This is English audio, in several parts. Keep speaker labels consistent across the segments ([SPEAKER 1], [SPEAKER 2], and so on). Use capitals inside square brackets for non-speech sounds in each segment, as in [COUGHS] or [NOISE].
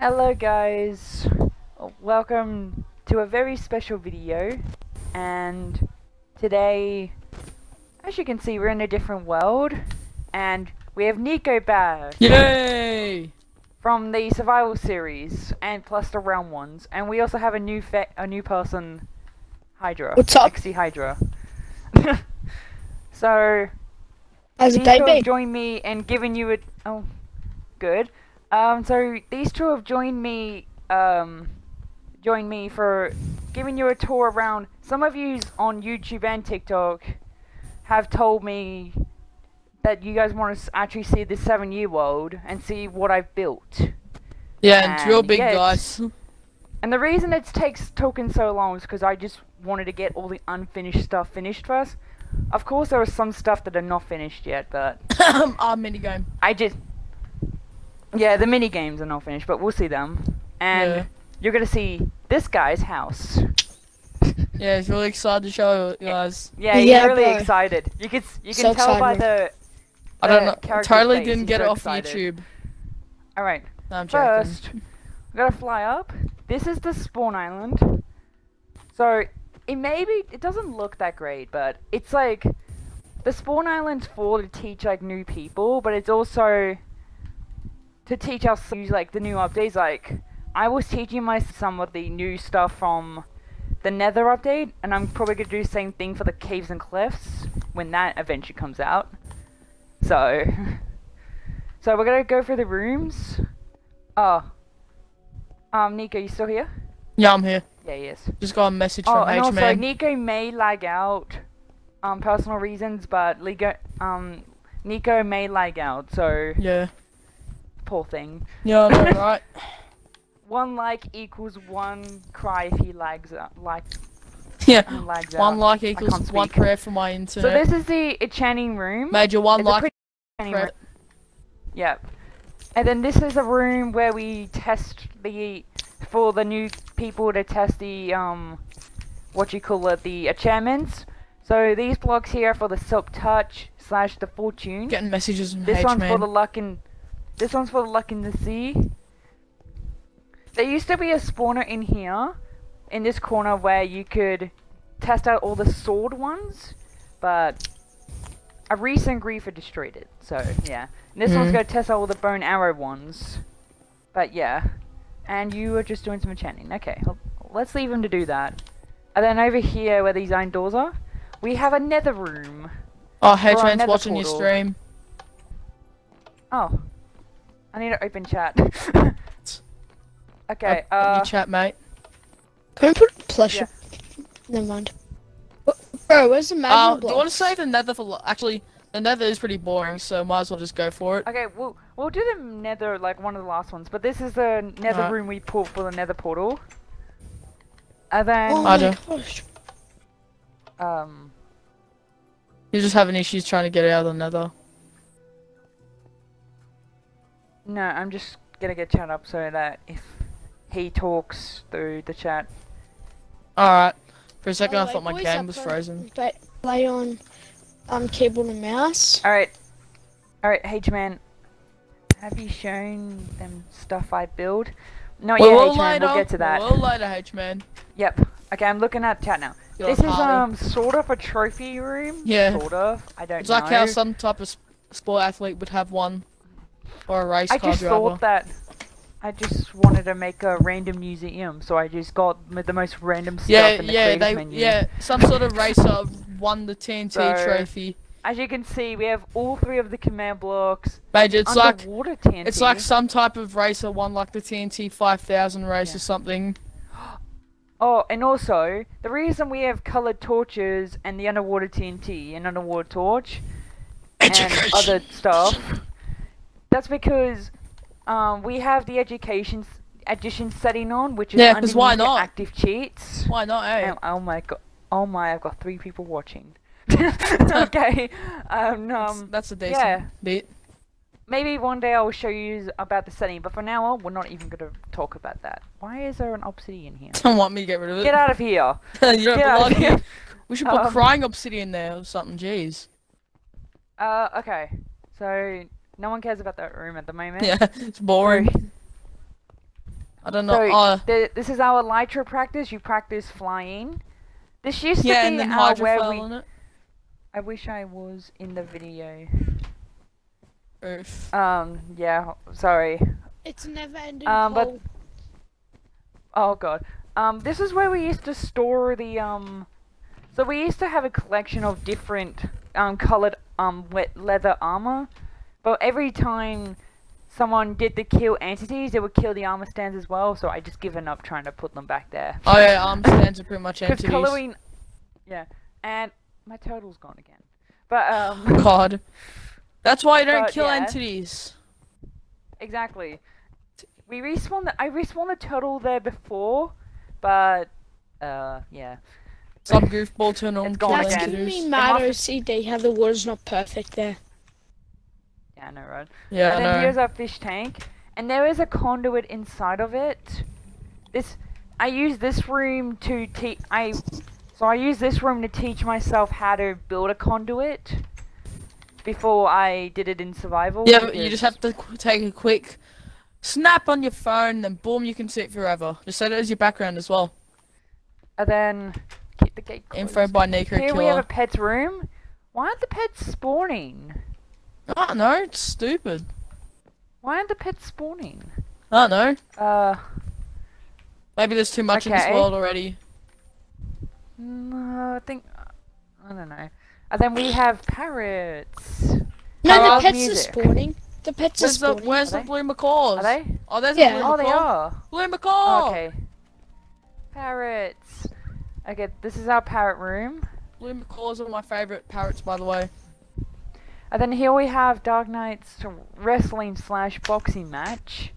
[SPEAKER 1] Hello guys, welcome to a very special video and today as you can see we're in a different world and we have Nico back
[SPEAKER 2] Yay!
[SPEAKER 1] from the survival series and plus the round ones and we also have a new fe a new person Hydra.
[SPEAKER 3] What's up?
[SPEAKER 1] XC Hydra. [LAUGHS] so
[SPEAKER 3] How's
[SPEAKER 1] these
[SPEAKER 3] it day
[SPEAKER 1] two joined me and giving you a oh good um so these two have joined me um joined me for giving you a tour around some of you on youtube and tiktok have told me that you guys want to actually see the seven year world and see what i've built
[SPEAKER 2] Yeah, and real big,
[SPEAKER 1] yeah,
[SPEAKER 2] guys.
[SPEAKER 1] and the reason it takes taken so long is because I just wanted to get all the unfinished stuff finished first. Of course, there was some stuff that are not finished yet, but [COUGHS]
[SPEAKER 2] Our minigame.
[SPEAKER 1] I just yeah, the mini games are not finished, but we'll see them. And
[SPEAKER 2] Yeah.
[SPEAKER 1] you're gonna see this guy's house. [LAUGHS]
[SPEAKER 2] Yeah, it's really excited to show you guys.
[SPEAKER 1] Yeah, he's
[SPEAKER 3] Yeah,
[SPEAKER 1] really
[SPEAKER 3] bro.
[SPEAKER 1] excited. You can you can
[SPEAKER 3] So
[SPEAKER 1] tell by
[SPEAKER 3] excited.
[SPEAKER 1] the
[SPEAKER 2] I don't know.
[SPEAKER 1] character's
[SPEAKER 2] Totally didn't
[SPEAKER 1] he's
[SPEAKER 2] get it off
[SPEAKER 1] excited.
[SPEAKER 2] YouTube.
[SPEAKER 1] All right,
[SPEAKER 2] No, I'm joking.
[SPEAKER 1] First, we gotta fly up. This is the spawn island. So it maybe it doesn't look that great, but it's like the spawn island's for to teach like new people, but it's also to teach us like the new updates. Like I was teaching my some of the new stuff from the Nether update, and I'm probably gonna do the same thing for the caves and cliffs when that eventually comes out. So, [LAUGHS] so we're gonna go through the rooms. Oh. Um, Nico, you still here?
[SPEAKER 2] Yeah, I'm here.
[SPEAKER 1] Yeah, he is.
[SPEAKER 2] Just got a message
[SPEAKER 1] Oh,
[SPEAKER 2] from
[SPEAKER 1] and also,
[SPEAKER 2] H-Man.
[SPEAKER 1] Nico may lag out, um, personal reasons, but Ligo, um, Nico may lag out, so,
[SPEAKER 2] Yeah.
[SPEAKER 1] Poor thing.
[SPEAKER 2] Yeah, know, [LAUGHS] right?
[SPEAKER 1] One like equals one cry if he lags out, like,
[SPEAKER 2] Yeah.
[SPEAKER 1] lags
[SPEAKER 2] One
[SPEAKER 1] out.
[SPEAKER 2] like equals one prayer for my internet.
[SPEAKER 1] So this is the enchanting room.
[SPEAKER 2] Major one
[SPEAKER 1] It's
[SPEAKER 2] like
[SPEAKER 1] room. Yep. And then this is a room where we test the for the new people to test the um what you call it the enchantments. So these blocks here are for the silk touch slash the fortune.
[SPEAKER 2] Getting messages from
[SPEAKER 1] this one's for the luck in this one's for luck in the sea. There used to be a spawner in here, in this corner where you could test out all the sword ones, but a recent griefer destroyed it. So yeah, and this one's
[SPEAKER 2] Mhm.
[SPEAKER 1] gonna test out all the bone arrow ones. But yeah, and you were just doing some enchanting. Okay, let's leave him to do that. And then over here, where these iron doors are, we have a nether room.
[SPEAKER 2] Oh,
[SPEAKER 1] nether
[SPEAKER 2] watching your stream.
[SPEAKER 1] Oh. I need to open chat. [LAUGHS] okay,
[SPEAKER 2] Up- up
[SPEAKER 1] uh,
[SPEAKER 2] your chat, mate.
[SPEAKER 3] Can we put plush?
[SPEAKER 1] Yeah.
[SPEAKER 3] Never mind. Bro, where's the
[SPEAKER 2] Uh,
[SPEAKER 3] magma
[SPEAKER 2] do you want to say the nether for... Actually, the nether is pretty boring, so might as well just go for it.
[SPEAKER 1] okay, we'll, we'll do the nether, like one of the last ones, but this is the nether
[SPEAKER 2] Alright.
[SPEAKER 1] room we pulled for the nether portal. And then,
[SPEAKER 3] Oh
[SPEAKER 2] I
[SPEAKER 3] my
[SPEAKER 2] do.
[SPEAKER 3] gosh.
[SPEAKER 1] um,
[SPEAKER 2] You're just having issues trying to get out of the nether.
[SPEAKER 1] No, I'm just gonna get chat up so that if he talks through the chat.
[SPEAKER 2] Alright. For a second,
[SPEAKER 3] By
[SPEAKER 2] I thought my game was frozen.
[SPEAKER 3] Play, play on um keyboard and mouse.
[SPEAKER 1] Alright, alright, H-Man, have you shown them stuff I build? No,
[SPEAKER 2] We
[SPEAKER 1] yeah,
[SPEAKER 2] will
[SPEAKER 1] H-Man, we'll get to that.
[SPEAKER 2] We will later, H-Man.
[SPEAKER 1] Yep. Okay, I'm looking at chat now.
[SPEAKER 2] Get
[SPEAKER 1] This
[SPEAKER 2] off
[SPEAKER 1] is um sort of a trophy room.
[SPEAKER 2] Yeah.
[SPEAKER 1] Sort of. I don't
[SPEAKER 2] It's
[SPEAKER 1] know.
[SPEAKER 2] like how some type of sport athlete would have one. Or a race
[SPEAKER 1] I just thought that I just wanted to make a random museum, so I just got the most random stuff
[SPEAKER 2] yeah,
[SPEAKER 1] in the
[SPEAKER 2] yeah, they,
[SPEAKER 1] menu.
[SPEAKER 2] yeah, some sort of racer won the TNT
[SPEAKER 1] So-
[SPEAKER 2] trophy.
[SPEAKER 1] As you can see, we have all three of the command blocks.
[SPEAKER 2] Major, it's like
[SPEAKER 1] TNT.
[SPEAKER 2] it's like some type of racer won like the TNT 5000 race
[SPEAKER 1] Yeah.
[SPEAKER 2] or something. [GASPS]
[SPEAKER 1] Oh, and also the reason we have colored torches and the underwater TNT and underwater torch and other stuff. That's because um, we have the education edition setting on, which is
[SPEAKER 2] Yeah, why not?
[SPEAKER 1] active cheats.
[SPEAKER 2] Why not, eh?
[SPEAKER 1] And, oh my god! Oh my! I've got three people watching. [LAUGHS] [LAUGHS] okay. Um,
[SPEAKER 2] That's,
[SPEAKER 1] um,
[SPEAKER 2] that's a decent
[SPEAKER 1] yeah.
[SPEAKER 2] bit.
[SPEAKER 1] maybe one day I will show you about the setting, but for now on, we're not even going to talk about that. Why is there an obsidian here? [LAUGHS]
[SPEAKER 2] Don't want me to get rid of it.
[SPEAKER 1] Get out of here!
[SPEAKER 2] you don't belong here.
[SPEAKER 1] here!
[SPEAKER 2] We should put
[SPEAKER 1] Um,
[SPEAKER 2] crying obsidian there or something, jeez.
[SPEAKER 1] Uh, okay. So no one cares about that room at the moment.
[SPEAKER 2] Yeah, [LAUGHS] it's boring. I don't know.
[SPEAKER 1] So
[SPEAKER 2] oh,
[SPEAKER 1] the, this is our Elytra practice. You practice flying. This used
[SPEAKER 2] yeah,
[SPEAKER 1] to
[SPEAKER 2] and
[SPEAKER 1] be
[SPEAKER 2] then
[SPEAKER 1] uh, where
[SPEAKER 2] hydrofoil
[SPEAKER 1] we.
[SPEAKER 2] in it.
[SPEAKER 1] I wish I was in the video.
[SPEAKER 2] Oof.
[SPEAKER 1] Um. Yeah. Sorry.
[SPEAKER 3] It's never ending
[SPEAKER 1] Um, but- Oh god. Um, this is where we used to store the um. So we used to have a collection of different um colored um wet leather armor, but every time someone did the kill entities, it would kill the armor stands as well. So I just given up trying to put them back there.
[SPEAKER 2] Oh yeah, armor stands are pretty much [LAUGHS]
[SPEAKER 1] Because
[SPEAKER 2] entities.
[SPEAKER 1] coloring. Yeah, and my turtle's gone again. But um, [LAUGHS]
[SPEAKER 2] God. That's why I don't
[SPEAKER 1] But,
[SPEAKER 2] kill
[SPEAKER 1] yeah.
[SPEAKER 2] entities.
[SPEAKER 1] exactly. We respawned. The, I respawned the turtle there before, but uh, yeah.
[SPEAKER 2] Some goofball turn on
[SPEAKER 1] It's
[SPEAKER 2] kill
[SPEAKER 1] gone
[SPEAKER 3] That's
[SPEAKER 1] again.
[SPEAKER 3] giving
[SPEAKER 2] entities.
[SPEAKER 3] me mad
[SPEAKER 1] must-
[SPEAKER 3] OCD how the water's not perfect there.
[SPEAKER 1] Yeah, I know, right?
[SPEAKER 2] Yeah,
[SPEAKER 1] and then here's our fish tank, and there is a conduit inside of it. This, I use this room to teach. I, so I use this room to teach myself how to build a conduit. Before I did it in survival.
[SPEAKER 2] Yeah, but you just have to qu- take a quick snap on your phone, then boom, you can see it forever. Just set it as your background as well.
[SPEAKER 1] And then keep the gate closed.
[SPEAKER 2] Info by Nico
[SPEAKER 1] Here we have a pet's room. Why aren't the pets spawning?
[SPEAKER 2] Oh, I don't know, it's stupid.
[SPEAKER 1] Why aren't the pets spawning?
[SPEAKER 2] Oh, I don't know.
[SPEAKER 1] Uh,
[SPEAKER 2] Maybe there's too much in this world already.
[SPEAKER 1] no, I think I don't know. And then we have parrots.
[SPEAKER 3] No,
[SPEAKER 1] I
[SPEAKER 3] the pets
[SPEAKER 1] music.
[SPEAKER 3] are spawning. The pets
[SPEAKER 2] Where's
[SPEAKER 3] are
[SPEAKER 2] the
[SPEAKER 3] spawning.
[SPEAKER 2] Where's
[SPEAKER 1] Are
[SPEAKER 2] the
[SPEAKER 1] they?
[SPEAKER 2] blue macaws?
[SPEAKER 1] Are they?
[SPEAKER 2] Oh, there's
[SPEAKER 3] Yeah.
[SPEAKER 2] a blue
[SPEAKER 1] Oh, they are.
[SPEAKER 2] Blue macaw.
[SPEAKER 1] Oh, okay. Parrots. Okay, this is our parrot room.
[SPEAKER 2] Blue macaws are my favorite parrots, by the way.
[SPEAKER 1] And then here we have Dark Knight's wrestling slash boxing match.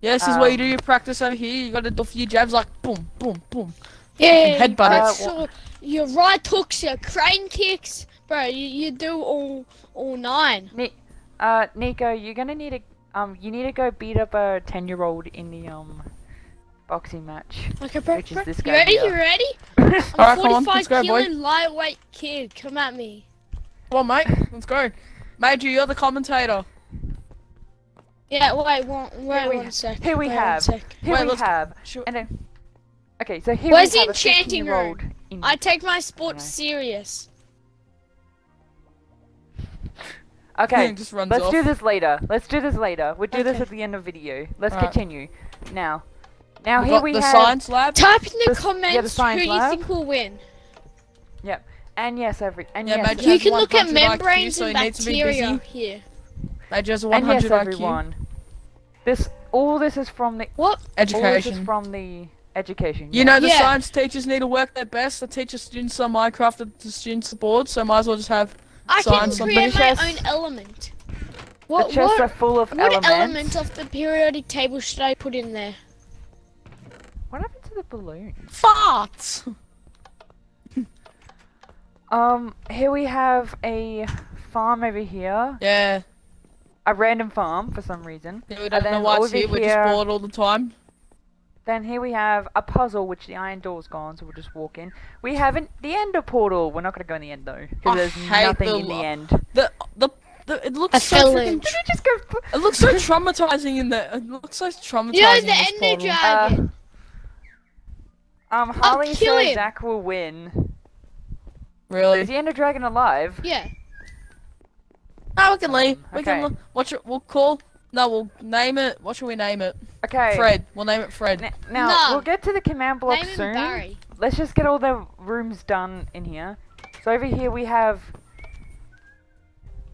[SPEAKER 2] Yeah, this is where you
[SPEAKER 1] Um,
[SPEAKER 2] do your practice over here. You gotta do a few jabs like boom, boom, boom.
[SPEAKER 3] Yeah,
[SPEAKER 2] headbutt
[SPEAKER 3] that's
[SPEAKER 1] it.
[SPEAKER 3] so- your right hooks, your crane kicks, bro. You, you do all all nine.
[SPEAKER 1] Ni- uh, Nico, you're gonna need to um, you need to go beat up a ten year old in the um, boxing match.
[SPEAKER 3] Okay, bro.
[SPEAKER 1] Which is
[SPEAKER 3] bro.
[SPEAKER 1] this
[SPEAKER 3] you
[SPEAKER 1] guy
[SPEAKER 3] ready?
[SPEAKER 1] here.
[SPEAKER 3] You ready? [LAUGHS]
[SPEAKER 2] Alright,
[SPEAKER 3] I'm
[SPEAKER 2] come on,
[SPEAKER 3] 45
[SPEAKER 2] let's go, boy.
[SPEAKER 3] kilo lightweight kid. Come at me.
[SPEAKER 2] Come on, mate. Let's go. Major, you're the commentator.
[SPEAKER 3] Yeah, wait, one, wait
[SPEAKER 1] we-
[SPEAKER 3] one sec.
[SPEAKER 1] here we
[SPEAKER 3] wait
[SPEAKER 1] have- Here
[SPEAKER 2] Wait,
[SPEAKER 1] we have,
[SPEAKER 2] Sure.
[SPEAKER 1] and then, okay, so here
[SPEAKER 3] Where's
[SPEAKER 1] we have a
[SPEAKER 3] enchanting
[SPEAKER 1] 15-year-old in-
[SPEAKER 3] I take my sport
[SPEAKER 1] Anyway.
[SPEAKER 3] serious. [LAUGHS]
[SPEAKER 1] Okay, [LAUGHS]
[SPEAKER 2] just runs
[SPEAKER 1] let's
[SPEAKER 2] off.
[SPEAKER 1] do this later. Let's do this later. We'll do this at the end of video. Let's
[SPEAKER 2] Alright.
[SPEAKER 1] continue. Now, now
[SPEAKER 2] We
[SPEAKER 1] here
[SPEAKER 2] got
[SPEAKER 1] we
[SPEAKER 2] the
[SPEAKER 1] have,
[SPEAKER 2] science lab.
[SPEAKER 3] Type in the,
[SPEAKER 1] The s- yeah, the
[SPEAKER 3] comments who
[SPEAKER 1] science
[SPEAKER 3] you think will win.
[SPEAKER 1] And yes, every, and
[SPEAKER 2] Yeah,
[SPEAKER 1] yes,
[SPEAKER 2] Major
[SPEAKER 3] You can look at
[SPEAKER 2] 100 IQ,
[SPEAKER 3] membranes
[SPEAKER 2] so
[SPEAKER 3] and
[SPEAKER 2] he needs to be
[SPEAKER 3] bacteria here.
[SPEAKER 2] Major has a
[SPEAKER 1] and
[SPEAKER 2] 100
[SPEAKER 1] yes,
[SPEAKER 2] IQ.
[SPEAKER 1] everyone. This, all this is from the,
[SPEAKER 3] What? education.
[SPEAKER 1] all this is
[SPEAKER 2] Education.
[SPEAKER 1] from the education.
[SPEAKER 2] You
[SPEAKER 1] yeah.
[SPEAKER 2] know the
[SPEAKER 3] Yeah.
[SPEAKER 2] science teachers need to work their best to teach the students on Minecraft that the students are bored, so might as well just have
[SPEAKER 3] I can
[SPEAKER 2] Science on
[SPEAKER 3] create my own element.
[SPEAKER 1] the
[SPEAKER 3] What
[SPEAKER 1] are
[SPEAKER 3] what,
[SPEAKER 1] full of
[SPEAKER 3] what
[SPEAKER 1] elements.
[SPEAKER 3] element of the periodic table should I put in there?
[SPEAKER 1] What happened to the balloon?
[SPEAKER 2] farts. [LAUGHS]
[SPEAKER 1] Um, here we have a farm over here.
[SPEAKER 2] Yeah.
[SPEAKER 1] A random farm for some reason.
[SPEAKER 2] yeah we
[SPEAKER 1] And
[SPEAKER 2] don't know why it's here, we're
[SPEAKER 1] here-
[SPEAKER 2] just bored all the time.
[SPEAKER 1] Then here we have a puzzle, which the iron door's gone, so we'll just walk in. We have an, the ender portal. We're not gonna go in the end though, because there's nothing
[SPEAKER 2] the
[SPEAKER 1] in the end.
[SPEAKER 2] The the, the it looks
[SPEAKER 3] I
[SPEAKER 2] so
[SPEAKER 3] fell
[SPEAKER 2] freaking.
[SPEAKER 1] Did we just go?
[SPEAKER 2] it looks so traumatizing in there. It looks so traumatizing.
[SPEAKER 3] You know the ender
[SPEAKER 2] portal.
[SPEAKER 3] dragon.
[SPEAKER 1] Um, Harley
[SPEAKER 3] kill
[SPEAKER 1] says. Zach will win.
[SPEAKER 2] Really?
[SPEAKER 1] Is the ender dragon alive?
[SPEAKER 3] yeah.
[SPEAKER 2] No, we can leave. We
[SPEAKER 1] Okay.
[SPEAKER 2] can look. What should we'll call? No, we'll name it. What should we name it?
[SPEAKER 1] Okay.
[SPEAKER 2] Fred. We'll name it Fred.
[SPEAKER 1] N- now
[SPEAKER 3] No.
[SPEAKER 1] we'll get to the command block
[SPEAKER 3] Name
[SPEAKER 1] soon.
[SPEAKER 3] Barry.
[SPEAKER 1] Let's just get all the rooms done in here. So over here we have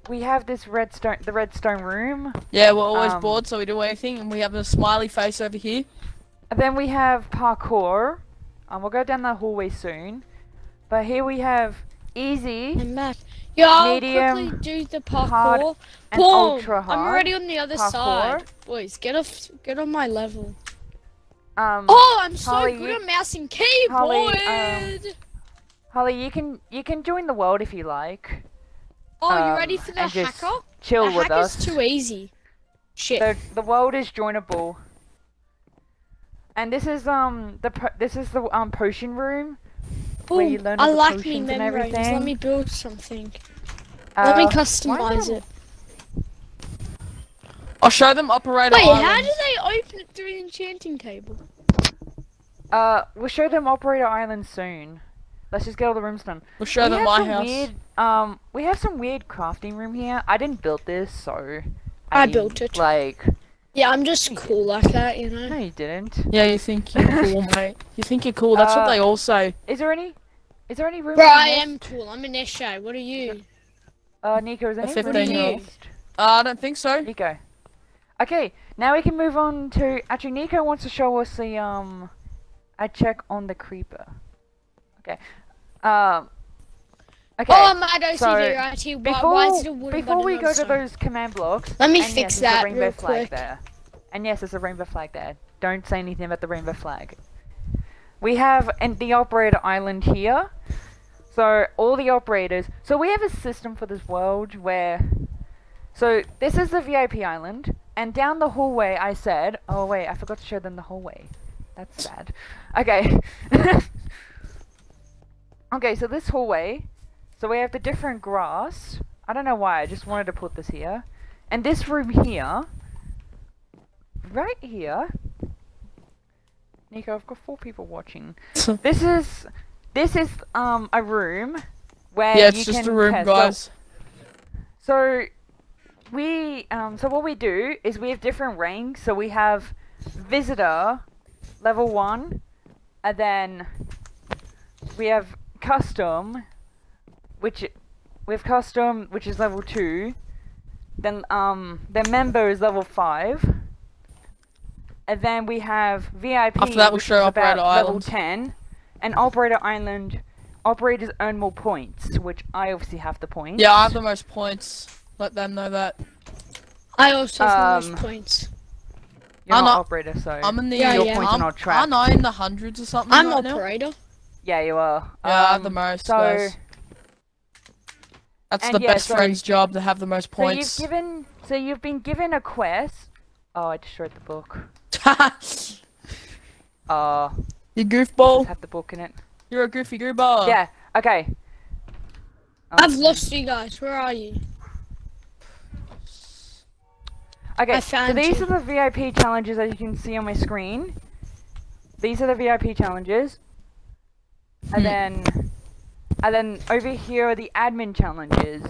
[SPEAKER 1] we have this redstone, the redstone room,
[SPEAKER 2] Yeah, we're always
[SPEAKER 1] Um,
[SPEAKER 2] bored, so we do anything, and we have a smiley face over here.
[SPEAKER 1] and then we have parkour. Um, we'll go down the hallway soon, but here we have easy
[SPEAKER 3] I'm. Yeah, I'll
[SPEAKER 1] Medium,
[SPEAKER 3] quickly do the
[SPEAKER 1] hard,
[SPEAKER 3] parkour.
[SPEAKER 1] and
[SPEAKER 3] Boom!
[SPEAKER 1] ultra hard.
[SPEAKER 3] I'm already on the other
[SPEAKER 1] parkour.
[SPEAKER 3] side. Boys, get off, get on my level.
[SPEAKER 1] Um,
[SPEAKER 3] Oh, I'm so good
[SPEAKER 1] you-
[SPEAKER 3] at mouse and keyboard.
[SPEAKER 1] Holly, um, Holly, you can you can join the world if you like.
[SPEAKER 3] oh, you
[SPEAKER 1] um,
[SPEAKER 3] ready for the
[SPEAKER 1] and
[SPEAKER 3] hacker?
[SPEAKER 1] Chill
[SPEAKER 3] the
[SPEAKER 1] with
[SPEAKER 3] hacker's
[SPEAKER 1] us.
[SPEAKER 3] too easy. Shit.
[SPEAKER 1] The the world is joinable. And this is um the this is the um potion room. Where you
[SPEAKER 3] Boom.
[SPEAKER 1] learn
[SPEAKER 3] I
[SPEAKER 1] the
[SPEAKER 3] like me
[SPEAKER 1] potions and
[SPEAKER 3] membranes. Let me build something. Let me
[SPEAKER 1] Uh,
[SPEAKER 3] customize it.
[SPEAKER 2] I'll show them Operator Island.
[SPEAKER 3] Wait, how do they open it through the enchanting table?
[SPEAKER 1] Uh, we'll show them Operator Island soon. Let's just get all the rooms done.
[SPEAKER 2] We'll show
[SPEAKER 1] we
[SPEAKER 2] them
[SPEAKER 1] have
[SPEAKER 2] my
[SPEAKER 1] some
[SPEAKER 2] house.
[SPEAKER 1] Weird, um, we have some weird crafting room here. I didn't build this, so.
[SPEAKER 3] I
[SPEAKER 1] mean,
[SPEAKER 3] built it.
[SPEAKER 1] Like,
[SPEAKER 3] Yeah, I'm just cool like that, you know.
[SPEAKER 1] no, you didn't.
[SPEAKER 2] Yeah, you think you're cool, [LAUGHS] mate. You think you're cool. That's what
[SPEAKER 1] Uh,
[SPEAKER 2] they all say.
[SPEAKER 1] Is there any? Is there any room?
[SPEAKER 3] Bro, I am cool. I'm an SJ. What are you?
[SPEAKER 1] Uh, Nico, is there
[SPEAKER 2] A
[SPEAKER 1] any room for
[SPEAKER 2] 15-year-old.
[SPEAKER 1] nest?
[SPEAKER 2] Uh, I don't think so.
[SPEAKER 1] Nico. Okay, now we can move on to. Actually, Nico wants to show us the um, a check on the creeper. Okay. Um. Okay.
[SPEAKER 3] Oh, I'm at OCD
[SPEAKER 1] so,
[SPEAKER 3] right here. Why,
[SPEAKER 1] before
[SPEAKER 3] why is it a wooden
[SPEAKER 1] before we go to those command blocks.
[SPEAKER 3] Let me
[SPEAKER 1] and
[SPEAKER 3] fix
[SPEAKER 1] yes, there's
[SPEAKER 3] that
[SPEAKER 1] a rainbow
[SPEAKER 3] real
[SPEAKER 1] flag
[SPEAKER 3] quick.
[SPEAKER 1] there. And yes, there's a rainbow flag there. Don't say anything about the rainbow flag. We have and the operator island here. So all the operators. So we have a system for this world where. So this is the VIP island, and down the hallway I said. Oh wait, I forgot to show them the hallway. That's sad. Okay. [LAUGHS] okay, so this hallway. So we have the different grass. I don't know why. I just wanted to put this here. And this room here, right here. Nico, I've got four people watching. [LAUGHS] This is this is um a room where
[SPEAKER 2] yeah, it's just a room,
[SPEAKER 1] test.
[SPEAKER 2] Guys.
[SPEAKER 1] So we um so what we do is we have different ranks. So we have visitor level 1 and then we have custom which we have custom which is level 2. Then um then member is level 5. And then we have VIP
[SPEAKER 2] After that, we'll show
[SPEAKER 1] is about level 10 and operator island operators earn more points, which I obviously have the points.
[SPEAKER 2] Yeah, I have the most points. Let them know that.
[SPEAKER 3] I also have the
[SPEAKER 1] Um,
[SPEAKER 3] most points.
[SPEAKER 1] You're
[SPEAKER 2] I'm
[SPEAKER 1] not
[SPEAKER 2] not-
[SPEAKER 1] operator, so
[SPEAKER 2] I'm in the.
[SPEAKER 3] Yeah,
[SPEAKER 1] your
[SPEAKER 3] yeah.
[SPEAKER 1] points are
[SPEAKER 2] I'm,
[SPEAKER 1] not tracked.
[SPEAKER 2] aren't I in the hundreds or something
[SPEAKER 3] I'm
[SPEAKER 2] right now?
[SPEAKER 3] operator.
[SPEAKER 1] yeah, you are.
[SPEAKER 2] Yeah, I have the
[SPEAKER 1] Um,
[SPEAKER 2] most,
[SPEAKER 1] So,
[SPEAKER 2] guys. That's the
[SPEAKER 1] yeah,
[SPEAKER 2] best
[SPEAKER 1] so-
[SPEAKER 2] friend's job to have the most
[SPEAKER 1] so you've
[SPEAKER 2] points.
[SPEAKER 1] given, so you've been given a quest. Oh, I destroyed the book. [LAUGHS] Uh,
[SPEAKER 2] you
[SPEAKER 1] just
[SPEAKER 2] goofball.
[SPEAKER 1] have the book in it.
[SPEAKER 2] You're a goofy goober.
[SPEAKER 1] Yeah. Okay.
[SPEAKER 3] I've
[SPEAKER 1] Um,
[SPEAKER 3] lost you guys. Where are you?
[SPEAKER 1] Okay,
[SPEAKER 3] I
[SPEAKER 1] so these
[SPEAKER 3] you.
[SPEAKER 1] are the VIP challenges as you can see on my screen. These are the VIP challenges. And
[SPEAKER 2] Hmm.
[SPEAKER 1] then and then over here are the admin challenges.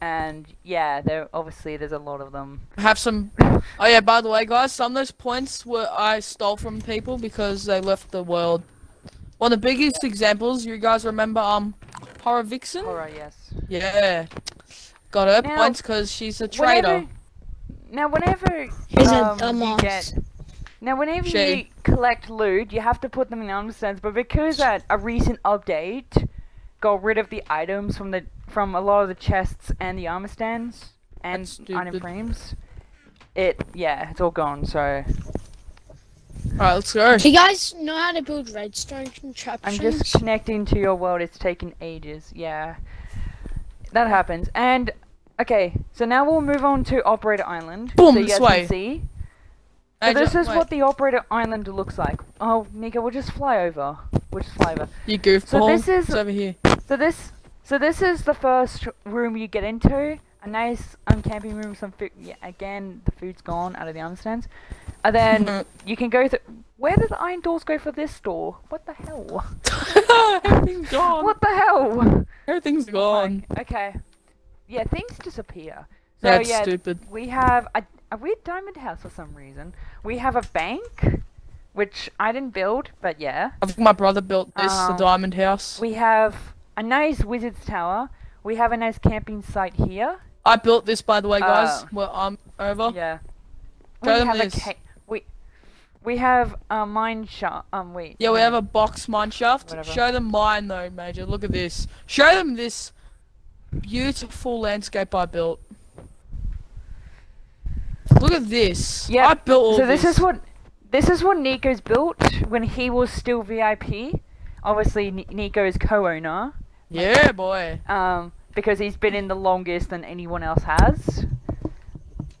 [SPEAKER 1] And yeah, there obviously there's a lot of them.
[SPEAKER 2] Have some. Oh yeah. By the way, guys, some of those points were I stole from people because they left the world. One of the biggest examples, you guys remember, um, Horror Vixen?
[SPEAKER 1] Horror, yes.
[SPEAKER 2] Yeah. Got her
[SPEAKER 1] Now,
[SPEAKER 2] points because she's a traitor.
[SPEAKER 1] Whenever, now whenever
[SPEAKER 3] He's a
[SPEAKER 1] um, you
[SPEAKER 3] dumbass.
[SPEAKER 1] get now whenever
[SPEAKER 2] She.
[SPEAKER 1] you collect loot, you have to put them in arm stands. But because that a recent update got rid of the items from the from a lot of the chests and the armor stands and
[SPEAKER 2] That's
[SPEAKER 1] item frames, it yeah, it's all gone. So
[SPEAKER 2] Alright, let's go.
[SPEAKER 3] Do you guys know how to build redstone
[SPEAKER 1] traps.
[SPEAKER 3] I'm
[SPEAKER 1] just connecting to your world. It's taken ages. Yeah, that happens. And okay, so now we'll move on to Operator Island.
[SPEAKER 2] Boom,
[SPEAKER 1] so you
[SPEAKER 2] this
[SPEAKER 1] guys
[SPEAKER 2] way.
[SPEAKER 1] can see. So this is
[SPEAKER 2] wait,
[SPEAKER 1] what the operator island looks like. Oh, Nico, we'll just fly over. We'll just fly over.
[SPEAKER 2] You goofball.
[SPEAKER 1] this is-
[SPEAKER 2] It's over here.
[SPEAKER 1] So this, so this is the first room you get into. A nice um, camping room. Some food. Yeah, again, the food's gone out of the arm stands. And then you can go through. Where did the iron doors go for this door? What the hell? [LAUGHS]
[SPEAKER 2] Everything's gone.
[SPEAKER 1] What the hell?
[SPEAKER 2] Everything's gone.
[SPEAKER 1] Like, okay. Yeah, things disappear. So
[SPEAKER 2] That's
[SPEAKER 1] yeah,
[SPEAKER 2] stupid.
[SPEAKER 1] we have a, a weird diamond house for some reason. We have a bank, which I didn't build, but yeah.
[SPEAKER 2] I think my brother built this,
[SPEAKER 1] Um,
[SPEAKER 2] the diamond house.
[SPEAKER 1] We have a nice wizard's tower. We have a nice camping site here.
[SPEAKER 2] I built this, by the way, guys.
[SPEAKER 1] Oh.
[SPEAKER 2] Well, I'm over.
[SPEAKER 1] Yeah. We
[SPEAKER 2] Show them
[SPEAKER 1] have
[SPEAKER 2] this.
[SPEAKER 1] a we we have a mine shaft. Um, wait.
[SPEAKER 2] Yeah, we have a box mine shaft.
[SPEAKER 1] Whatever.
[SPEAKER 2] Show them mine, though, Major. Look at this. Show them this beautiful landscape I built. Look at this.
[SPEAKER 1] Yeah,
[SPEAKER 2] I built all
[SPEAKER 1] So this
[SPEAKER 2] this.
[SPEAKER 1] is what this is what Nico's built when he was still VIP. Obviously, Ni- Nico is co-owner.
[SPEAKER 2] Yeah, boy.
[SPEAKER 1] um, because he's been in the longest than anyone else has.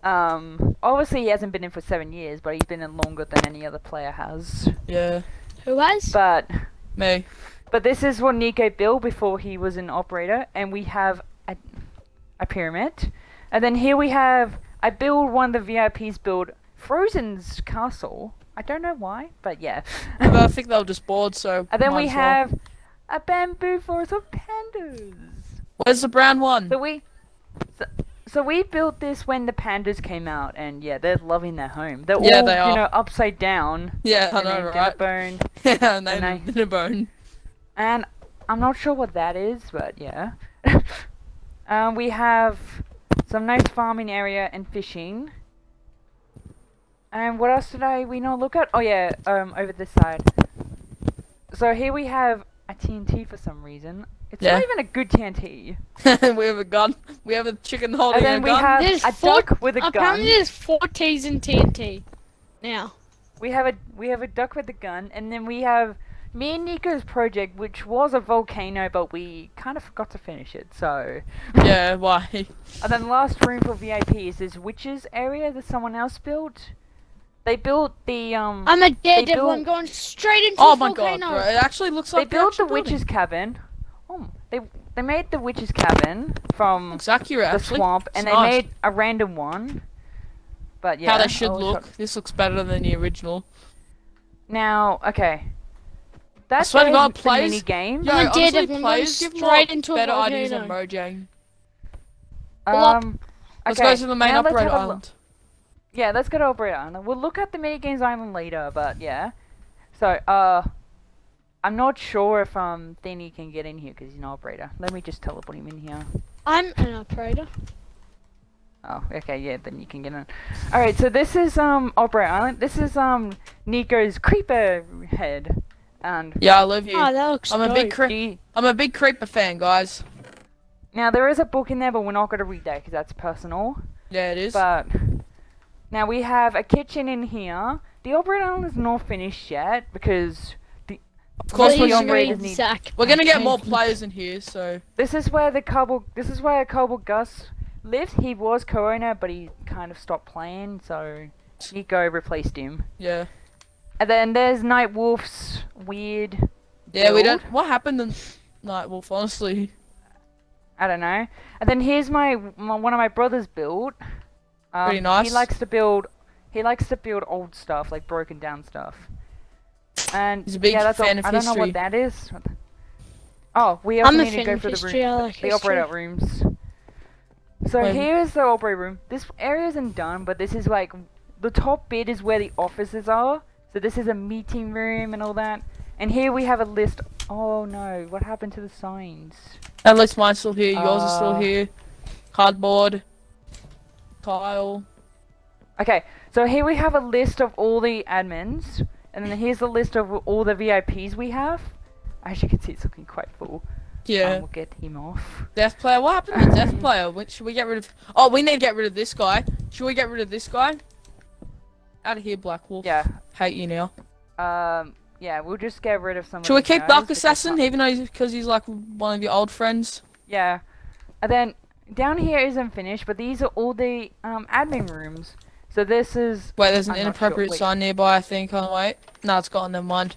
[SPEAKER 1] Um, obviously he hasn't been in for seven years, but he's been in longer than any other player has.
[SPEAKER 2] Yeah.
[SPEAKER 3] Who has?
[SPEAKER 1] But
[SPEAKER 2] Me.
[SPEAKER 1] but this is what Nico built before he was an operator, and we have a, a pyramid, and then here we have I build one of the VIPs build Frozen's castle. I don't know why, but yeah.
[SPEAKER 2] But I [LAUGHS] think they were just bored, so.
[SPEAKER 1] and then
[SPEAKER 2] might
[SPEAKER 1] we
[SPEAKER 2] as well.
[SPEAKER 1] have a bamboo forest of pandas.
[SPEAKER 2] Where's the brown one?
[SPEAKER 1] So we, so, so we built this when the pandas came out, and yeah, they're loving their home. They're
[SPEAKER 2] Yeah,
[SPEAKER 1] all
[SPEAKER 2] they
[SPEAKER 1] you
[SPEAKER 2] are.
[SPEAKER 1] know upside down.
[SPEAKER 2] yeah, I
[SPEAKER 1] and
[SPEAKER 2] know, right?
[SPEAKER 1] Bone. [LAUGHS]
[SPEAKER 2] Yeah, and
[SPEAKER 1] And
[SPEAKER 2] a bone.
[SPEAKER 1] And I'm not sure what that is, but yeah. [LAUGHS] um, we have some nice farming area and fishing. And what else did I we not look at? Oh yeah, um, over this side. So here we have a TNT for some reason. It's
[SPEAKER 2] Yeah.
[SPEAKER 1] not even a good TNT. [LAUGHS]
[SPEAKER 2] we have a gun. We have a chicken holding
[SPEAKER 1] And then
[SPEAKER 2] a
[SPEAKER 1] we
[SPEAKER 2] gun.
[SPEAKER 1] have
[SPEAKER 3] There's
[SPEAKER 1] a
[SPEAKER 3] four-
[SPEAKER 1] duck with a
[SPEAKER 3] Apparently
[SPEAKER 1] gun.
[SPEAKER 3] there's four T's in TNT. Now.
[SPEAKER 1] We have a we have a duck with a gun, and then we have me and Nico's project, which was a volcano, but we kind of forgot to finish it. So, [LAUGHS]
[SPEAKER 2] yeah, why?
[SPEAKER 1] and then last room for VIP is this witches area that someone else built. They built the um.
[SPEAKER 3] I'm a daredevil.
[SPEAKER 1] built-
[SPEAKER 3] I'm going straight into
[SPEAKER 2] Oh
[SPEAKER 3] the
[SPEAKER 2] my god, bro. It actually looks
[SPEAKER 1] they
[SPEAKER 2] like the
[SPEAKER 1] built the
[SPEAKER 2] actual building.
[SPEAKER 1] witches cabin. Oh, they they made the witch's cabin from
[SPEAKER 2] Looks accurate,
[SPEAKER 1] the
[SPEAKER 2] actually.
[SPEAKER 1] swamp, and
[SPEAKER 2] It's
[SPEAKER 1] they made a random one. But yeah,
[SPEAKER 2] How they should look.
[SPEAKER 1] show-
[SPEAKER 2] This looks better than the original.
[SPEAKER 1] Now, okay. That's
[SPEAKER 2] swear to God,
[SPEAKER 1] the
[SPEAKER 2] players-
[SPEAKER 1] mini game.
[SPEAKER 2] Yo,
[SPEAKER 3] I'm a
[SPEAKER 2] honestly,
[SPEAKER 3] daredevil, I'm going
[SPEAKER 2] players give
[SPEAKER 3] straight into a
[SPEAKER 2] better ideas than. Mojang.
[SPEAKER 3] Block.
[SPEAKER 1] Um,
[SPEAKER 2] Let's go to the main
[SPEAKER 1] now
[SPEAKER 2] operator
[SPEAKER 1] have look-
[SPEAKER 2] island.
[SPEAKER 1] Yeah, let's go to Operator Island. We'll look at the minigames island later, but yeah. So, uh, I'm not sure if um Thingy can get in here because he's an operator. Let me just teleport him in here.
[SPEAKER 3] I'm an operator.
[SPEAKER 1] Oh, okay, yeah, then you can get in. All right, so this is um Operator Island. This is um Nico's creeper head, and
[SPEAKER 2] Yeah, I love you.
[SPEAKER 3] Oh, that looks
[SPEAKER 2] I'm a big
[SPEAKER 3] dope.
[SPEAKER 2] cre-
[SPEAKER 1] he-
[SPEAKER 2] I'm a big creeper fan, guys.
[SPEAKER 1] now there is a book in there, but we're not going to read that because that's personal.
[SPEAKER 2] Yeah, it is.
[SPEAKER 1] But now we have a kitchen in here. The Operator Island is not finished yet because the
[SPEAKER 2] of course, we're gonna,
[SPEAKER 1] read-
[SPEAKER 3] read
[SPEAKER 1] need-
[SPEAKER 3] Zach.
[SPEAKER 2] we're gonna get more players in here, so
[SPEAKER 1] This is where the Cobble. This is where Cobble Gus lives. He was co-owner, but he kind of stopped playing, so Nico replaced him.
[SPEAKER 2] yeah.
[SPEAKER 1] And then there's Night Wolf's weird.
[SPEAKER 2] Yeah, we don't. What happened in Night Wolf? Honestly,
[SPEAKER 1] I don't know. And then here's my, my one of my brothers built. Um,
[SPEAKER 2] Pretty nice.
[SPEAKER 1] He likes to build. He likes to build old stuff, like broken down stuff. And
[SPEAKER 2] He's a big
[SPEAKER 1] yeah, that's
[SPEAKER 2] fan
[SPEAKER 1] all,
[SPEAKER 2] of
[SPEAKER 1] I don't know what that is. Oh, we also
[SPEAKER 3] I'm
[SPEAKER 1] need to go for the room.
[SPEAKER 3] Like
[SPEAKER 1] the operator rooms. So
[SPEAKER 2] Wait.
[SPEAKER 1] here's the operator room. This area isn't done, but this is like the top bit is where the offices are. So this is a meeting room and all that. And here we have a list. Oh no, what happened to the signs?
[SPEAKER 2] at least mine's still here. Yours is still
[SPEAKER 1] Uh,
[SPEAKER 2] here. Cardboard. Tile.
[SPEAKER 1] Okay, so here we have a list of all the admins, and then here's the list of all the VIPs we have. As you can see, it's looking quite full.
[SPEAKER 2] Yeah.
[SPEAKER 1] Um, we'll get him off.
[SPEAKER 2] Death player. What happened to death player? Should we get rid of? Oh, we need to get rid of this guy. Should we get rid of this guy? Out of here, Black Wolf.
[SPEAKER 1] Yeah.
[SPEAKER 2] Hate you now.
[SPEAKER 1] Um. Yeah, we'll just get rid of some.
[SPEAKER 2] Should we keep Dark Assassin, even though because he's like one of your old friends?
[SPEAKER 1] Yeah. And then down here isn't finished, but these are all the um admin rooms. So this is
[SPEAKER 2] Wait, there's an
[SPEAKER 1] I'm
[SPEAKER 2] inappropriate
[SPEAKER 1] sure,
[SPEAKER 2] sign nearby. I think. Oh wait. No, it's gone. Never mind.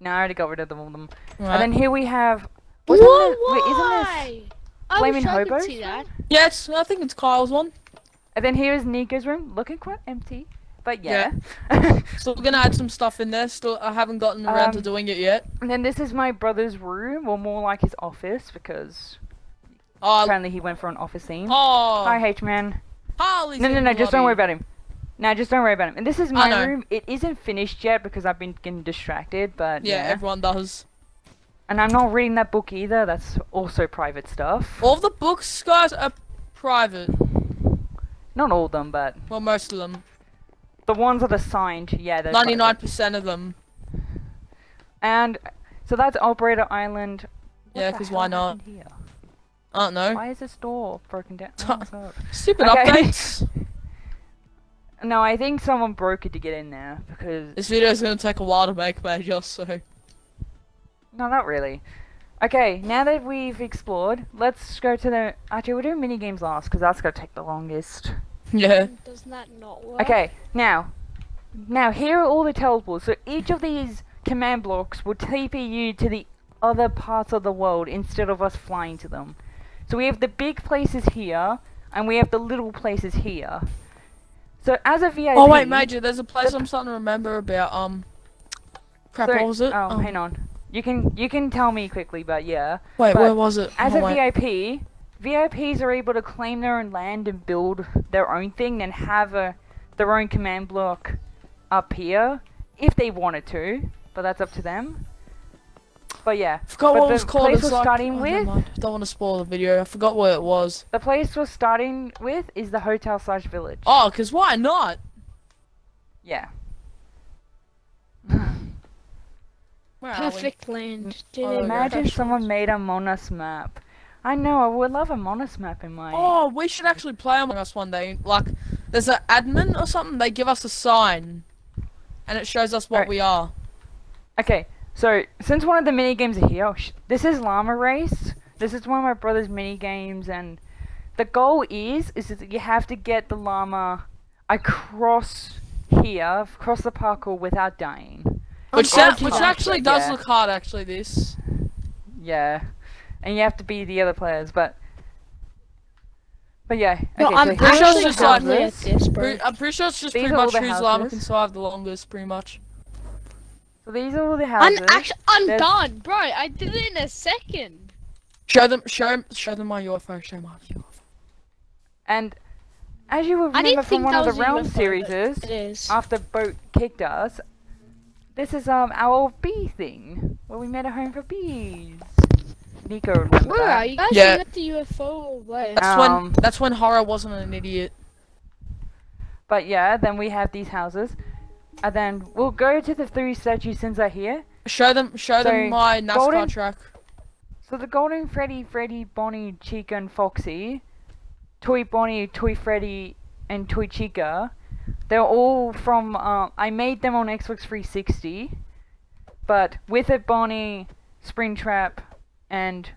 [SPEAKER 1] no, I already got rid of them all them.
[SPEAKER 2] Right.
[SPEAKER 1] And then here we have.
[SPEAKER 3] What?
[SPEAKER 1] Wasn't wait, isn't this
[SPEAKER 3] Why? I
[SPEAKER 1] Flaming
[SPEAKER 3] wish I
[SPEAKER 1] Hobos
[SPEAKER 3] could see that.
[SPEAKER 2] Yeah, I think it's Kyle's one.
[SPEAKER 1] And then here is Nico's room, looking quite empty. But yeah. [LAUGHS]
[SPEAKER 2] So we're gonna add some stuff in there. Still, I haven't gotten around to
[SPEAKER 1] Um,
[SPEAKER 2] doing it yet.
[SPEAKER 1] and then this is my brother's room, or more like his office, because
[SPEAKER 2] Oh,
[SPEAKER 1] apparently he went for an office scene.
[SPEAKER 2] oh,
[SPEAKER 1] Hi, H-Man.
[SPEAKER 2] Harley's
[SPEAKER 1] No, no, no, just don't worry about him. No, just don't worry about him. And this is my room. It isn't finished yet because I've been getting distracted, but
[SPEAKER 2] Yeah,
[SPEAKER 1] yeah.
[SPEAKER 2] everyone does.
[SPEAKER 1] And I'm not reading that book either. That's also private stuff.
[SPEAKER 2] All the books, guys, are private.
[SPEAKER 1] Not all of them, but
[SPEAKER 2] Well, most of them.
[SPEAKER 1] the ones that are signed, yeah,
[SPEAKER 2] 99% of them.
[SPEAKER 1] And so that's Operator Island. What
[SPEAKER 2] Yeah,
[SPEAKER 1] the
[SPEAKER 2] 'cause
[SPEAKER 1] hell
[SPEAKER 2] why not?
[SPEAKER 1] Here?
[SPEAKER 2] Oh, I don't know.
[SPEAKER 1] Why is this door broken down? Oh. [LAUGHS]
[SPEAKER 2] Stupid
[SPEAKER 1] Okay.
[SPEAKER 2] updates. [LAUGHS]
[SPEAKER 1] no, I think someone broke it to get in there because
[SPEAKER 2] This video is gonna take a while to make, major. [LAUGHS] So
[SPEAKER 1] no, not really. Okay, now that we've explored, let's go to the. Actually, we'll do mini games last because that's gonna take the longest.
[SPEAKER 2] yeah.
[SPEAKER 3] Does that not work?
[SPEAKER 1] Okay, now, now here are all the teleports. So each of these command blocks will TP you to the other parts of the world instead of us flying to them. So we have the big places here, and we have the little places here. So as a VIP.
[SPEAKER 2] Oh wait, Major, there's a place I'm starting to remember about. Um, crap,
[SPEAKER 1] so-
[SPEAKER 2] what was it?
[SPEAKER 1] Oh,
[SPEAKER 2] Um,
[SPEAKER 1] hang on. You can you can tell me quickly, but yeah.
[SPEAKER 2] Wait,
[SPEAKER 1] but
[SPEAKER 2] where was it?
[SPEAKER 1] As
[SPEAKER 2] oh,
[SPEAKER 1] a
[SPEAKER 2] wait.
[SPEAKER 1] VIP, VIPs are able to claim their own land and build their own thing and have a their own command block up here if they wanted to, but that's up to them. But yeah,
[SPEAKER 2] forgot
[SPEAKER 1] but
[SPEAKER 2] what it
[SPEAKER 1] the
[SPEAKER 2] was called.
[SPEAKER 1] place
[SPEAKER 2] It's
[SPEAKER 1] we're
[SPEAKER 2] like,
[SPEAKER 1] starting
[SPEAKER 2] oh, never
[SPEAKER 1] with-
[SPEAKER 2] mind. Don't want to spoil the video. I forgot what it was.
[SPEAKER 1] the place we're starting with is the hotel slash village.
[SPEAKER 2] Oh, cause why not?
[SPEAKER 1] Yeah.
[SPEAKER 2] Where are we?
[SPEAKER 3] Perfect land.
[SPEAKER 2] Oh, yeah.
[SPEAKER 1] Imagine someone made Among Us map. I know, I would love Among Us map in my.
[SPEAKER 2] Oh, we should actually play Among Us one day. Like, there's an admin or something. They give us a sign, and it shows us what
[SPEAKER 1] Alright.
[SPEAKER 2] we are.
[SPEAKER 1] Okay, so since one of the mini games are here, oh, sh- this is Llama Race. This is one of my brother's mini games, and the goal is is that you have to get the llama across here, across the parkour without dying.
[SPEAKER 2] Which,
[SPEAKER 3] I'm
[SPEAKER 2] sa-
[SPEAKER 3] glad you
[SPEAKER 2] which actually
[SPEAKER 1] it.
[SPEAKER 2] does
[SPEAKER 1] Yeah.
[SPEAKER 2] look hard. Actually, this.
[SPEAKER 1] Yeah, and you have to be the other players, but. But yeah,
[SPEAKER 3] No,
[SPEAKER 1] so
[SPEAKER 3] I'm
[SPEAKER 1] here's
[SPEAKER 2] pretty sure it's just like
[SPEAKER 3] good
[SPEAKER 1] houses.
[SPEAKER 3] at this,
[SPEAKER 2] I'm pretty sure it's just
[SPEAKER 1] These
[SPEAKER 2] pretty much
[SPEAKER 1] the
[SPEAKER 2] whose llama can survive the longest, pretty much.
[SPEAKER 1] So these are all the houses.
[SPEAKER 3] I'm
[SPEAKER 1] houses.
[SPEAKER 3] actually, I'm
[SPEAKER 1] There's-
[SPEAKER 3] done, bro. I did it in a second.
[SPEAKER 2] Show them, show, them, show them my UFO. Show my UFO.
[SPEAKER 1] And as you will remember from one of the
[SPEAKER 3] was
[SPEAKER 1] realm series,
[SPEAKER 3] It is.
[SPEAKER 1] after Boat kicked us, this is um our old bee thing where we made a home for bees. Nico remember
[SPEAKER 3] Where
[SPEAKER 1] that.
[SPEAKER 3] are you guys?
[SPEAKER 2] Yeah.
[SPEAKER 3] You the UFO away.
[SPEAKER 2] That's
[SPEAKER 1] Um,
[SPEAKER 2] when that's when horror wasn't an idiot.
[SPEAKER 1] But yeah, then we have these houses, and then we'll go to the three statues since they're here.
[SPEAKER 2] Show them, show
[SPEAKER 1] So,
[SPEAKER 2] them my NASCAR
[SPEAKER 1] Golden-
[SPEAKER 2] track.
[SPEAKER 1] So the Golden Freddy, Freddy, Bonnie, Chica, and Foxy, Toy Bonnie, Toy Freddy, and Toy Chica, they're all from. Uh, I made them on Xbox 360, but Withered Bonnie, Springtrap, and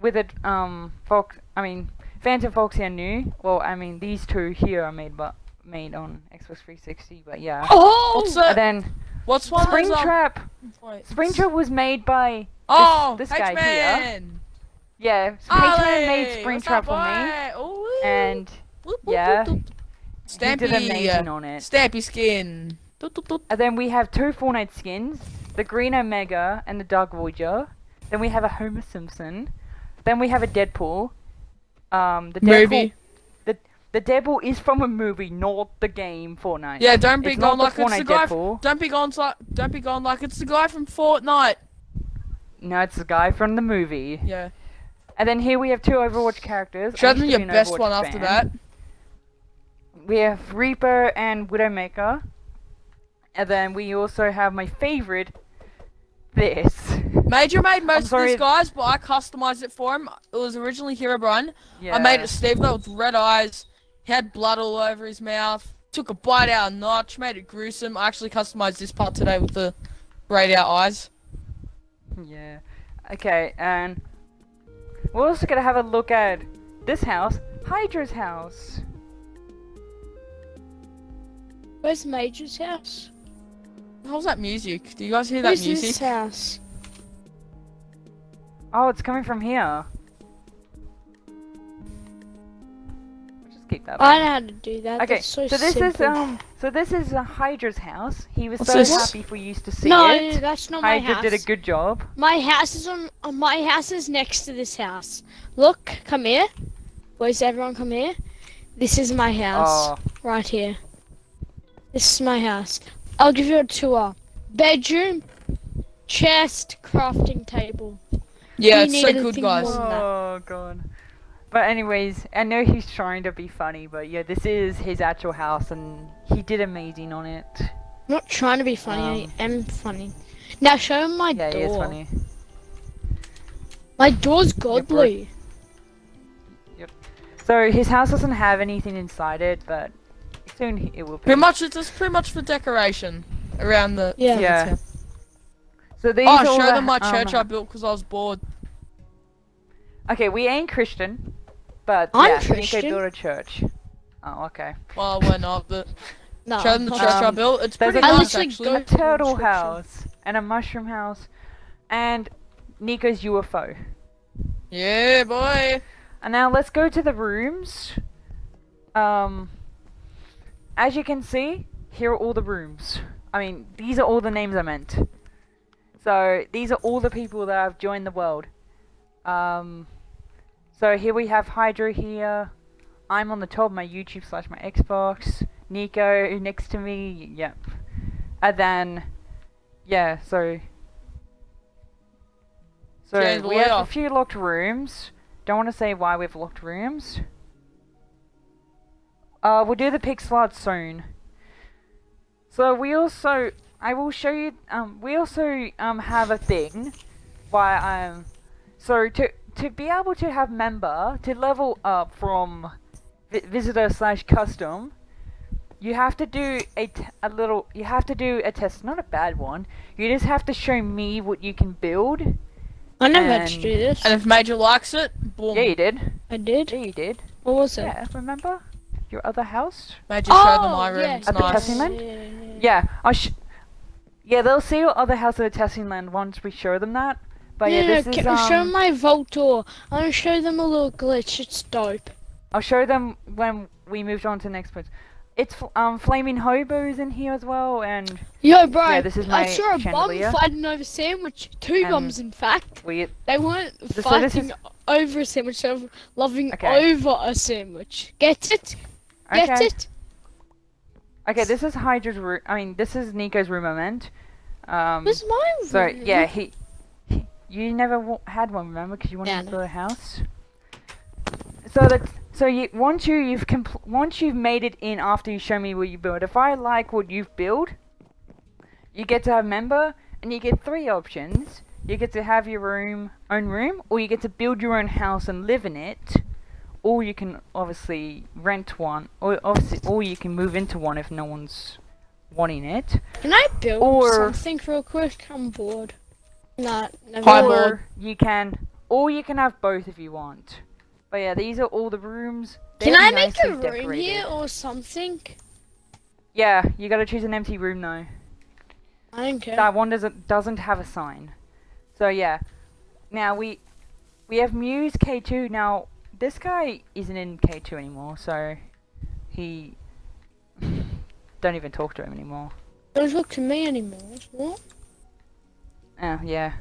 [SPEAKER 1] Withered um Fox. I mean Phantom Foxy are new. Well, I mean these two here are made but made on Xbox 360, but yeah.
[SPEAKER 3] Oh!
[SPEAKER 2] What's
[SPEAKER 1] And then
[SPEAKER 2] What's one of those?
[SPEAKER 1] Springtrap.
[SPEAKER 2] wait,
[SPEAKER 1] Springtrap was made by
[SPEAKER 2] Oh,
[SPEAKER 1] this guy here.
[SPEAKER 2] H-Man.
[SPEAKER 1] yeah.
[SPEAKER 2] Ollie,
[SPEAKER 1] Patreon made
[SPEAKER 2] what's
[SPEAKER 1] Springtrap for me.
[SPEAKER 2] Ooh.
[SPEAKER 1] and
[SPEAKER 2] Whoop, whoop,
[SPEAKER 1] yeah,
[SPEAKER 2] whoop, whoop.
[SPEAKER 1] he
[SPEAKER 2] Stampy.
[SPEAKER 1] did amazing on it.
[SPEAKER 2] Stampy skin.
[SPEAKER 1] And then we have two Fortnite skins, the Green Omega and the Dark Voyager. Then we have a Homer Simpson. Then we have a Deadpool. Um, the Deadpool,
[SPEAKER 2] Movie.
[SPEAKER 1] The devil is from a movie, not the game Fortnite.
[SPEAKER 2] Yeah, don't be
[SPEAKER 1] It's the
[SPEAKER 2] like it's the guy. Don't be going like. Don't be going like it's the guy from Fortnite.
[SPEAKER 1] No, it's the guy from the movie.
[SPEAKER 2] Yeah.
[SPEAKER 1] And then here we have two Overwatch characters.
[SPEAKER 2] Show them your
[SPEAKER 1] be
[SPEAKER 2] best
[SPEAKER 1] Overwatch
[SPEAKER 2] one after that.
[SPEAKER 1] We have Reaper and Widowmaker. And then we also have my favorite, this.
[SPEAKER 2] Major made most of these guys, but I customized it for him. It was originally Herobrine.
[SPEAKER 1] Yeah.
[SPEAKER 2] I made it Steve though with red eyes. He had blood all over his mouth. Took a bite out of Notch, made it gruesome. I actually customized this part today with the grayed out eyes.
[SPEAKER 1] Yeah. Okay, and we're also gonna have a look at this house, Hydra's house.
[SPEAKER 3] Where's Major's house?
[SPEAKER 2] How's that music? Do you guys hear that
[SPEAKER 3] Where's
[SPEAKER 2] music?
[SPEAKER 3] this house?
[SPEAKER 1] Oh, it's coming from here. I'll just keep that.
[SPEAKER 3] I know how to do that.
[SPEAKER 1] Okay,
[SPEAKER 3] That's so,
[SPEAKER 1] so this
[SPEAKER 3] simple.
[SPEAKER 1] is um, so this is uh, Hydra's house. He was
[SPEAKER 2] What's
[SPEAKER 1] so
[SPEAKER 2] this?
[SPEAKER 1] happy for you to see
[SPEAKER 3] No,
[SPEAKER 1] it.
[SPEAKER 3] that's not my house.
[SPEAKER 1] Hydra did a good job.
[SPEAKER 3] My house is on. Uh, my house is next to this house. Look, come here. Where's everyone? Come here. This is my house,
[SPEAKER 1] Oh,
[SPEAKER 3] right here. This is my house. I'll give you a tour. Bedroom, chest, crafting table.
[SPEAKER 2] Yeah,
[SPEAKER 3] We
[SPEAKER 2] it's so good, guys.
[SPEAKER 3] more. than that.
[SPEAKER 1] oh god. But anyways, I know he's trying to be funny, but yeah, this is his actual house, and he did amazing on it.
[SPEAKER 3] I'm not trying to be funny.
[SPEAKER 1] Um,
[SPEAKER 3] I am funny. Now show him my
[SPEAKER 1] Yeah,
[SPEAKER 3] door.
[SPEAKER 1] he is funny.
[SPEAKER 3] My door's godly. Yep.
[SPEAKER 1] So his house doesn't have anything inside it, but soon it will. Be.
[SPEAKER 2] Pretty much, it's just pretty much for decoration around the.
[SPEAKER 3] Yeah.
[SPEAKER 1] Yeah. So these
[SPEAKER 2] Oh,
[SPEAKER 1] are
[SPEAKER 2] show
[SPEAKER 1] the,
[SPEAKER 2] them my
[SPEAKER 1] um,
[SPEAKER 2] church I built because I was bored.
[SPEAKER 1] Okay, we ain't Christian, but
[SPEAKER 3] I'm
[SPEAKER 1] yeah, Nico
[SPEAKER 3] Christian.
[SPEAKER 1] built a church. Oh, okay.
[SPEAKER 2] Well, we're not but
[SPEAKER 3] No.
[SPEAKER 2] show them the
[SPEAKER 3] I'm
[SPEAKER 2] church
[SPEAKER 3] not.
[SPEAKER 2] I
[SPEAKER 1] Um,
[SPEAKER 2] built. It's pretty
[SPEAKER 1] a- I
[SPEAKER 2] nice
[SPEAKER 3] literally
[SPEAKER 2] actually.
[SPEAKER 1] A turtle
[SPEAKER 3] Sure, sure.
[SPEAKER 1] house and a mushroom house, and Nico's UFO.
[SPEAKER 2] Yeah, boy.
[SPEAKER 1] And now let's go to the rooms. Um, as you can see, here are all the rooms. I mean, these are all the names I meant. So these are all the people that have joined the world. Um, so here we have Hydra here. I'm on the top, my YouTube slash my Xbox. Nico next to me, yep. And then, yeah, so. So
[SPEAKER 2] James
[SPEAKER 1] we have
[SPEAKER 2] Lawyer.
[SPEAKER 1] a few locked rooms. Don't want to say why we've locked rooms. Uh, we'll do the pixel art soon. So we also, I will show you. Um, we also um have a thing, why um, so to to be able to have member to level up from vi- visitor slash custom, you have to do a, t- a little. You have to do a test, not a bad one. You just have to show me what you can build.
[SPEAKER 3] I never had to do this.
[SPEAKER 2] And if Major likes it, boom.
[SPEAKER 1] Yeah, you did.
[SPEAKER 3] I did.
[SPEAKER 1] Yeah, you did.
[SPEAKER 3] What was it?
[SPEAKER 1] Yeah, remember your other house?
[SPEAKER 2] Major showed them
[SPEAKER 3] Oh,
[SPEAKER 2] my room.
[SPEAKER 3] yeah.
[SPEAKER 2] It's
[SPEAKER 1] At the
[SPEAKER 2] nice.
[SPEAKER 1] testing land?
[SPEAKER 3] Yeah, yeah, yeah.
[SPEAKER 1] Yeah, I sh- Yeah, they'll see your other house at the testing land once we show them that. But yeah, this
[SPEAKER 3] can
[SPEAKER 1] is
[SPEAKER 3] I show
[SPEAKER 1] um.
[SPEAKER 3] my vault door. I'm gonna show them a little glitch. It's dope.
[SPEAKER 1] I'll show them when we moved on to the next place. It's um flaming hobos in here as well, and
[SPEAKER 3] Yo, bro.
[SPEAKER 1] Yeah, this is my I
[SPEAKER 3] saw a
[SPEAKER 1] chandelier.
[SPEAKER 3] bomb fighting over a sandwich. Two
[SPEAKER 1] And-
[SPEAKER 3] bombs, in fact.
[SPEAKER 1] we
[SPEAKER 3] They weren't
[SPEAKER 1] So
[SPEAKER 3] fighting
[SPEAKER 1] is-
[SPEAKER 3] over a sandwich. They were loving
[SPEAKER 1] Okay.
[SPEAKER 3] over a sandwich. Get it? Get
[SPEAKER 1] okay.
[SPEAKER 3] it?
[SPEAKER 1] Okay, this is Hydra's room. I mean, this is Nico's room. I meant. Um.
[SPEAKER 3] This is my room.
[SPEAKER 1] So yeah, he you never w- had one, remember? Because you wanted
[SPEAKER 3] Yeah,
[SPEAKER 1] to build a house. So that so you once you you've compl- once you've made it in after you show me what you build. If I like what you've built, you get to have member, and you get three options. You get to have your room own room, or you get to build your own house and live in it, or you can obviously rent one, or obviously, or you can move into one if no one's wanting it.
[SPEAKER 3] Can I build
[SPEAKER 1] Or-
[SPEAKER 3] something real quick? I'm bored. Nah, never.
[SPEAKER 2] Hi,
[SPEAKER 3] mind.
[SPEAKER 2] bored.
[SPEAKER 1] or you can, or you can have both if you want. But yeah, these are all the rooms.
[SPEAKER 3] Can
[SPEAKER 1] They're
[SPEAKER 3] I make a room
[SPEAKER 1] decorated.
[SPEAKER 3] here or something?
[SPEAKER 1] Yeah, you gotta choose an empty room though.
[SPEAKER 3] I don't care.
[SPEAKER 1] That one doesn't doesn't have a sign. So yeah, now we we have Muse K2. Now this guy isn't in K2 anymore, so he [LAUGHS] don't even talk to him anymore.
[SPEAKER 3] Don't talk to me anymore. What?
[SPEAKER 1] Oh yeah.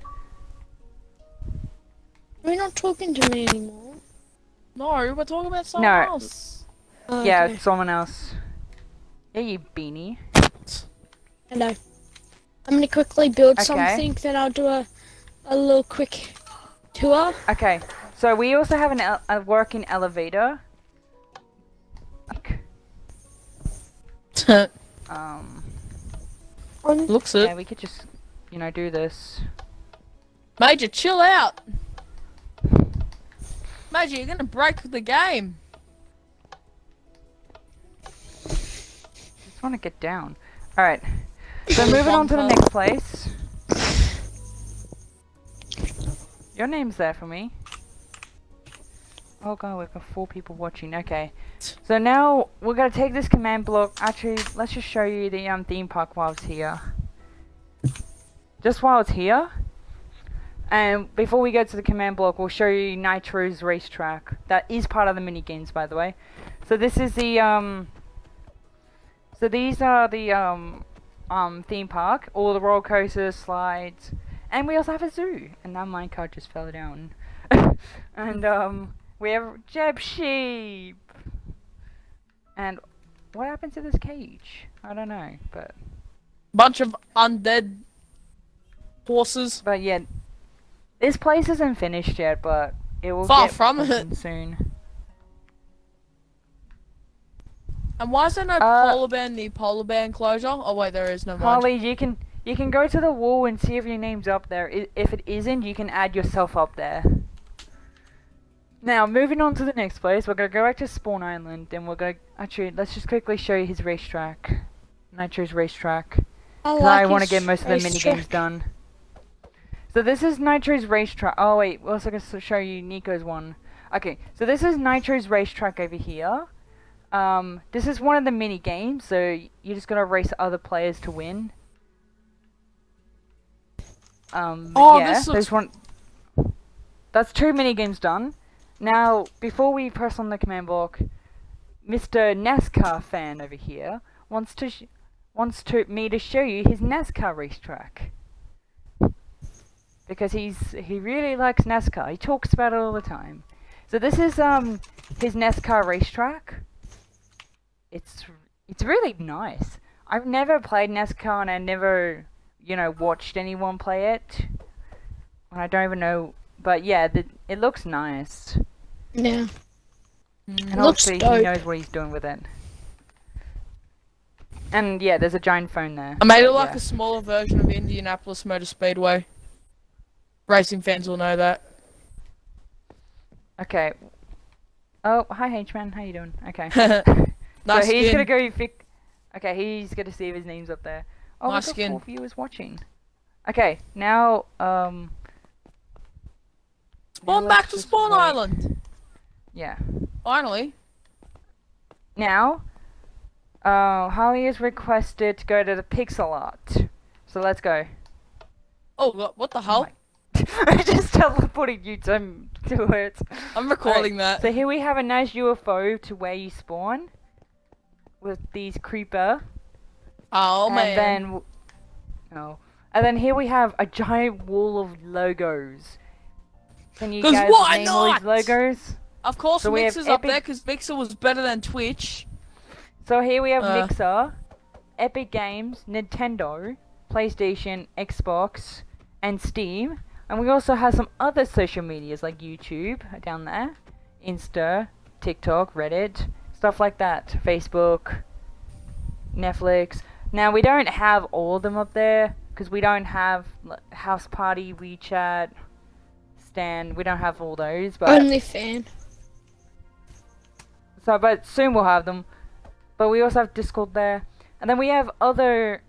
[SPEAKER 3] You're not talking to me anymore.
[SPEAKER 2] No, we're talking about someone
[SPEAKER 1] No.
[SPEAKER 2] else.
[SPEAKER 3] Oh,
[SPEAKER 1] Yeah,
[SPEAKER 3] okay.
[SPEAKER 1] someone else. Yeah, you beanie.
[SPEAKER 3] Hello. I'm gonna quickly build
[SPEAKER 1] Okay.
[SPEAKER 3] something, then I'll do a a little quick tour.
[SPEAKER 1] Okay, so we also have an a working elevator. [LAUGHS] Um,
[SPEAKER 3] On
[SPEAKER 2] Looks
[SPEAKER 1] yeah, we could just, you know, do this.
[SPEAKER 2] Major, chill out. Major, you're gonna break the game.
[SPEAKER 1] Just want to get down. All right. So moving on to the next place. Your name's there for me. Oh god, we've got four people watching. Okay. So now we're gonna take this command block. Actually, let's just show you the um theme park while it's here. Just while it's here. And before we go to the command block, we'll show you Nitro's racetrack. That is part of the mini games, by the way. So this is the um. So these are the um um theme park, all the roller coasters, slides, and we also have a zoo. And that minecart just fell down. [LAUGHS] and um we have Jeb sheep. And what happened to this cage? I don't know, but
[SPEAKER 2] Bunch of undead horses.
[SPEAKER 1] but yeah, this place isn't finished yet, but it will
[SPEAKER 2] Far
[SPEAKER 1] get
[SPEAKER 2] from it.
[SPEAKER 1] soon.
[SPEAKER 2] And why is there no
[SPEAKER 1] Uh,
[SPEAKER 2] polar bear in the polar bear enclosure? Oh wait, there is no.
[SPEAKER 1] Harley, you can you can go to the wall and see if your name's up there. I- If it isn't, you can add yourself up there. Now, moving on to the next place, we're gonna go back to Spawn Island, and we're gonna actually let's just quickly show you his racetrack, Nitro's racetrack.
[SPEAKER 3] I, like
[SPEAKER 1] I want to get most of the mini games done. So this is Nitro's racetrack. Oh wait, we're also going to show you Nico's one. Okay, so this is Nitro's racetrack over here. Um, this is one of the mini games, so you're just gonna race other players to win. Um,
[SPEAKER 2] Oh,
[SPEAKER 1] yeah,
[SPEAKER 2] this
[SPEAKER 1] there's one. That's two mini games done. Now, before we press on the command block, Mr. NASCAR fan over here wants to sh- wants to me to show you his NASCAR racetrack because he's he really likes NASCAR. He talks about it all the time. So this is um his NASCAR racetrack. It's it's really nice. I've never played NASCAR and I never you know watched anyone play it. And I don't even know, but yeah, the, it looks nice.
[SPEAKER 3] Yeah.
[SPEAKER 1] And
[SPEAKER 3] It looks
[SPEAKER 1] obviously he knows what he's doing with it. And yeah, there's a giant phone there.
[SPEAKER 2] I made it like
[SPEAKER 1] Yeah.
[SPEAKER 2] a smaller version of Indianapolis Motor Speedway. Racing fans will know that.
[SPEAKER 1] Okay. Oh, hi H-Man, how you doing? Okay. [LAUGHS]
[SPEAKER 2] nice
[SPEAKER 1] so he's
[SPEAKER 2] skin.
[SPEAKER 1] gonna go fix. Okay, he's gonna see if his name's up there. Oh,
[SPEAKER 2] Nice skin.
[SPEAKER 1] four viewers watching. Okay, now um.
[SPEAKER 2] Spawn
[SPEAKER 1] now
[SPEAKER 2] back to Spawn
[SPEAKER 1] wait.
[SPEAKER 2] Island.
[SPEAKER 1] Yeah.
[SPEAKER 2] Finally.
[SPEAKER 1] Now, uh, Harley is requested to go to the pixel art. So let's go.
[SPEAKER 2] Oh, what, the hell?
[SPEAKER 1] my- [LAUGHS] I just teleported you to, to it.
[SPEAKER 2] I'm recording that.
[SPEAKER 1] So here we have a nice UFO to where you spawn. With these creeper.
[SPEAKER 2] oh
[SPEAKER 1] and
[SPEAKER 2] man.
[SPEAKER 1] then oh, and then here we have a giant wall of logos. Can you guys name all these logos?
[SPEAKER 2] of course,
[SPEAKER 1] so
[SPEAKER 2] Mixer's up
[SPEAKER 1] Epic-
[SPEAKER 2] there because Mixer was better than Twitch.
[SPEAKER 1] So here we have
[SPEAKER 2] Uh.
[SPEAKER 1] Mixer, Epic Games, Nintendo, PlayStation, Xbox, and Steam. And we also have some other social medias like YouTube down there, Insta, TikTok, Reddit, stuff like that, Facebook, Netflix. Now we don't have all of them up there because we don't have House Party, WeChat, Stan. We don't have all those, but
[SPEAKER 3] Only fan.
[SPEAKER 1] so, but soon we'll have them. But we also have Discord there, and then we have other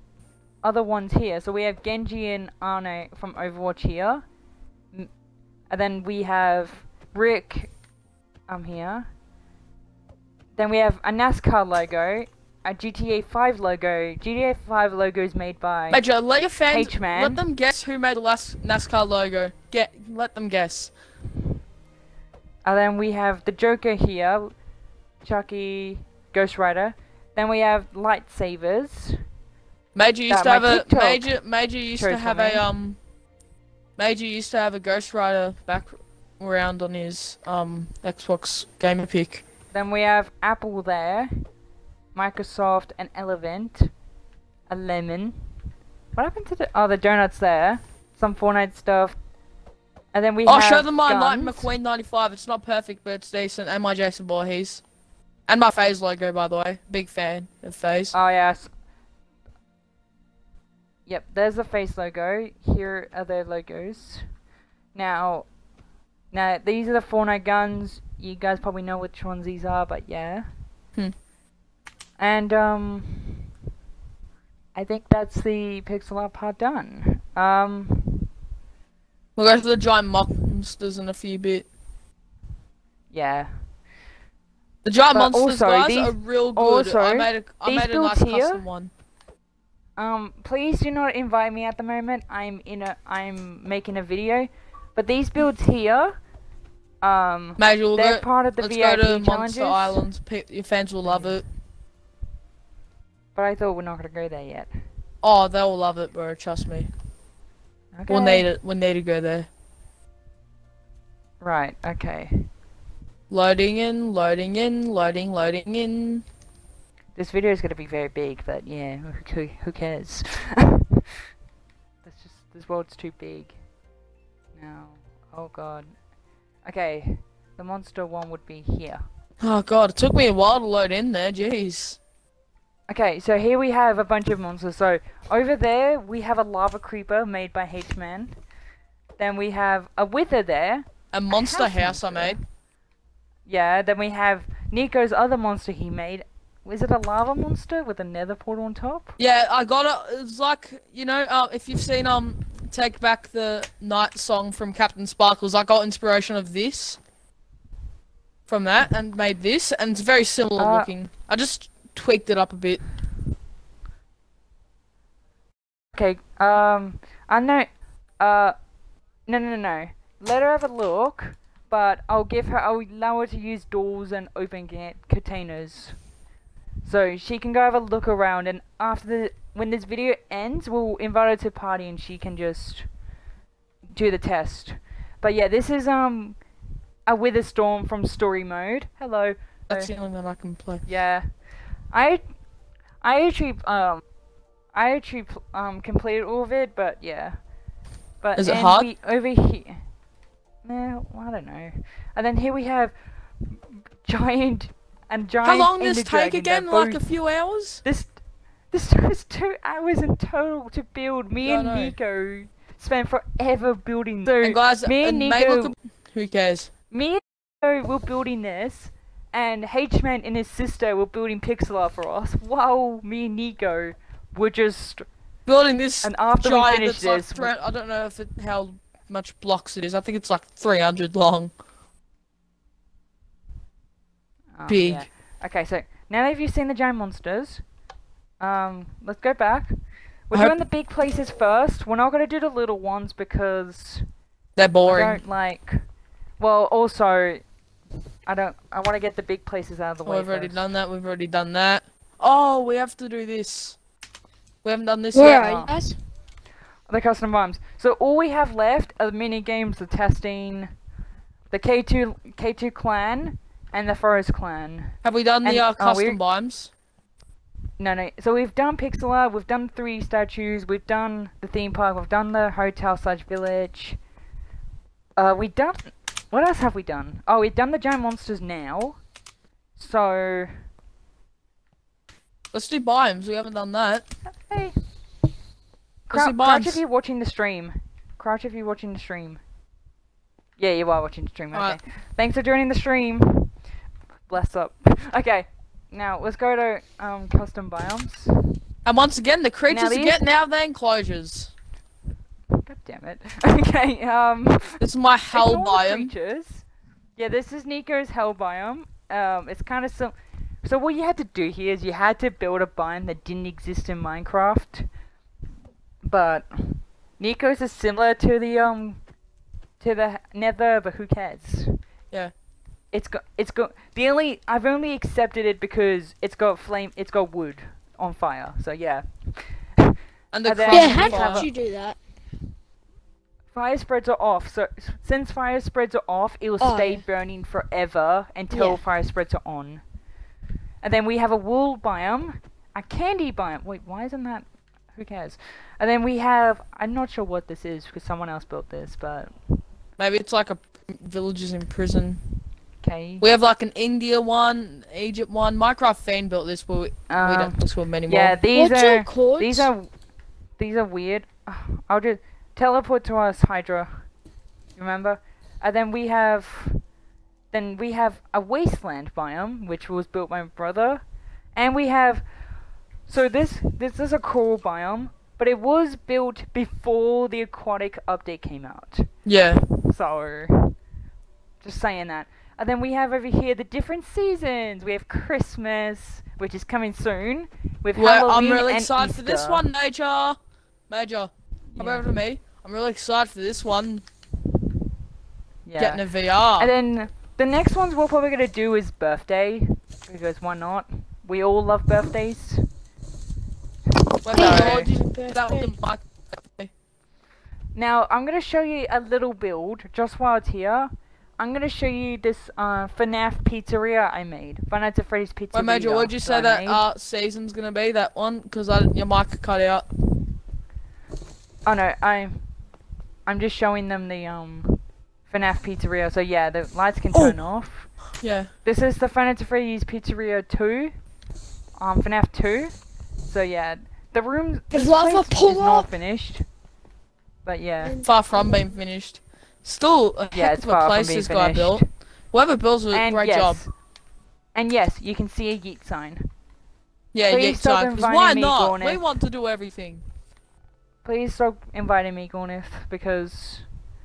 [SPEAKER 1] other ones here. So we have Genji and Ana from Overwatch here, and then we have Rick. I'm um here. Then we have a NASCAR logo, a GTA 5 logo. GTA 5 logo is made by.
[SPEAKER 2] Major, let your fans
[SPEAKER 1] H-Man.
[SPEAKER 2] let them guess who made the last NASCAR logo. Get let them guess.
[SPEAKER 1] And then we have the Joker here, Chucky, Ghost Rider. Then we have lightsabers.
[SPEAKER 2] Major used to have a
[SPEAKER 1] TikTok
[SPEAKER 2] major major used to have a um Major used to have a Ghost Rider background on his um Xbox gamer pick.
[SPEAKER 1] Then we have Apple there, Microsoft, and Elevent, a lemon. What happened to the oh the donuts there? Some Fortnite stuff. And then we
[SPEAKER 2] Oh, show them my Light
[SPEAKER 1] guns.
[SPEAKER 2] McQueen 95. It's not perfect, but it's decent. And my Jason Voorhees. And my FaZe logo, by the way. Big fan of FaZe.
[SPEAKER 1] Oh yes. Yep, there's the FaZe logo. Here are their logos. Now, now these are the Fortnite guns. You guys probably know which ones these are, but yeah.
[SPEAKER 2] Hmm.
[SPEAKER 1] And um, I think that's the pixel art part done. Um,
[SPEAKER 2] We'll go to the giant monsters in a few bit.
[SPEAKER 1] yeah.
[SPEAKER 2] The giant
[SPEAKER 1] But
[SPEAKER 2] monsters,
[SPEAKER 1] also,
[SPEAKER 2] guys,
[SPEAKER 1] these-
[SPEAKER 2] are real good.
[SPEAKER 1] also,
[SPEAKER 2] I made a, I made a nice
[SPEAKER 1] here-
[SPEAKER 2] custom one.
[SPEAKER 1] Um, please do not invite me at the moment. I'm in a, I'm making a video, but these builds here, um,
[SPEAKER 2] we'll
[SPEAKER 1] they're
[SPEAKER 2] go,
[SPEAKER 1] part of the
[SPEAKER 2] let's
[SPEAKER 1] VIP
[SPEAKER 2] go to
[SPEAKER 1] challenges.
[SPEAKER 2] Monster Island. Your fans will love it.
[SPEAKER 1] But I thought we're not gonna go there yet.
[SPEAKER 2] Oh, they'll love it, bro. Trust me.
[SPEAKER 1] Okay.
[SPEAKER 2] We'll need it. We'll need to go there.
[SPEAKER 1] Right. Okay.
[SPEAKER 2] Loading in, loading in, loading, loading in.
[SPEAKER 1] This video is gonna be very big, but yeah, who, who cares? [LAUGHS] It's just this world's too big. Now, oh god. Okay, the monster one would be here.
[SPEAKER 2] Oh god, it took me a while to load in there. Jeez.
[SPEAKER 1] Okay, so here we have a bunch of monsters. So over there we have a lava creeper made by H-Man. Then we have a wither there.
[SPEAKER 2] A monster
[SPEAKER 1] house
[SPEAKER 2] house I made.
[SPEAKER 1] Yeah, then we have Nico's other monster he made. Was it a lava monster with a nether portal on top?
[SPEAKER 2] Yeah, I got it. It's like you know, uh, if you've seen um, take back the night song from CaptainSparklez, I got inspiration of this. From that and made this, and it's very similar
[SPEAKER 1] Uh,
[SPEAKER 2] looking. I just tweaked it up a bit.
[SPEAKER 1] Okay, um, I know, uh, no, no, no, no. Let her have a look. but I'll give her. I'll allow her to use doors and open containers, so she can go have a look around. And after the when this video ends, we'll invite her to a party and she can just do the test. But yeah, this is um a Wither Storm from Story Mode. Hello.
[SPEAKER 2] That's the only one I can play.
[SPEAKER 1] Yeah, I I actually um I actually um completed all of it, but yeah. But
[SPEAKER 2] Is it hard?
[SPEAKER 1] We, over here, no, I don't know. And then here we have [LAUGHS] giant and giant.
[SPEAKER 2] How long does take again? Like a few hours?
[SPEAKER 1] this this took us two hours in total to build. Me
[SPEAKER 2] I
[SPEAKER 1] and
[SPEAKER 2] know.
[SPEAKER 1] Nico spent forever building. So
[SPEAKER 2] And guys,
[SPEAKER 1] me and
[SPEAKER 2] and
[SPEAKER 1] Nico,
[SPEAKER 2] who cares?
[SPEAKER 1] me and Nico were building this, and H-Man and his sister were building pixel art for us, while me and Nico were just.
[SPEAKER 2] Building this
[SPEAKER 1] And after we
[SPEAKER 2] giant
[SPEAKER 1] finish
[SPEAKER 2] that's
[SPEAKER 1] this,
[SPEAKER 2] thre- I don't know if it, how much blocks it is. I think it's like 300 long.
[SPEAKER 1] Oh,
[SPEAKER 2] Big.
[SPEAKER 1] yeah. Okay, so now that you've seen the giant monsters, um, let's go back. We're
[SPEAKER 2] I
[SPEAKER 1] doing the big places first. We're not gonna do the little ones because
[SPEAKER 2] They're
[SPEAKER 1] I
[SPEAKER 2] boring.
[SPEAKER 1] don't like. Well, also, I don't. I want to get the big places out of the
[SPEAKER 2] Oh,
[SPEAKER 1] way.
[SPEAKER 2] we've already done that. We've already done that. Oh, we have to do this. We haven't done this
[SPEAKER 3] Where
[SPEAKER 2] yet.
[SPEAKER 3] are
[SPEAKER 1] Oh.
[SPEAKER 3] you guys?
[SPEAKER 1] the custom bombs. So all we have left are the mini games, the testing, the K2 K2 clan, and the Forest clan.
[SPEAKER 2] Have we done the
[SPEAKER 1] And-
[SPEAKER 2] uh,
[SPEAKER 1] oh,
[SPEAKER 2] custom biomes?
[SPEAKER 1] No, no. So we've done pixel art, we've done three statues, we've done the theme park, we've done the hotel slash village. Uh, we done. What else have we done? Oh, we've done the giant monsters now. So
[SPEAKER 2] Let's do biomes. We haven't done that.
[SPEAKER 1] hey,
[SPEAKER 2] Let's
[SPEAKER 1] Crou-
[SPEAKER 2] do
[SPEAKER 1] crouch if you're watching the stream. Crouch if you're watching the stream. Yeah, you are watching the stream. Okay.
[SPEAKER 2] Alright.
[SPEAKER 1] Thanks for joining the stream. Bless up. [LAUGHS] Okay, now let's go to um custom biomes.
[SPEAKER 2] And once again, the creatures
[SPEAKER 1] these-
[SPEAKER 2] getting out of their enclosures.
[SPEAKER 1] God damn it. [LAUGHS] Okay, um.
[SPEAKER 2] This is my hell biome.
[SPEAKER 1] creatures. Yeah, this is Nico's hell biome. Um, it's kind of so. So what you had to do here is you had to build a biome that didn't exist in Minecraft. But Nico's is similar to the um to the Nether, but who cares?
[SPEAKER 2] Yeah.
[SPEAKER 1] It's got it's got the only I've only accepted it because it's got flame it's got wood on fire. So yeah. [LAUGHS]
[SPEAKER 2] And the
[SPEAKER 1] And then-
[SPEAKER 2] crust
[SPEAKER 3] Yeah, how
[SPEAKER 2] fire.
[SPEAKER 3] did you do that?
[SPEAKER 1] Fire spreads are off. So since fire spreads are off, it will
[SPEAKER 3] Oh,
[SPEAKER 1] stay
[SPEAKER 3] yeah.
[SPEAKER 1] burning forever until
[SPEAKER 3] Yeah.
[SPEAKER 1] fire spreads are on. And then we have a wool biome, a candy biome. Wait, why isn't that? Who cares? And then we have. I'm not sure what this is because someone else built this, but
[SPEAKER 2] Maybe it's like a villages in prison.
[SPEAKER 1] Okay.
[SPEAKER 2] We have like an India one, Egypt one. Minecraft fan built this, but we, we
[SPEAKER 1] Um,
[SPEAKER 2] don't discover many
[SPEAKER 1] yeah, these
[SPEAKER 3] What's
[SPEAKER 1] are
[SPEAKER 3] your
[SPEAKER 1] these are these are weird. [SIGHS] I'll just teleport to us, Hydra. Remember? And then we have then we have a wasteland biome, which was built by my brother, and we have so this this is a coral biome, but it was built before the aquatic update came out.
[SPEAKER 2] Yeah.
[SPEAKER 1] So, just saying that. And then we have over here the different seasons. We have Christmas, which is coming soon. With
[SPEAKER 2] Well, I'm really excited for this one, Major. Major, come
[SPEAKER 1] Yeah.
[SPEAKER 2] over to me. I'm really excited for this one.
[SPEAKER 1] Yeah.
[SPEAKER 2] Getting a VR.
[SPEAKER 1] And then the next ones we're probably gonna do is birthday, because why not? We all love birthdays.
[SPEAKER 2] Well,
[SPEAKER 3] Hey,
[SPEAKER 2] no,
[SPEAKER 1] Alright.
[SPEAKER 2] that was the mic.
[SPEAKER 1] Now I'm gonna show you a little build just while it's here. I'm gonna show you this uh, FNAF pizzeria I made. Five Nights at Freddy's pizzeria.
[SPEAKER 2] Wait, Major, what'd you say
[SPEAKER 1] I
[SPEAKER 2] that
[SPEAKER 1] made.
[SPEAKER 2] uh, season's gonna be? That one? Because I your mic cut out.
[SPEAKER 1] Oh no, I'm I'm just showing them the um FNAF pizzeria. So yeah, the lights can
[SPEAKER 2] Oh.
[SPEAKER 1] turn off.
[SPEAKER 2] Yeah.
[SPEAKER 1] This is the Five Nights at Freddy's Pizzeria 2, um FNAF 2. So yeah, the room
[SPEAKER 3] Is lava pull
[SPEAKER 1] is not finished. But yeah,
[SPEAKER 2] Far from being finished. Still a
[SPEAKER 1] yeah,
[SPEAKER 2] heck
[SPEAKER 1] it's
[SPEAKER 2] of a place this guy built. Whoever builds a
[SPEAKER 1] And
[SPEAKER 2] great
[SPEAKER 1] yes,
[SPEAKER 2] job.
[SPEAKER 1] and yes, you can see a yeet sign.
[SPEAKER 2] Yeah,
[SPEAKER 1] Please stop
[SPEAKER 2] Because why not? We want to do everything.
[SPEAKER 1] Please stop inviting me, Gornith, because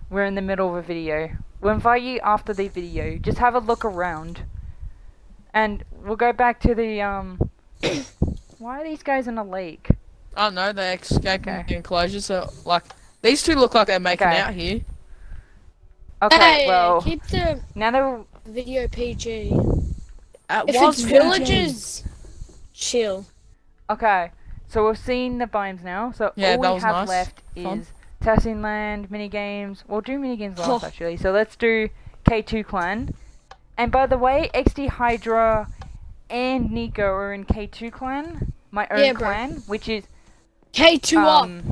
[SPEAKER 1] we're in the middle of a video. We'll invite you after the video. Just have a look around. And we'll go back to the, um... [COUGHS] why are these guys in a lake?
[SPEAKER 2] I don't know, they escaped
[SPEAKER 1] Okay.
[SPEAKER 2] the enclosure, so, like, these two look like they're making
[SPEAKER 1] Okay.
[SPEAKER 2] out here.
[SPEAKER 1] Okay,
[SPEAKER 3] Hey,
[SPEAKER 1] well,
[SPEAKER 3] keep the
[SPEAKER 1] now that
[SPEAKER 3] video PG.
[SPEAKER 2] It
[SPEAKER 3] If
[SPEAKER 2] was
[SPEAKER 3] it's
[SPEAKER 2] PG.
[SPEAKER 3] villages, chill.
[SPEAKER 1] Okay, so we've seen the biomes now. So
[SPEAKER 2] Yeah,
[SPEAKER 1] all we have
[SPEAKER 2] nice.
[SPEAKER 1] left
[SPEAKER 2] Fun.
[SPEAKER 1] is testing land, mini games. We'll do mini games last
[SPEAKER 3] Oh.
[SPEAKER 1] actually. So let's do K2 clan. And by the way, XD Hydra and Nico are in K2 clan, my own
[SPEAKER 3] Yeah, bro.
[SPEAKER 1] clan, which is
[SPEAKER 3] K2 up.
[SPEAKER 1] um.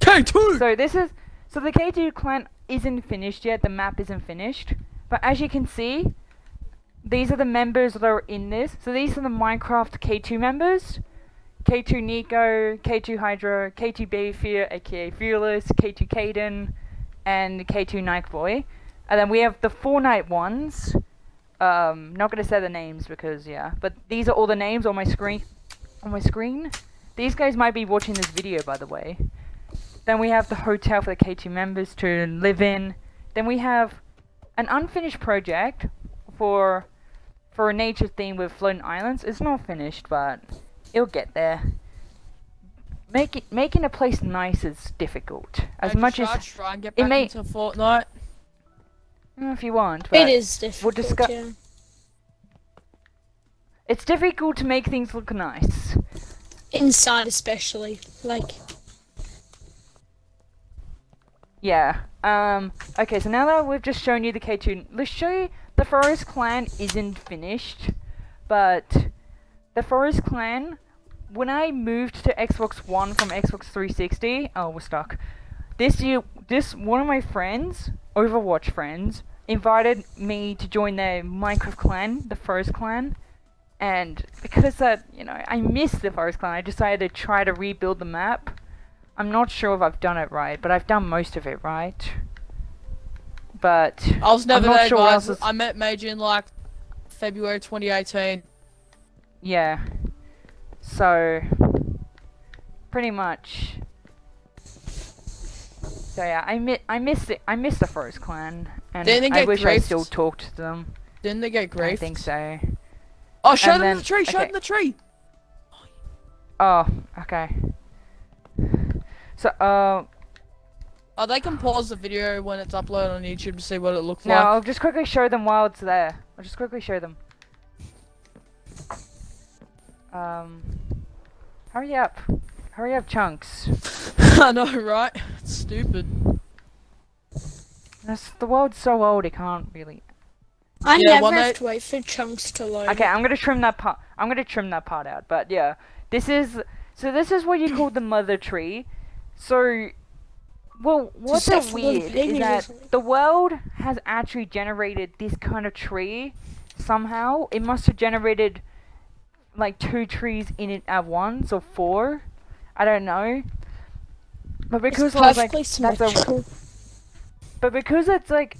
[SPEAKER 2] K2!
[SPEAKER 1] So this is so the K2 clan isn't finished yet. The map isn't finished, but as you can see, these are the members that are in this. So these are the Minecraft K2 members. K2 Nico, K2 Hydra, K2 Bayfear, aka Fearless, K2 Caden, and K2 Nightboy. And then we have the Fortnite ones. Um, not gonna say the names because yeah, but these are all the names on my screen. On my screen. These guys might be watching this video, by the way. Then we have the hotel for the K2 members to live in. Then we have an unfinished project for for a nature theme with floating islands. It's not finished, but it'll get there. Make it, making a place nice is difficult. As
[SPEAKER 2] Maybe
[SPEAKER 1] much as
[SPEAKER 2] try and get
[SPEAKER 1] it may-
[SPEAKER 2] into Fortnite.
[SPEAKER 1] mm, if you want, but
[SPEAKER 3] it is difficult.
[SPEAKER 1] We'll discuss-
[SPEAKER 3] yeah.
[SPEAKER 1] it's difficult to make things look nice.
[SPEAKER 3] Inside, especially. Like,
[SPEAKER 1] Yeah. Um. Okay. So now that we've just shown you the K2, let's show you the Forest Clan isn't finished, but the Forest Clan. When I moved to Xbox One from Xbox 360, oh, we're stuck. This year, this one of my friends, Overwatch friends, invited me to join their Minecraft clan, the Forest Clan, and because that, you know, I missed the Forest Clan, I decided to try to rebuild the map. I'm not sure if I've done it right, but I've done most of it right. But
[SPEAKER 2] I was never there,
[SPEAKER 1] sure
[SPEAKER 2] guys. I met Major in like February 2018.
[SPEAKER 1] yeah, so pretty much. So yeah, I mi- I missed it. I missed the Forest Clan, and
[SPEAKER 2] Didn't they
[SPEAKER 1] I wish I still talked to them.
[SPEAKER 2] Didn't they get
[SPEAKER 1] I think so.
[SPEAKER 2] Oh, show
[SPEAKER 1] And
[SPEAKER 2] them
[SPEAKER 1] then-
[SPEAKER 2] the tree. Show
[SPEAKER 1] okay.
[SPEAKER 2] them the tree.
[SPEAKER 1] Oh, okay. So uh,
[SPEAKER 2] Oh, they can pause the video when it's uploaded on YouTube to see what it looks
[SPEAKER 1] no,
[SPEAKER 2] like.
[SPEAKER 1] I'll just quickly show them while it's there. I'll just quickly show them. Um, hurry up, hurry up, chunks. [LAUGHS]
[SPEAKER 2] I know, right? It's stupid.
[SPEAKER 1] That's, the world's so old, it can't really.
[SPEAKER 3] I
[SPEAKER 2] Yeah,
[SPEAKER 3] never
[SPEAKER 2] one
[SPEAKER 3] have to wait for chunks to load.
[SPEAKER 1] Okay, I'm gonna trim that part. I'm gonna trim that part out. But yeah, this is so. This is what you call the mother tree. So, well, what's so weird is that the world has actually generated this kind of tree somehow. It must have generated like two trees in it at once or four. I don't know. But because I was like, that's a but because it's like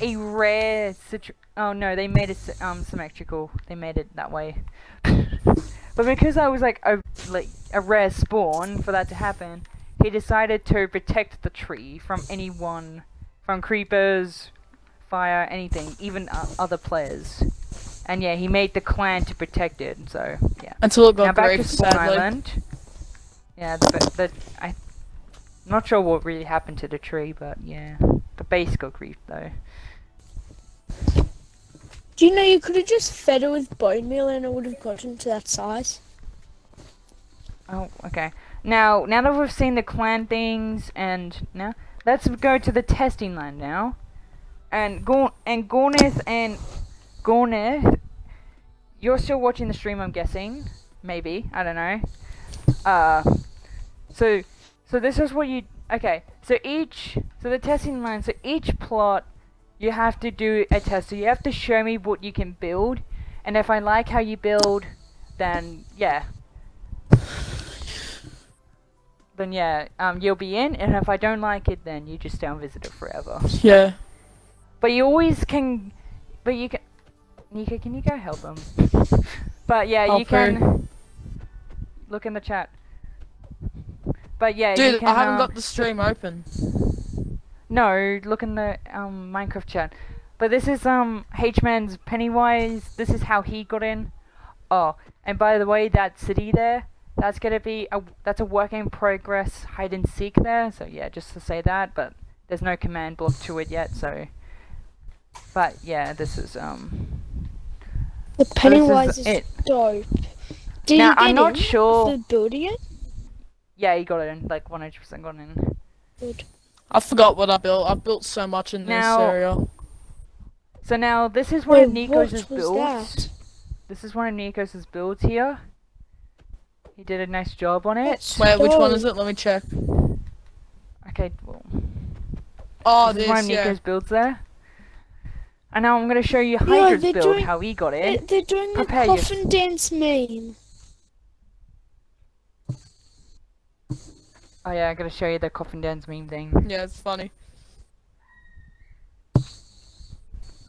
[SPEAKER 1] a rare situ- oh no, they made it um symmetrical. They made it that way. [LAUGHS] but because I was like a like a rare spawn for that to happen, he decided to protect the tree from anyone, from creepers, fire, anything, even uh, other players. And yeah, he made the clan to protect it. So yeah.
[SPEAKER 2] Until it got
[SPEAKER 1] Now
[SPEAKER 2] got
[SPEAKER 1] back to
[SPEAKER 2] grief,
[SPEAKER 1] Spawn
[SPEAKER 2] sadly.
[SPEAKER 1] Island. Yeah, the, the I, am not sure what really happened to the tree, but yeah, the base got griefed though.
[SPEAKER 3] Do you know you could have just fed it with bone meal and it would have gotten to that size?
[SPEAKER 1] Oh, okay. Now, now that we've seen the clan things, and now let's go to the testing land now. And Gorn and Gorneth and Gorneth, you're still watching the stream, I'm guessing. Maybe I don't know. Uh, so, so this is what you. Okay, so each, so the testing line, so each plot, you have to do a test. So you have to show me what you can build, and if I like how you build, then yeah, then yeah, um, you'll be in, and if I don't like it, then you just stay on visitor forever.
[SPEAKER 2] Yeah.
[SPEAKER 1] But you always can, but you can, Nika, can you go help them? but yeah, you
[SPEAKER 2] her.
[SPEAKER 1] can look in the chat. But yeah, you
[SPEAKER 2] Dude,
[SPEAKER 1] can,
[SPEAKER 2] I haven't
[SPEAKER 1] um,
[SPEAKER 2] got the stream open.
[SPEAKER 1] No, look in the um Minecraft chat. But this is um H-Man's Pennywise. This is how he got in. Oh, and by the way, that city there, that's gonna be a that's a work in progress hide and seek there. So yeah, just to say that. But there's no command block to it yet, so. But yeah, this is um.
[SPEAKER 3] The
[SPEAKER 1] so
[SPEAKER 3] Pennywise
[SPEAKER 1] this
[SPEAKER 3] is
[SPEAKER 1] is
[SPEAKER 3] dope. Did
[SPEAKER 1] Now,
[SPEAKER 3] you get
[SPEAKER 1] I'm not
[SPEAKER 3] in
[SPEAKER 1] sure-
[SPEAKER 3] building it?
[SPEAKER 1] Yeah, you got it in, like 100% got in.
[SPEAKER 3] Good.
[SPEAKER 2] I forgot what I built. I built so much in this area.
[SPEAKER 1] So now this is one
[SPEAKER 3] Wait,
[SPEAKER 1] of Nico's
[SPEAKER 3] what was
[SPEAKER 1] builds.
[SPEAKER 3] that?
[SPEAKER 1] This is one of Nico's builds here. He did a nice job on it.
[SPEAKER 3] That's
[SPEAKER 2] Wait, which one is it? Let me check.
[SPEAKER 1] Okay, well,
[SPEAKER 2] Oh,
[SPEAKER 1] this
[SPEAKER 2] this,
[SPEAKER 1] is one
[SPEAKER 2] yeah.
[SPEAKER 1] Nico's builds there. And now I'm going to show you Hydra's
[SPEAKER 3] they're
[SPEAKER 1] build,
[SPEAKER 3] doing-
[SPEAKER 1] how he got it.
[SPEAKER 3] They're doing the
[SPEAKER 1] Prepare your-
[SPEAKER 3] coffin dance meme.
[SPEAKER 1] Oh yeah, I'm going to show you the Coffin Dance meme thing.
[SPEAKER 2] Yeah, it's funny.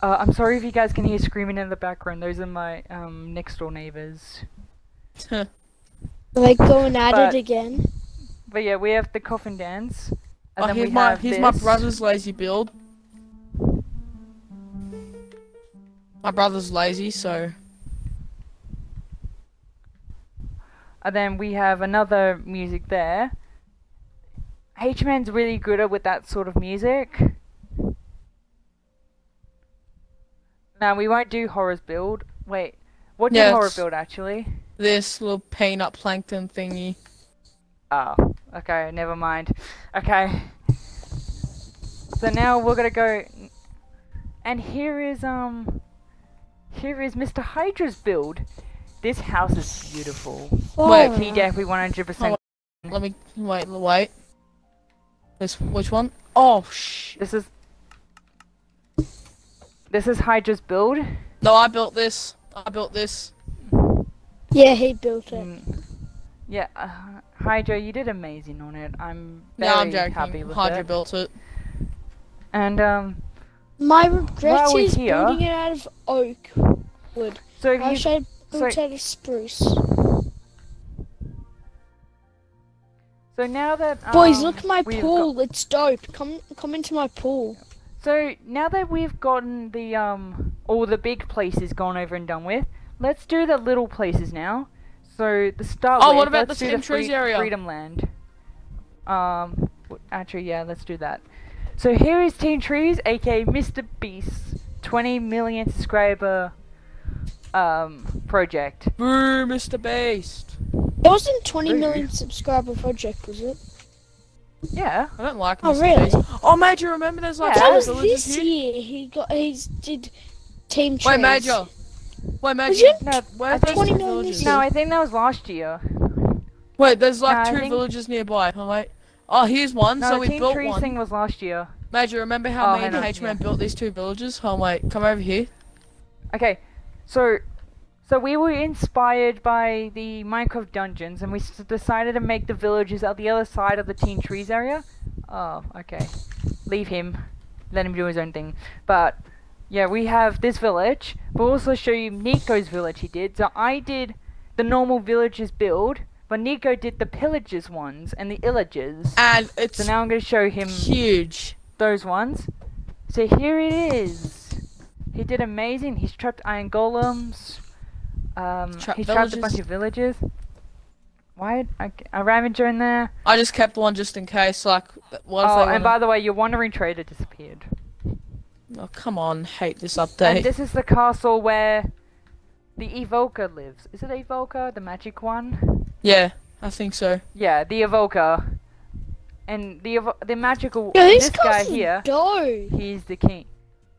[SPEAKER 1] Uh, I'm sorry if you guys can hear screaming in the background. Those are my um, next door neighbors.
[SPEAKER 3] Are they going at
[SPEAKER 1] But-
[SPEAKER 3] it again?
[SPEAKER 1] But yeah, we have the Coffin Dance. And
[SPEAKER 2] oh,
[SPEAKER 1] then
[SPEAKER 2] here's
[SPEAKER 1] we
[SPEAKER 2] my
[SPEAKER 1] have
[SPEAKER 2] here's my brother's lazy build. My brother's lazy, so
[SPEAKER 1] And then we have another music there. H-Man's really good at with that sort of music. Now we won't do horrors build. Wait, what did
[SPEAKER 2] Yeah,
[SPEAKER 1] horror build actually?
[SPEAKER 2] This little peanut plankton thingy.
[SPEAKER 1] Oh, okay, never mind. Okay. So now we're gonna go, and here is um, here is Mr. Hydra's build. This house is beautiful.
[SPEAKER 2] Wait,
[SPEAKER 3] Oh,
[SPEAKER 1] He definitely 100%.
[SPEAKER 2] Let me wait, wait. This which one? Oh sh.
[SPEAKER 1] This is this is Hydra's build.
[SPEAKER 2] No, I built this. I built this.
[SPEAKER 3] Yeah, he built it.
[SPEAKER 1] Mm, yeah, uh, Hydra, you did amazing on it. I'm very
[SPEAKER 2] No,
[SPEAKER 1] very
[SPEAKER 2] I'm joking.
[SPEAKER 1] happy with
[SPEAKER 2] Hydra
[SPEAKER 1] it.
[SPEAKER 2] built it.
[SPEAKER 1] And um,
[SPEAKER 3] My regret
[SPEAKER 1] While
[SPEAKER 3] is
[SPEAKER 1] here-
[SPEAKER 3] building it out of oak wood.
[SPEAKER 1] so if
[SPEAKER 3] I
[SPEAKER 1] you
[SPEAKER 3] wish I built
[SPEAKER 1] so-
[SPEAKER 3] out of spruce.
[SPEAKER 1] so now that
[SPEAKER 3] Boys,
[SPEAKER 1] um,
[SPEAKER 3] look at my
[SPEAKER 1] we've got-
[SPEAKER 3] pool. It's dope. Come, come into my pool.
[SPEAKER 1] So now that we've gotten the um all the big places gone over and done with, let's do the little places now. So the start.
[SPEAKER 2] Oh,
[SPEAKER 1] with,
[SPEAKER 2] what about
[SPEAKER 1] let's
[SPEAKER 2] the
[SPEAKER 1] do
[SPEAKER 2] Team Trees
[SPEAKER 1] free-
[SPEAKER 2] area?
[SPEAKER 1] Freedom Land. Um, actually, yeah, let's do that. So here is Team Trees, aka Mr. Beast, 20 million subscriber um project.
[SPEAKER 2] Boo, Mr. Beast.
[SPEAKER 3] It wasn't 20
[SPEAKER 1] Really?
[SPEAKER 3] million subscriber project, was it?
[SPEAKER 1] Yeah.
[SPEAKER 2] I don't like
[SPEAKER 3] Oh,
[SPEAKER 2] Mr.
[SPEAKER 3] really?
[SPEAKER 2] Beast. Oh, Major, remember there's like
[SPEAKER 1] Yeah.
[SPEAKER 3] That was
[SPEAKER 2] villages
[SPEAKER 3] this year. He got. He did team. Trees.
[SPEAKER 2] Major. Wait, Major.
[SPEAKER 3] Was it?
[SPEAKER 1] No,
[SPEAKER 2] Where
[SPEAKER 1] I
[SPEAKER 2] are those two villages?
[SPEAKER 1] No, I think that was last year.
[SPEAKER 2] Wait, there's like
[SPEAKER 1] No,
[SPEAKER 2] two
[SPEAKER 1] think-
[SPEAKER 2] villages nearby. Oh wait. Oh, here's one.
[SPEAKER 1] No,
[SPEAKER 2] so we built
[SPEAKER 1] Trees
[SPEAKER 2] one.
[SPEAKER 1] thing was last year.
[SPEAKER 2] Major, remember how
[SPEAKER 1] Oh,
[SPEAKER 2] me and H-Man
[SPEAKER 1] yeah.
[SPEAKER 2] built these two villages? Oh wait, come over here.
[SPEAKER 1] Okay, so so we were inspired by the Minecraft dungeons, and we decided to make the villages at the other side of the Team Trees area. Oh, okay. Leave him. Let him do his own thing. But yeah, we have this village. We'll also show you Nico's village. He did. So I did the normal villages build, but Nico did the pillagers ones and the illagers.
[SPEAKER 2] And it's
[SPEAKER 1] So now I'm going to show him
[SPEAKER 2] huge.
[SPEAKER 1] those ones. So here it is. He did amazing. He's trapped iron golems. Um,
[SPEAKER 2] Trapped
[SPEAKER 1] he's trapped a bunch of villages. Why? A, a Ravager in there.
[SPEAKER 2] I just kept one just in case. Like, what
[SPEAKER 1] Oh, and by the way, your wandering trader disappeared.
[SPEAKER 2] Oh, come on, hate this update.
[SPEAKER 1] And
[SPEAKER 2] update.
[SPEAKER 1] this is the castle where the Evoker lives. Is it Evoker, the magic one?
[SPEAKER 2] Yeah, I think so.
[SPEAKER 1] Yeah, the Evoker. And the evo- the magical
[SPEAKER 3] Yo,
[SPEAKER 1] this
[SPEAKER 3] this
[SPEAKER 1] guy here.
[SPEAKER 3] dope.
[SPEAKER 1] He's the king.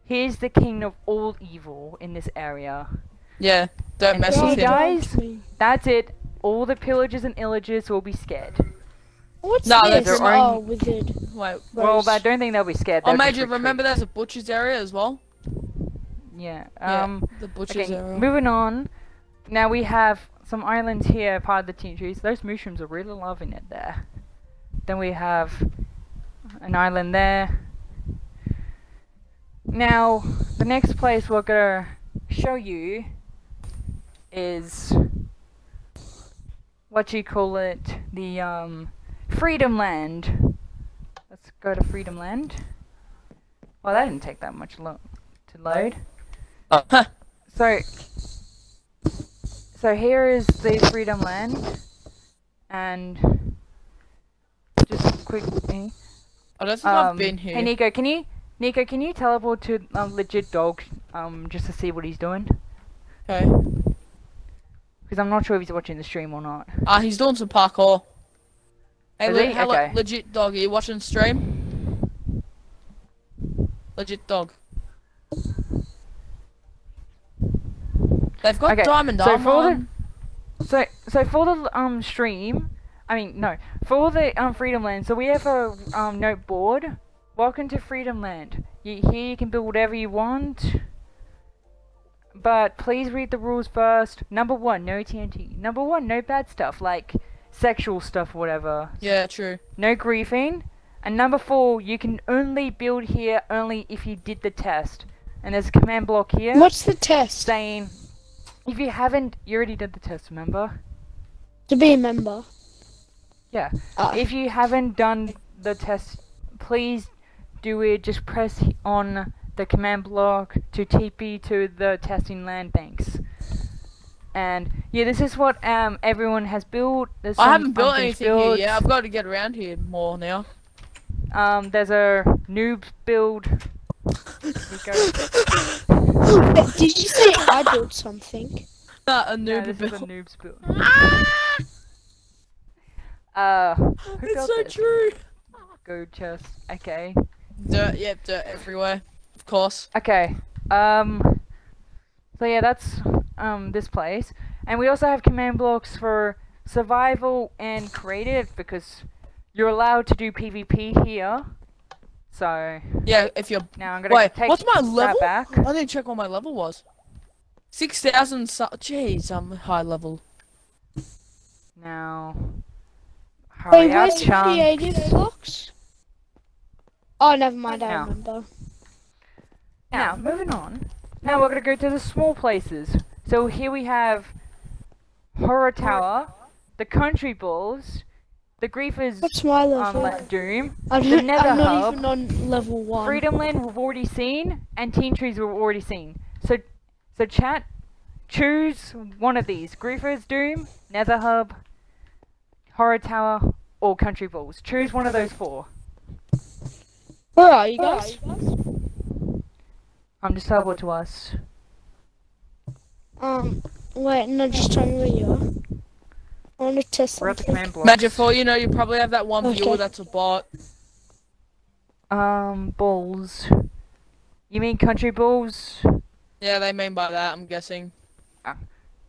[SPEAKER 1] He's the king of all evil in this area.
[SPEAKER 2] Yeah, don't
[SPEAKER 1] And
[SPEAKER 2] mess
[SPEAKER 1] he
[SPEAKER 2] with him.
[SPEAKER 1] dies? That's it. All the pillagers and illagers will be scared.
[SPEAKER 3] What's
[SPEAKER 2] No,
[SPEAKER 3] this?
[SPEAKER 1] there's their
[SPEAKER 3] Oh, wizard.
[SPEAKER 2] Wait.
[SPEAKER 1] Well, but I don't think they'll be scared.
[SPEAKER 2] Oh,
[SPEAKER 1] they'll just
[SPEAKER 2] Major, remember there's a butcher's area as well?
[SPEAKER 1] Yeah.
[SPEAKER 2] Yeah,
[SPEAKER 1] Um.
[SPEAKER 2] the butcher's
[SPEAKER 1] Okay.
[SPEAKER 2] area.
[SPEAKER 1] Moving on. Now we have some islands here, part of the Team Trees. Those mushrooms are really loving it there. Then we have an island there. Now, the next place we're gonna show you is what you call it, the um, Freedom Land. Let's go to Freedom Land. Well, that didn't take that much lo- to load.
[SPEAKER 2] Oh, huh.
[SPEAKER 1] So, so here is the Freedom Land, and just quickly,
[SPEAKER 2] I don't
[SPEAKER 1] Um,
[SPEAKER 2] been here.
[SPEAKER 1] Hey Nico, can you Nico, can you teleport to um, legit dog um just to see what he's doing?
[SPEAKER 2] Okay.
[SPEAKER 1] Because I'm not sure if he's watching the stream or not.
[SPEAKER 2] Ah, he's doing some parkour. Hey, le-
[SPEAKER 1] he?
[SPEAKER 2] hello,
[SPEAKER 1] Okay.
[SPEAKER 2] legit dog. Are you watching stream? Legit dog. They've got
[SPEAKER 1] Okay,
[SPEAKER 2] diamond
[SPEAKER 1] so
[SPEAKER 2] armor.
[SPEAKER 1] for the- So so for the um stream, I mean no, for the um Freedom Land. So we have a um note board. Welcome to Freedom Land. You, here you can build whatever you want. But please read the rules first. Number one, no TNT. Number one, no bad stuff like sexual stuff, or whatever.
[SPEAKER 2] Yeah, true.
[SPEAKER 1] No griefing. And number four, you can only build here only if you did the test. And there's a command block here
[SPEAKER 3] What's the test?
[SPEAKER 1] saying if you haven't, you already did the test, remember?
[SPEAKER 3] To be a member.
[SPEAKER 1] Yeah.
[SPEAKER 3] Ah.
[SPEAKER 1] If you haven't done the test, please do it. Just press on the command block to TP to the testing land. Thanks. And yeah, this is what um everyone has built. There's
[SPEAKER 2] I haven't built
[SPEAKER 1] unfinished
[SPEAKER 2] anything here
[SPEAKER 1] builds.
[SPEAKER 2] yet. I've got to get around here more now.
[SPEAKER 1] Um, there's a noob build. Here we go.
[SPEAKER 3] Wait, Did you say I built something? [LAUGHS]
[SPEAKER 2] Not a
[SPEAKER 1] No,
[SPEAKER 2] noob
[SPEAKER 1] this is a
[SPEAKER 2] build.
[SPEAKER 1] noob's build. [LAUGHS] Uh,
[SPEAKER 2] It's so
[SPEAKER 1] this?
[SPEAKER 2] true.
[SPEAKER 1] Go chest. Okay.
[SPEAKER 2] Dirt, yep, dirt everywhere. Of course.
[SPEAKER 1] Okay. Um. So yeah, that's um this place, and we also have command blocks for survival and creative because you're allowed to do PvP here. So
[SPEAKER 2] Yeah, if you're.
[SPEAKER 1] now I'm gonna
[SPEAKER 2] Wait,
[SPEAKER 1] take
[SPEAKER 2] what's my
[SPEAKER 1] that
[SPEAKER 2] level?
[SPEAKER 1] back.
[SPEAKER 2] I didn't check what my level was. 6,000. Su- Jeez, I'm high level.
[SPEAKER 1] Now.
[SPEAKER 3] Wait,
[SPEAKER 1] Hurry up,
[SPEAKER 3] where's the creative blocks? Oh, never mind, I
[SPEAKER 1] Now.
[SPEAKER 3] remember.
[SPEAKER 1] Now, moving on. Now we're gonna go to the small places. So here we have Horror Tower, the Country Balls, the Griefers
[SPEAKER 3] What's my
[SPEAKER 1] um,
[SPEAKER 3] level?
[SPEAKER 1] like Doom,
[SPEAKER 3] I'm,
[SPEAKER 1] the Nether
[SPEAKER 3] I'm not
[SPEAKER 1] Hub,
[SPEAKER 3] even on level one.
[SPEAKER 1] Freedom Land we've already seen, and Team Trees we've already seen. So, so chat, choose one of these: Griefers, Doom, Nether Hub, Horror Tower, or Country Balls. Choose one of those four.
[SPEAKER 3] Where are you guys?
[SPEAKER 1] Um, just teleport to us.
[SPEAKER 3] Um, wait, no, just tell me where you are. I want to test
[SPEAKER 1] We're at the command block.
[SPEAKER 2] Imagine for you know, you probably have that one
[SPEAKER 3] Okay.
[SPEAKER 2] viewer that's a bot.
[SPEAKER 1] Um, balls. You mean Country balls?
[SPEAKER 2] Yeah, they mean by that, I'm guessing.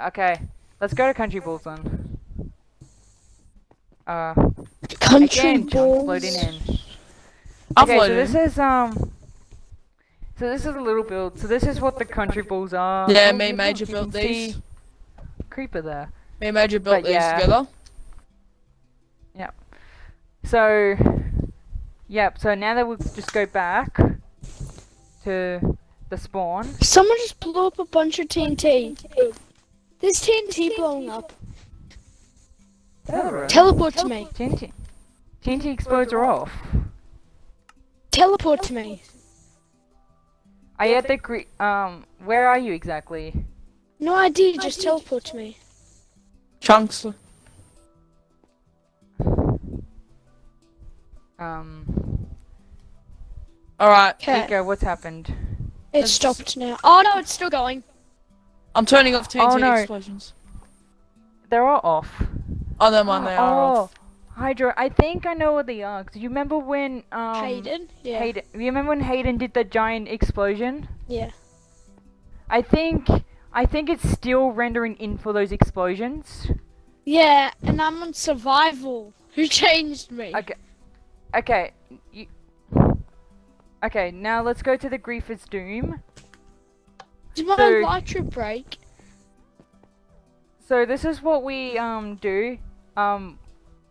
[SPEAKER 1] Okay, let's go to Country balls then. Uh,
[SPEAKER 3] Country
[SPEAKER 1] again, Chunk's
[SPEAKER 3] balls.
[SPEAKER 1] loading in.
[SPEAKER 2] I've
[SPEAKER 1] Okay, so this is um. So this is a little build. So this is what the country balls are.
[SPEAKER 2] Yeah,
[SPEAKER 1] Oh,
[SPEAKER 2] me and Major built these.
[SPEAKER 1] see Creeper there.
[SPEAKER 2] Me and Major built
[SPEAKER 1] but
[SPEAKER 2] these
[SPEAKER 1] yeah.
[SPEAKER 2] together. Yep.
[SPEAKER 1] So, yep. So now that we'll just go back to the spawn.
[SPEAKER 3] Someone just blew up a bunch of TNT. There's TNT blowing up. Teleport to me.
[SPEAKER 1] TNT. TNT explodes are off.
[SPEAKER 3] Teleport to me.
[SPEAKER 1] Are you at the gre- um? Where are you exactly?
[SPEAKER 3] No idea, just teleport to me.
[SPEAKER 2] Chunks.
[SPEAKER 1] Um.
[SPEAKER 2] Alright,
[SPEAKER 3] Okay,
[SPEAKER 1] Nico, what's happened?
[SPEAKER 3] it stopped now. Oh no, it's still going.
[SPEAKER 2] I'm turning off TNT
[SPEAKER 1] Oh, no.
[SPEAKER 2] explosions.
[SPEAKER 1] They're all off.
[SPEAKER 2] Oh, never mind, [GASPS] they are
[SPEAKER 1] oh,
[SPEAKER 2] off.
[SPEAKER 1] Hydra. I think I know what they are. 'cause you remember when um
[SPEAKER 3] Hayden? Yeah.
[SPEAKER 1] Hayden. You remember when Hayden did the giant explosion?
[SPEAKER 3] Yeah.
[SPEAKER 1] I think I think it's still rendering in for those explosions.
[SPEAKER 3] Yeah, and I'm on survival. Who changed me?
[SPEAKER 1] Okay. Okay. You. Okay. Now let's go to the Griefers Doom.
[SPEAKER 3] Did my
[SPEAKER 1] so-
[SPEAKER 3] elytra break?
[SPEAKER 1] So this is what we um do. Um,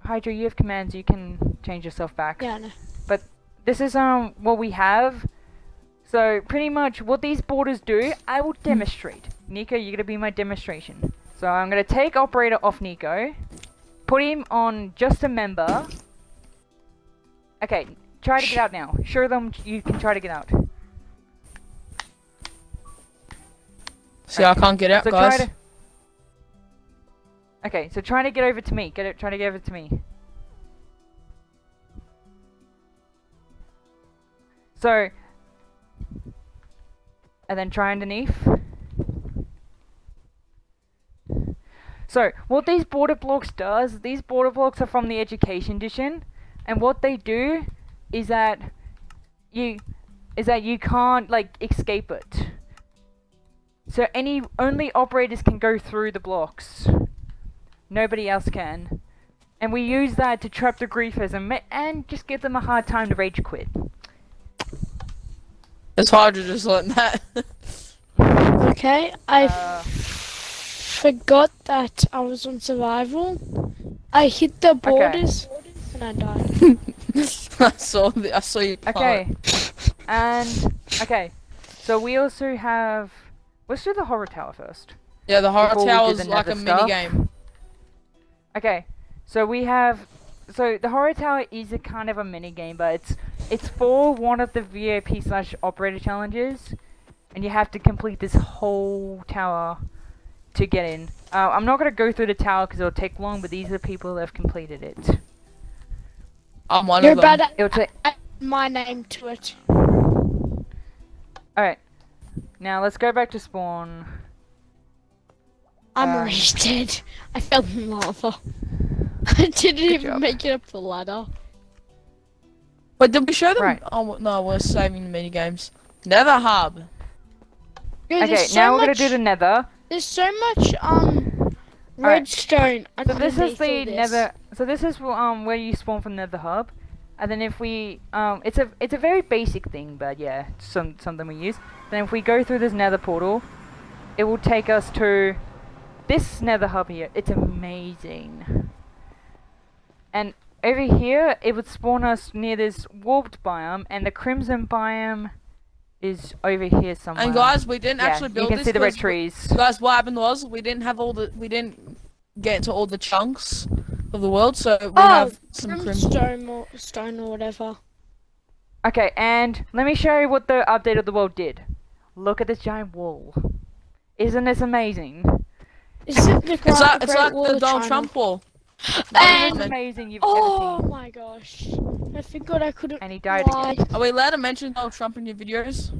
[SPEAKER 1] Hydra, you have commands. You can change yourself back.
[SPEAKER 3] Yeah, no.
[SPEAKER 1] But this is um what we have. So pretty much what these borders do, I will demonstrate. Nico, you're gonna be my demonstration. So I'm gonna take operator off Nico, put him on just a member. Okay, try to get out now. Show them you can try to get out.
[SPEAKER 2] See, I can't get out,
[SPEAKER 1] So
[SPEAKER 2] guys.
[SPEAKER 1] Okay, so try to get over to me. Get it. Try to get over to me. So, and then try underneath. So, what these border blocks does, these border blocks are from the education edition, and what they do is that you is that you can't like escape it. So any only operators can go through the blocks. Nobody else can. And we use that to trap the griefers and and just give them a hard time to rage quit.
[SPEAKER 2] It's hard to just learn that. [LAUGHS]
[SPEAKER 3] Okay, I
[SPEAKER 1] Uh,
[SPEAKER 3] forgot that I was on survival. I hit the borders and I died. [LAUGHS]
[SPEAKER 2] I saw the, I saw you.
[SPEAKER 1] Okay. [LAUGHS] and okay. So we also have let's do the horror tower first.
[SPEAKER 2] Yeah, the horror
[SPEAKER 1] Before we do
[SPEAKER 2] tower is like a
[SPEAKER 1] nether
[SPEAKER 2] mini game.
[SPEAKER 1] Okay, so we have, so the horror tower is a kind of a mini game, but it's it's for one of the VIP slash operator challenges, and you have to complete this whole tower to get in. Uh, I'm not gonna go through the tower because it'll take long, but these are the people that have completed it.
[SPEAKER 2] I'm one
[SPEAKER 3] You're
[SPEAKER 2] of them.
[SPEAKER 3] about to add my name to it.
[SPEAKER 1] All right, now let's go back to spawn.
[SPEAKER 3] I'm
[SPEAKER 1] Um,
[SPEAKER 3] already dead. I fell in lava. [LAUGHS] I didn't even
[SPEAKER 1] job.
[SPEAKER 3] make it up the ladder.
[SPEAKER 2] Wait, did we show them?
[SPEAKER 1] Right.
[SPEAKER 2] Oh no, we're saving the mini games. Nether hub.
[SPEAKER 3] Yo,
[SPEAKER 1] Okay,
[SPEAKER 3] so
[SPEAKER 1] now we're gonna do the nether.
[SPEAKER 3] There's so much um
[SPEAKER 1] Alright.
[SPEAKER 3] redstone.
[SPEAKER 1] So this is the
[SPEAKER 3] this.
[SPEAKER 1] nether. So this is um where you spawn from the nether hub, and then if we um it's a it's a very basic thing, but yeah, some something we use. Then if we go through this nether portal, it will take us to this nether hub here. It's amazing. And over here, it would spawn us near this warped biome, and the crimson biome is over here somewhere.
[SPEAKER 2] And guys, we didn't
[SPEAKER 1] yeah,
[SPEAKER 2] actually build this.
[SPEAKER 1] you can
[SPEAKER 2] this.
[SPEAKER 1] see the red trees.
[SPEAKER 2] Guys, what happened was we didn't have all the we didn't get to all the chunks of the world, so we
[SPEAKER 3] Oh,
[SPEAKER 2] have some crimson.
[SPEAKER 3] Stone or stone or whatever.
[SPEAKER 1] Okay, and let me show you what the update of the world did. Look at this giant wall. Isn't this amazing?
[SPEAKER 3] Is it the
[SPEAKER 2] It's
[SPEAKER 3] Great,
[SPEAKER 2] like it's
[SPEAKER 3] Great
[SPEAKER 2] like the
[SPEAKER 3] of
[SPEAKER 2] Donald
[SPEAKER 3] China?
[SPEAKER 2] Trump wall.
[SPEAKER 3] And-
[SPEAKER 1] amazing you've
[SPEAKER 3] Oh
[SPEAKER 1] ever seen.
[SPEAKER 3] my gosh! I forgot I couldn't.
[SPEAKER 1] And he died
[SPEAKER 3] fly.
[SPEAKER 1] again.
[SPEAKER 2] Are we allowed to mention Donald Trump in your videos?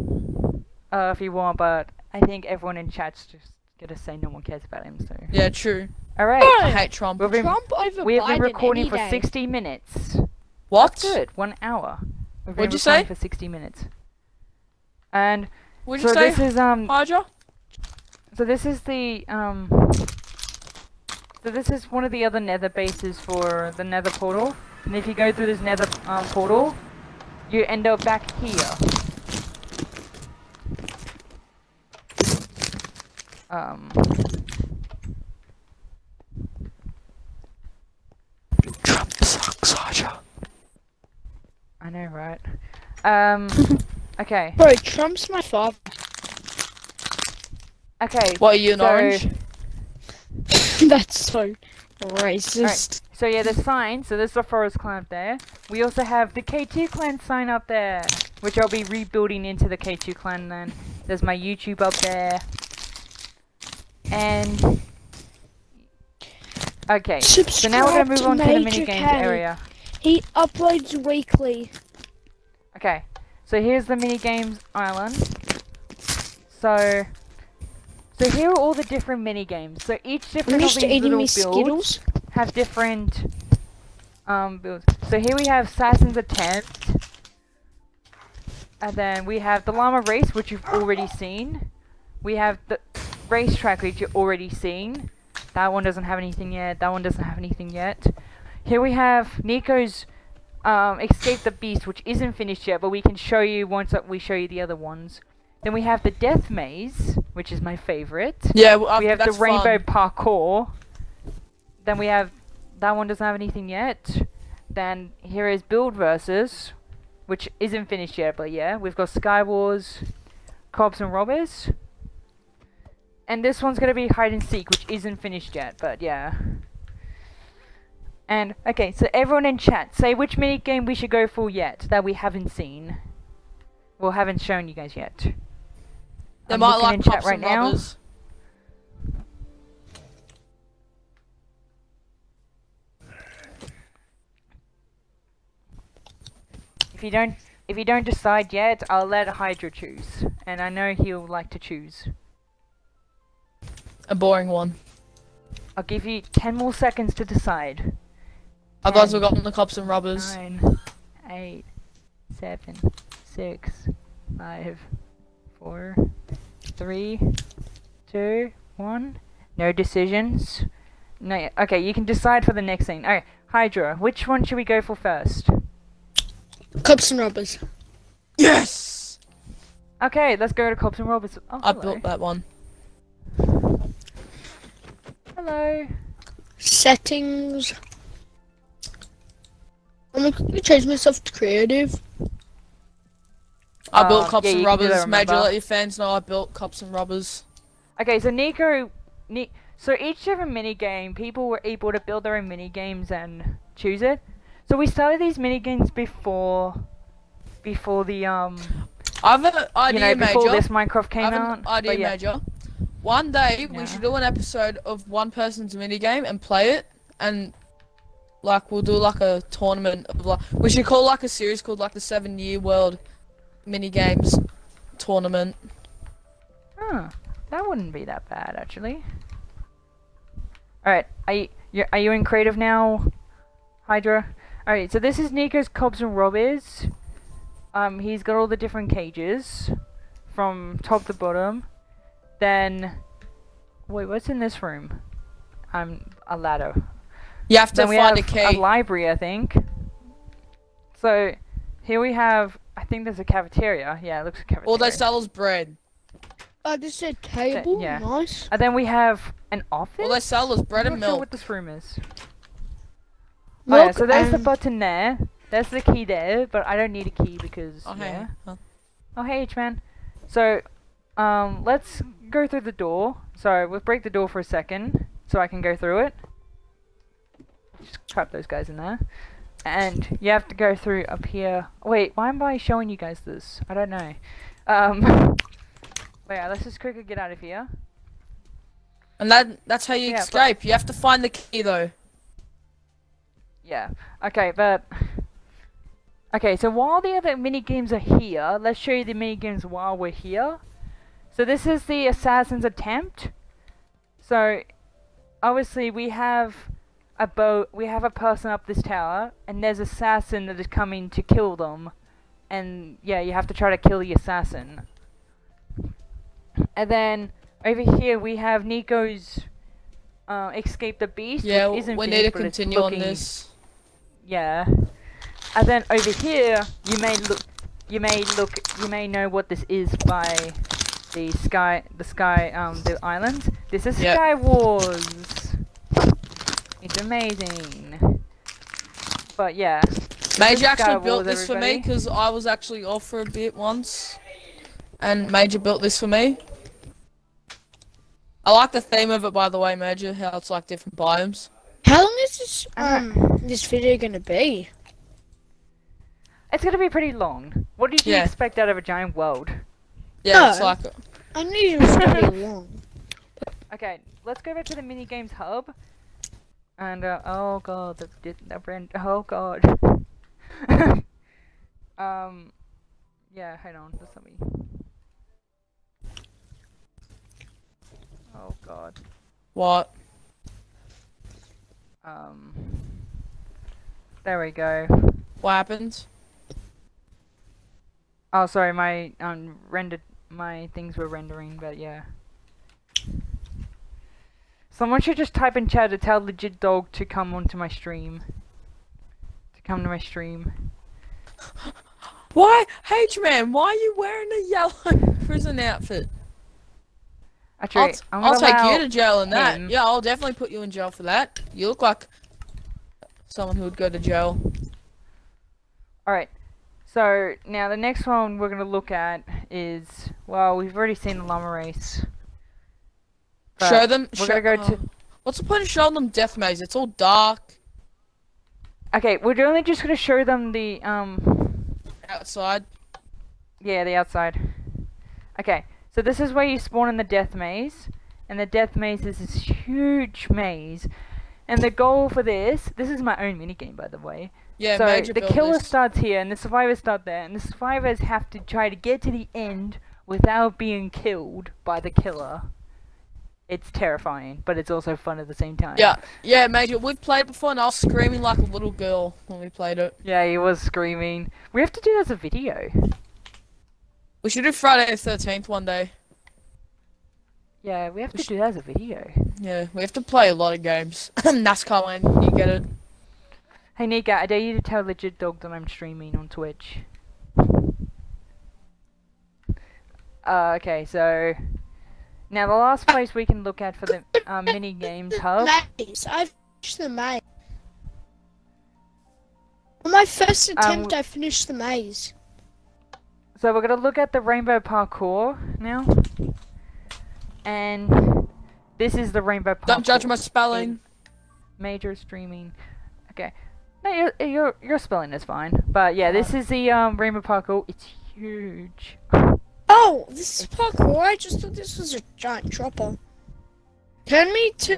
[SPEAKER 1] Uh, if you want, but I think everyone in chat's just gonna say no one cares about him. So,
[SPEAKER 2] Yeah, true.
[SPEAKER 1] all right,
[SPEAKER 2] I hate Trump.
[SPEAKER 1] we've been
[SPEAKER 3] Trump over
[SPEAKER 1] we have been recording for 60 minutes.
[SPEAKER 2] What?
[SPEAKER 1] Good, one hour. We've been
[SPEAKER 2] What'd you
[SPEAKER 1] recording
[SPEAKER 2] say?
[SPEAKER 1] For 60 minutes. And
[SPEAKER 2] What'd you
[SPEAKER 1] so
[SPEAKER 2] say,
[SPEAKER 1] this is um
[SPEAKER 2] Hydra?
[SPEAKER 1] So this is the um. So this is one of the other Nether bases for the Nether portal, and if you go through this Nether um, portal, you end up back here. Um.
[SPEAKER 2] Trump sucks, Hydra.
[SPEAKER 1] I know, right? Um. [LAUGHS] okay.
[SPEAKER 3] Bro, Trump's my father.
[SPEAKER 1] Okay.
[SPEAKER 2] What are you, an
[SPEAKER 1] So-
[SPEAKER 2] orange? [LAUGHS]
[SPEAKER 3] That's so racist.
[SPEAKER 1] So yeah, the sign, So there's the Forest Clan up there. We also have the K2 Clan sign up there, which I'll be rebuilding into the K2 Clan then. There's my YouTube up there. And... Okay, so now we're going to move on to the mini games
[SPEAKER 3] K.
[SPEAKER 1] area.
[SPEAKER 3] He uploads weekly.
[SPEAKER 1] Okay, so here's the mini games island. So... So here are all the different mini games. So each different of these little builds
[SPEAKER 3] Skittles.
[SPEAKER 1] have different um builds. So here we have Assassin's Attempt. And then we have the Llama Race, which you've already seen. We have the Racetrack, which you've already seen. That one doesn't have anything yet. That one doesn't have anything yet. Here we have Nico's um, Escape the Beast, which isn't finished yet, but we can show you once we show you the other ones. Then we have the Death Maze, which is my favorite
[SPEAKER 2] Yeah, well,
[SPEAKER 1] we have the rainbow
[SPEAKER 2] fun.
[SPEAKER 1] parkour. Then we have that one doesn't have anything yet. Then here is build versus, which isn't finished yet, but yeah, we've got Sky Wars, Cops and Robbers, and this one's gonna be hide and seek, which isn't finished yet, but yeah. And okay, so everyone in chat, say which mini game we should go for yet that we haven't seen. Well, haven't shown you guys yet.
[SPEAKER 2] They
[SPEAKER 1] I'm
[SPEAKER 2] might like
[SPEAKER 1] in chat
[SPEAKER 2] Cops
[SPEAKER 1] right now.
[SPEAKER 2] Robbers.
[SPEAKER 1] If you don't, if you don't decide yet, I'll let Hydra choose, and I know he'll like to choose.
[SPEAKER 2] A boring one.
[SPEAKER 1] I'll give you ten more seconds to decide.
[SPEAKER 2] Otherwise,
[SPEAKER 1] Ten,
[SPEAKER 2] we've got the cops and robbers.
[SPEAKER 1] Nine, eight, seven, six, five, four, three, two, one. No decisions. No. Okay, you can decide for the next scene. Okay, Hydra. Which one should we go for first?
[SPEAKER 3] Cops and robbers.
[SPEAKER 2] Yes!
[SPEAKER 1] Okay, let's go to Cops and Robbers. Oh,
[SPEAKER 2] I
[SPEAKER 1] hello.
[SPEAKER 2] built that one.
[SPEAKER 1] Hello.
[SPEAKER 3] Settings. I'm gonna change myself to creative.
[SPEAKER 2] I built
[SPEAKER 1] Uh,
[SPEAKER 2] cops
[SPEAKER 1] yeah,
[SPEAKER 2] and
[SPEAKER 1] you can do that,
[SPEAKER 2] robbers. Major,
[SPEAKER 1] remember.
[SPEAKER 2] let your fans know I built cops and robbers.
[SPEAKER 1] Okay, so Nico, Ni- so each different mini game, people were able to build their own mini games and choose it. So we started these mini games before, before the um,
[SPEAKER 2] I have an
[SPEAKER 1] you
[SPEAKER 2] idea,
[SPEAKER 1] know, before
[SPEAKER 2] Major.
[SPEAKER 1] this Minecraft came out.
[SPEAKER 2] an idea,
[SPEAKER 1] but yeah.
[SPEAKER 2] Major. One day
[SPEAKER 1] Yeah.
[SPEAKER 2] we should do an episode of one person's minigame and play it, and like we'll do like a tournament of like we should call like a series called like the Seven Year World Mini Games Tournament.
[SPEAKER 1] Huh, that wouldn't be that bad actually. All right, are you you're, you in creative now, Hydra? All right, so this is Nico's Cops and Robbers. Um, he's got all the different cages from top to bottom. Then, wait, what's in this room? Um, a ladder.
[SPEAKER 2] You have to
[SPEAKER 1] Then we
[SPEAKER 2] find
[SPEAKER 1] have
[SPEAKER 2] a key.
[SPEAKER 1] library, I think. So here we have. I think there's a cafeteria. Yeah, it looks like a cafeteria.
[SPEAKER 2] All they sell is bread.
[SPEAKER 3] I just said table.
[SPEAKER 1] yeah.
[SPEAKER 3] Nice.
[SPEAKER 1] And then we have an office.
[SPEAKER 2] All they sell is bread
[SPEAKER 1] I'm
[SPEAKER 2] and
[SPEAKER 1] not sure
[SPEAKER 2] milk.
[SPEAKER 1] what this room is. Oh yeah, so there's the button there. There's the key there, but I don't need a key because
[SPEAKER 2] Oh,
[SPEAKER 1] yeah.
[SPEAKER 2] hey. Oh.
[SPEAKER 1] Oh hey H-man. So, um, let's go through the door. So we'll break the door for a second, so I can go through it. Just trap those guys in there. And you have to go through up here. Wait, why am I showing you guys this? I don't know. Um, [LAUGHS] wait, yeah, let's just quickly get out of here.
[SPEAKER 2] And that that's how you
[SPEAKER 1] Yeah,
[SPEAKER 2] escape. You have to find the key though.
[SPEAKER 1] Yeah. Okay, but okay. So while the other mini games are here, let's show you the mini games while we're here. So this is the assassin's attempt. So obviously we have a boat. We have a person up this tower, and there's assassin that is coming to kill them. And yeah, you have to try to kill the assassin. And then over here we have Nico's uh, escape the beast.
[SPEAKER 2] Yeah, we need to
[SPEAKER 1] finished, but it's
[SPEAKER 2] continue on this.
[SPEAKER 1] yeah. And then over here, you may look, you may look, you may know what this is by the sky, the sky, um, the island. This is
[SPEAKER 2] Yep.
[SPEAKER 1] Sky Wars. It's amazing. But yeah,
[SPEAKER 2] Major actually built this for me because I was actually off for a bit once, and Major built this for me. I like the theme of it, by the way, Major. How it's like different biomes.
[SPEAKER 3] How long is this um this video gonna be?
[SPEAKER 1] it's gonna be pretty long. What did you
[SPEAKER 2] Yeah.
[SPEAKER 1] expect out of a giant world?
[SPEAKER 2] Yeah, it's like
[SPEAKER 3] I knew it was gonna be [LAUGHS] long.
[SPEAKER 1] Okay, let's go back to the mini games hub. And uh, oh god, the the, the brand. Oh god. [LAUGHS] um, yeah. Hold on, just let me. Oh god.
[SPEAKER 2] what?
[SPEAKER 1] Um. There we go.
[SPEAKER 2] What happened?
[SPEAKER 1] Oh, sorry, my um rendered my things were rendering, but yeah. Someone should just type in chat to tell legit dog to come onto my stream. To come to my stream.
[SPEAKER 2] Why, H man? Why are you wearing a yellow [LAUGHS] prison outfit?
[SPEAKER 1] Actually,
[SPEAKER 2] I'll, I'll take you to jail in that.
[SPEAKER 1] him-
[SPEAKER 2] Yeah, I'll definitely put you in jail for that. You look like someone who would go to jail.
[SPEAKER 1] Alright. So now the next one we're gonna look at is well, we've already seen the llama race. But
[SPEAKER 2] show them.
[SPEAKER 1] We're
[SPEAKER 2] show,
[SPEAKER 1] gonna go to
[SPEAKER 2] oh. What's the point of showing them Death Maze? It's all dark
[SPEAKER 1] Okay, we're only just gonna show them the um
[SPEAKER 2] outside.
[SPEAKER 1] Yeah, the outside. Okay, so this is where you spawn in the death maze, and the death maze is this huge maze, and the goal for this, this is my own mini game by the way,
[SPEAKER 2] Yeah,
[SPEAKER 1] so the killer
[SPEAKER 2] list.
[SPEAKER 1] starts here, and the survivors start there, and the survivors have to try to get to the end without being killed by the killer. It's terrifying, but it's also fun at the same time.
[SPEAKER 2] Yeah, yeah, major. We've played before, and I was screaming like a little girl when we played it.
[SPEAKER 1] Yeah, he was screaming. We have to do that as a video.
[SPEAKER 2] We should do Friday the Thirteenth one day.
[SPEAKER 1] Yeah, we have to
[SPEAKER 2] sh-
[SPEAKER 1] do that as a video.
[SPEAKER 2] Yeah, we have to play a lot of games. [LAUGHS] NASCAR land, you get it.
[SPEAKER 1] Hey Nika, I dare you to tell Legit Dog that I'm streaming on Twitch. Uh, okay, so now the last place we can look at for the uh, mini games hub.
[SPEAKER 3] Maze. I finished the maze. On my first attempt, I finished the maze.
[SPEAKER 1] So we're gonna look at the rainbow parkour now, and this is the rainbow parkour.
[SPEAKER 2] Don't judge my spelling.
[SPEAKER 1] Major streaming. Okay, no, your your your spelling is fine, but yeah, this is the um rainbow parkour. It's huge.
[SPEAKER 3] Oh, this is parkour. I just thought this was a giant dropper. Turn me to.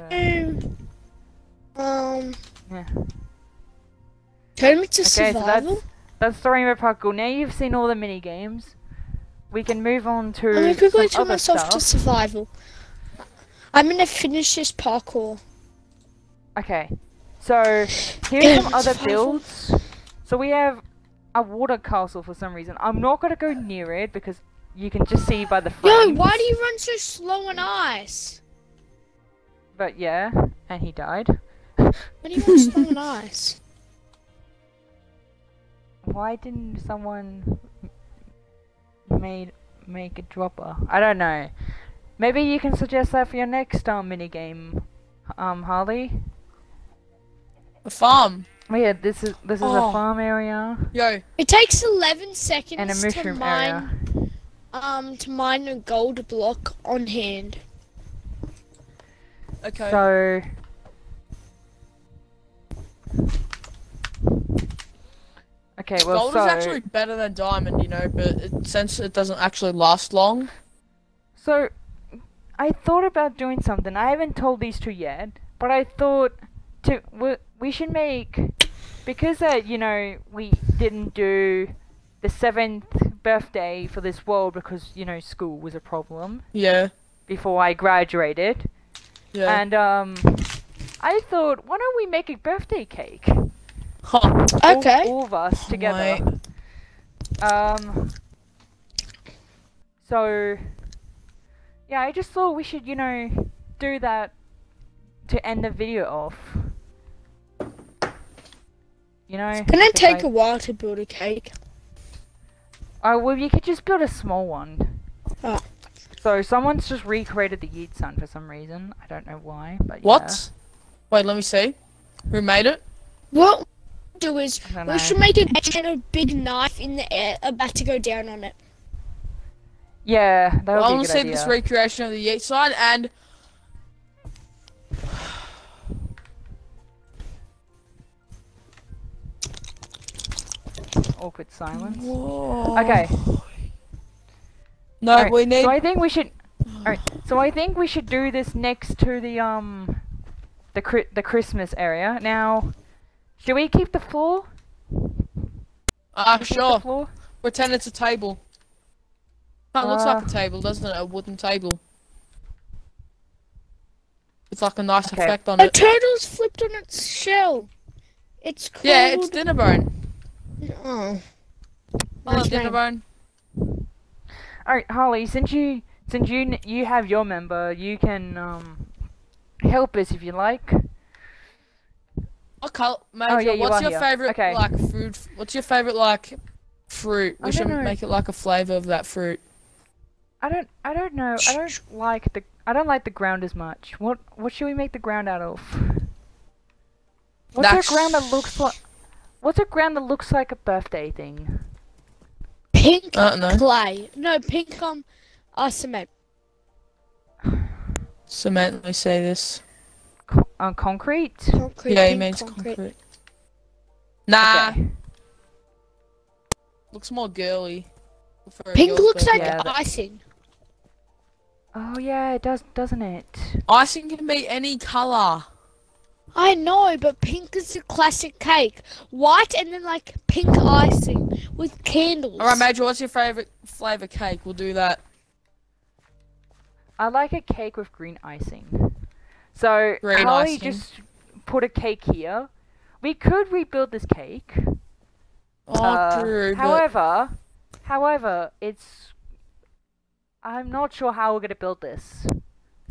[SPEAKER 3] Um.
[SPEAKER 1] Yeah.
[SPEAKER 3] Turn me to
[SPEAKER 1] Okay, so
[SPEAKER 3] survival.
[SPEAKER 1] that's that's the rainbow parkour. Now you've seen all the mini games. We can move on to
[SPEAKER 3] I'm gonna turn myself
[SPEAKER 1] stuff.
[SPEAKER 3] to survival. I'm gonna finish this parkour.
[SPEAKER 1] Okay, so here's some [COUGHS] other builds. So we have a water castle for some reason. I'm not gonna go near it because you can just see by the
[SPEAKER 3] Yo,
[SPEAKER 1] frames.
[SPEAKER 3] why do you run so slow on ice?
[SPEAKER 1] But yeah, and he died.
[SPEAKER 3] Why do you run slow on [LAUGHS] ice?
[SPEAKER 1] Why didn't someone made make a dropper? I don't know. Maybe you can suggest that for your next um mini game, um Harley.
[SPEAKER 2] The farm.
[SPEAKER 1] Oh yeah, this is this is
[SPEAKER 2] Oh.
[SPEAKER 1] a farm area
[SPEAKER 2] Yo,
[SPEAKER 3] It takes 11 seconds
[SPEAKER 1] and a
[SPEAKER 3] to
[SPEAKER 1] mushroom
[SPEAKER 3] mine,
[SPEAKER 1] area.
[SPEAKER 3] Um, to mine a gold block on hand.
[SPEAKER 2] okay.
[SPEAKER 1] So Okay, well
[SPEAKER 2] Gold
[SPEAKER 1] so
[SPEAKER 2] is actually better than diamond, you know, but it, since it doesn't actually last long.
[SPEAKER 1] So, I thought about doing something. I haven't told these two yet, but I thought to we, we should make because uh, you know we didn't do the seventh birthday for this world because you know school was a problem
[SPEAKER 2] Yeah,
[SPEAKER 1] before I graduated,
[SPEAKER 2] yeah.
[SPEAKER 1] and um, I thought why don't we make a birthday cake?
[SPEAKER 2] Huh.
[SPEAKER 3] Okay.
[SPEAKER 1] all, of us together. Um. So, yeah, I just thought we should, you know, do that to end the video off. You know.
[SPEAKER 3] It's gonna take
[SPEAKER 1] I,
[SPEAKER 3] a while to build a cake.
[SPEAKER 1] Oh well, you could just build a small one.
[SPEAKER 3] Oh.
[SPEAKER 1] So someone's just recreated the Yeet Sun for some reason. I don't know why, but yeah.
[SPEAKER 2] What? Wait, let me see. Who made it?
[SPEAKER 3] What we'll do is we should make a, and a big knife in the air about to go down on it.
[SPEAKER 1] Yeah, that would
[SPEAKER 2] Well, I
[SPEAKER 1] be a
[SPEAKER 2] want to see this recreation of the Yeet side and.
[SPEAKER 1] Awkward silence.
[SPEAKER 2] Whoa.
[SPEAKER 1] Okay.
[SPEAKER 2] No,
[SPEAKER 1] Alright,
[SPEAKER 2] we need.
[SPEAKER 1] So I think we should. Alright, so I think we should do this next to the um, the Chri- the Christmas area. Now, should we keep the floor?
[SPEAKER 2] Ah,
[SPEAKER 1] Keep the
[SPEAKER 2] sure.
[SPEAKER 1] floor?
[SPEAKER 2] Pretend it's a table. That looks like
[SPEAKER 1] Uh,
[SPEAKER 2] a table, doesn't it? A wooden table. It's like a nice
[SPEAKER 1] Okay.
[SPEAKER 2] effect on
[SPEAKER 3] A
[SPEAKER 2] it.
[SPEAKER 3] turtle's flipped on its shell. It's called.
[SPEAKER 2] Yeah, it's Dinnerbone.
[SPEAKER 3] Oh.
[SPEAKER 2] Oh,
[SPEAKER 3] Nice name.
[SPEAKER 2] Dinnerbone.
[SPEAKER 1] Alright, Harley. Since you since you you have your member, you can um help us if you like.
[SPEAKER 2] What color? Major,
[SPEAKER 1] Oh, yeah, you
[SPEAKER 2] what's your
[SPEAKER 1] here.
[SPEAKER 2] favorite
[SPEAKER 1] Okay.
[SPEAKER 2] like food? What's your favorite like fruit? We
[SPEAKER 1] don't
[SPEAKER 2] should
[SPEAKER 1] know.
[SPEAKER 2] make it like a flavor of that fruit.
[SPEAKER 1] I don't I don't know. I don't like the I don't like the ground as much. What what should we make the ground out of? What's
[SPEAKER 2] That's-
[SPEAKER 1] a ground that looks like? What's a ground that looks like a birthday thing?
[SPEAKER 3] Pink
[SPEAKER 2] I don't
[SPEAKER 3] clay. No, pink um, uh, cement.
[SPEAKER 2] Cement. Let me say this.
[SPEAKER 1] Co- uh, concrete.
[SPEAKER 3] Concrete.
[SPEAKER 2] yeah, he
[SPEAKER 3] pink
[SPEAKER 2] means
[SPEAKER 3] concrete.
[SPEAKER 2] concrete. Nah,
[SPEAKER 1] Okay.
[SPEAKER 2] looks more girly.
[SPEAKER 3] Pink
[SPEAKER 2] girl's
[SPEAKER 3] looks like.
[SPEAKER 1] Yeah,
[SPEAKER 3] icing.
[SPEAKER 1] Oh yeah, it does, doesn't it?
[SPEAKER 2] Icing can be any color.
[SPEAKER 3] I know, but pink is the classic cake. White and then like pink icing with candles.
[SPEAKER 2] Alright, Major, what's your favorite flavor cake? We'll do that.
[SPEAKER 1] I like a cake with green icing. So
[SPEAKER 2] Green
[SPEAKER 1] Holly
[SPEAKER 2] icing.
[SPEAKER 1] just put a cake here. We could rebuild this cake.
[SPEAKER 2] Oh,
[SPEAKER 1] Uh,
[SPEAKER 2] true. but-
[SPEAKER 1] however, however, it's I'm not sure how we're gonna build this.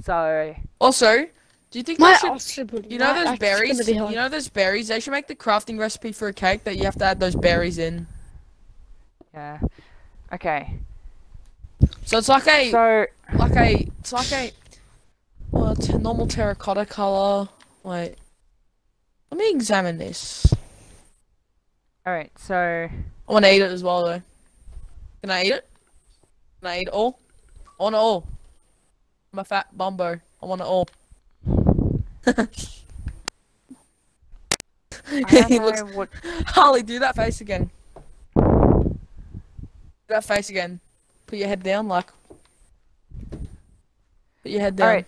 [SPEAKER 1] So
[SPEAKER 2] Also, do you think
[SPEAKER 3] My
[SPEAKER 2] they should You know
[SPEAKER 3] my
[SPEAKER 2] those berries? You know those berries? They should make the crafting recipe for a cake that you have to add those berries in.
[SPEAKER 1] yeah, okay.
[SPEAKER 2] So it's like a
[SPEAKER 1] So
[SPEAKER 2] like a it's like a well, it's a normal terracotta color. Wait, let me examine this.
[SPEAKER 1] all right, so
[SPEAKER 2] I want to eat it as well though. Can I eat it? Can I eat it all? I want it all. I'm a fat bumbo. I want it all.
[SPEAKER 1] I [LAUGHS]
[SPEAKER 2] he
[SPEAKER 1] don't
[SPEAKER 2] looks
[SPEAKER 1] what.
[SPEAKER 2] Harley, do that face again. Do that face again. Put your head down, like. Put your head down.
[SPEAKER 1] All right,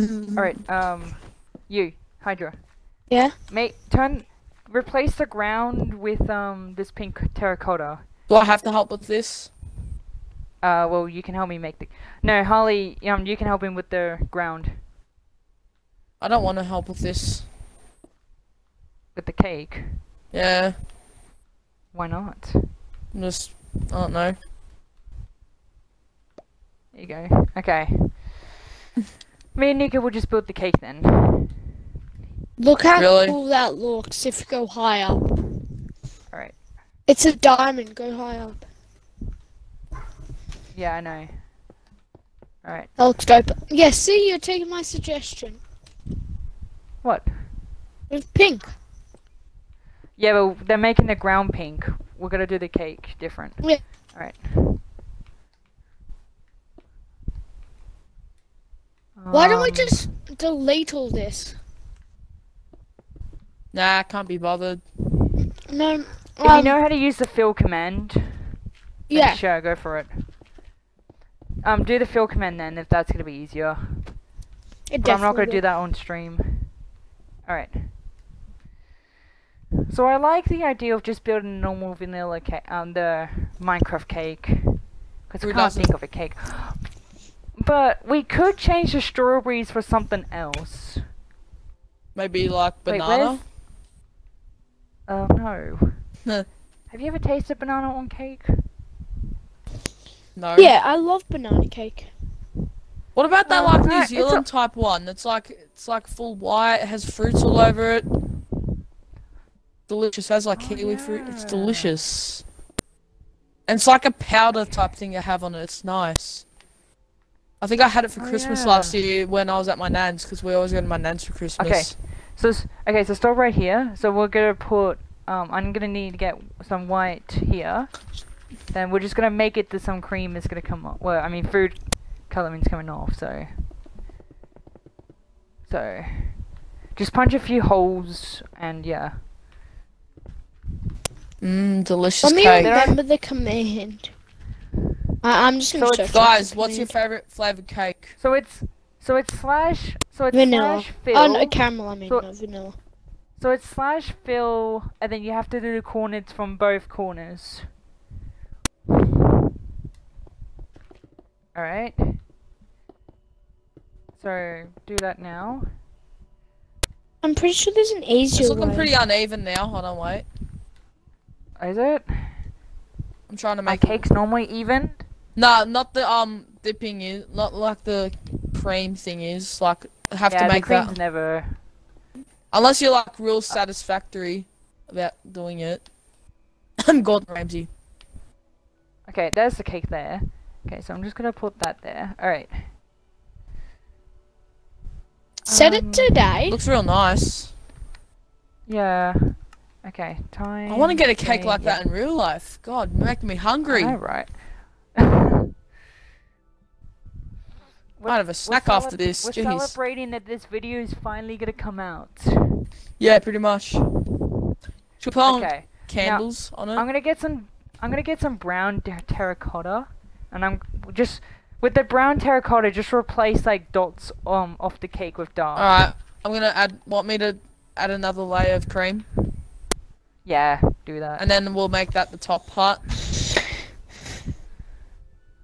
[SPEAKER 1] all right. Um, you Hydra.
[SPEAKER 3] Yeah.
[SPEAKER 1] Mate, turn replace the ground with um this pink terracotta.
[SPEAKER 2] Do I have to help with this?
[SPEAKER 1] Uh, well, you can help me make the. No, Holly. Um, you can help him with the ground
[SPEAKER 2] I don't want to help with this.
[SPEAKER 1] with the cake.
[SPEAKER 2] Yeah,
[SPEAKER 1] Why not?
[SPEAKER 2] I'm just. I don't know.
[SPEAKER 1] There you go. Okay. [LAUGHS] Me and Nika will just build the cake then.
[SPEAKER 3] Look how
[SPEAKER 2] Really?
[SPEAKER 3] cool that looks if you go high up.
[SPEAKER 1] Alright.
[SPEAKER 3] It's a diamond. Go high up.
[SPEAKER 1] Yeah, I know. Alright.
[SPEAKER 3] That looks dope. Yeah, see, you're taking my suggestion.
[SPEAKER 1] What?
[SPEAKER 3] It's pink.
[SPEAKER 1] Yeah, well, they're making the ground pink. We're gonna do the cake different.
[SPEAKER 3] Yeah.
[SPEAKER 1] Alright.
[SPEAKER 3] Why don't we
[SPEAKER 1] Um,
[SPEAKER 3] just delete all this?
[SPEAKER 2] Nah, I can't be bothered.
[SPEAKER 3] No.
[SPEAKER 1] If you
[SPEAKER 3] Um,
[SPEAKER 1] know how to use the fill command,
[SPEAKER 3] yeah.
[SPEAKER 1] sure, go for it. Um, do the fill command then, if that's gonna be easier.
[SPEAKER 3] It
[SPEAKER 1] But I'm not gonna
[SPEAKER 3] definitely
[SPEAKER 1] do that on stream. Alright. So I like the idea of just building a normal vanilla cake, um, the Minecraft cake. Because
[SPEAKER 2] we
[SPEAKER 1] can't think of a cake. But we could change the strawberries for something else.
[SPEAKER 2] Maybe like
[SPEAKER 1] Wait,
[SPEAKER 2] banana.
[SPEAKER 1] Oh no.
[SPEAKER 2] Huh.
[SPEAKER 1] Have you ever tasted banana on cake?
[SPEAKER 2] no.
[SPEAKER 3] Yeah, I love banana cake.
[SPEAKER 2] What about that
[SPEAKER 1] Oh,
[SPEAKER 2] like New Zealand type one? It's like it's like full white, it has fruits all over it. Delicious. has like
[SPEAKER 1] Oh,
[SPEAKER 2] kiwi fruit. It's delicious. And it's like a powder type thing you have on it. It's nice. I think I had it for
[SPEAKER 1] Oh,
[SPEAKER 2] Christmas
[SPEAKER 1] yeah.
[SPEAKER 2] last year when I was at my nan's because we always go to my nan's for Christmas.
[SPEAKER 1] Okay, So okay, so stop right here. So we're gonna put. Um, I'm gonna need to get some white here. Then we're just gonna make it to some cream is gonna come off. Well, I mean food coloring's coming off. So. So. Just punch a few holes and yeah.
[SPEAKER 2] Mmm, delicious
[SPEAKER 3] Let me
[SPEAKER 2] cake.
[SPEAKER 3] remember the command. I, I'm just gonna
[SPEAKER 1] So
[SPEAKER 3] search
[SPEAKER 2] Guys, what's your favorite flavored cake?
[SPEAKER 1] So it's so it's slash so it's
[SPEAKER 3] vanilla?
[SPEAKER 1] slash fill.
[SPEAKER 3] Oh, no, caramel. I mean,
[SPEAKER 1] So-
[SPEAKER 3] no vanilla.
[SPEAKER 1] So it's slash fill, and then you have to do the corners from both corners. Alright. So, do that now.
[SPEAKER 3] I'm pretty sure there's an easier
[SPEAKER 2] It's looking
[SPEAKER 3] way.
[SPEAKER 2] pretty uneven now. Hold on, wait.
[SPEAKER 1] Is it?
[SPEAKER 2] I'm trying to
[SPEAKER 1] My
[SPEAKER 2] make it.
[SPEAKER 1] cake's normally even?
[SPEAKER 2] Nah, not the um dipping is not like the cream thing is. Like have
[SPEAKER 1] yeah,
[SPEAKER 2] to
[SPEAKER 1] the
[SPEAKER 2] make
[SPEAKER 1] cream's
[SPEAKER 2] that
[SPEAKER 1] never...
[SPEAKER 2] unless you're like real satisfactory about doing it. [LAUGHS] I'm Gordon Ramsay.
[SPEAKER 1] Okay, there's the cake there. Okay, so I'm just gonna put that there. Alright.
[SPEAKER 3] Set
[SPEAKER 1] Um,
[SPEAKER 3] it today.
[SPEAKER 2] Looks real nice.
[SPEAKER 1] Yeah. Okay, time...
[SPEAKER 2] I want to get a cake
[SPEAKER 1] day,
[SPEAKER 2] like
[SPEAKER 1] yeah.
[SPEAKER 2] that in real life. God, making me hungry.
[SPEAKER 1] Alright. [LAUGHS]
[SPEAKER 2] Might have a snack after this.
[SPEAKER 1] We're
[SPEAKER 2] Jeez.
[SPEAKER 1] celebrating that this video is finally gonna come out.
[SPEAKER 2] Yeah, pretty much. Should put on
[SPEAKER 1] Okay,
[SPEAKER 2] candles on it?
[SPEAKER 1] I'm gonna get some. I'm gonna get some brown ter- terracotta, and I'm just with the brown terracotta. Just replace like dots um off the cake with dark.
[SPEAKER 2] Alright. I'm gonna add. Want me to add another layer of cream,
[SPEAKER 1] Yeah, do that.
[SPEAKER 2] and then we'll make that the top part.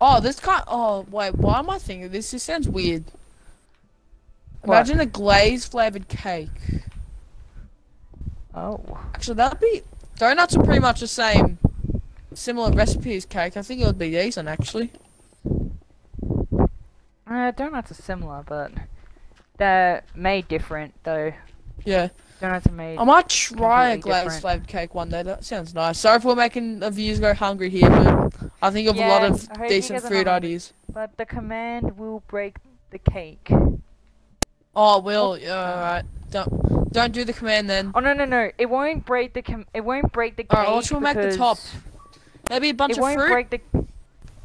[SPEAKER 2] Oh, this kind. Oh, wait. Why am I thinking this? This sounds weird.
[SPEAKER 1] What?
[SPEAKER 2] Imagine a glaze flavored cake.
[SPEAKER 1] Oh.
[SPEAKER 2] Actually, that'd be. Donuts are pretty much the same, similar recipe as cake. I think it would be decent, actually.
[SPEAKER 1] Uh, donuts are similar, but they're made different though.
[SPEAKER 2] Yeah.
[SPEAKER 1] Donuts are made.
[SPEAKER 2] I might try a
[SPEAKER 1] Completely
[SPEAKER 2] glaze flavored cake one day. That sounds nice. Sorry if we're making the viewers go hungry here, but I think of a lot of
[SPEAKER 1] I hope you
[SPEAKER 2] decent food ideas.
[SPEAKER 1] But the command will break the cake.
[SPEAKER 2] Oh, Will, yeah, alright. Don't don't do the command then.
[SPEAKER 1] Oh no no no! It won't break the com- It won't break the cake.
[SPEAKER 2] Alright, what should we make the top? Maybe a bunch
[SPEAKER 1] It
[SPEAKER 2] of
[SPEAKER 1] won't
[SPEAKER 2] fruit.
[SPEAKER 1] break the.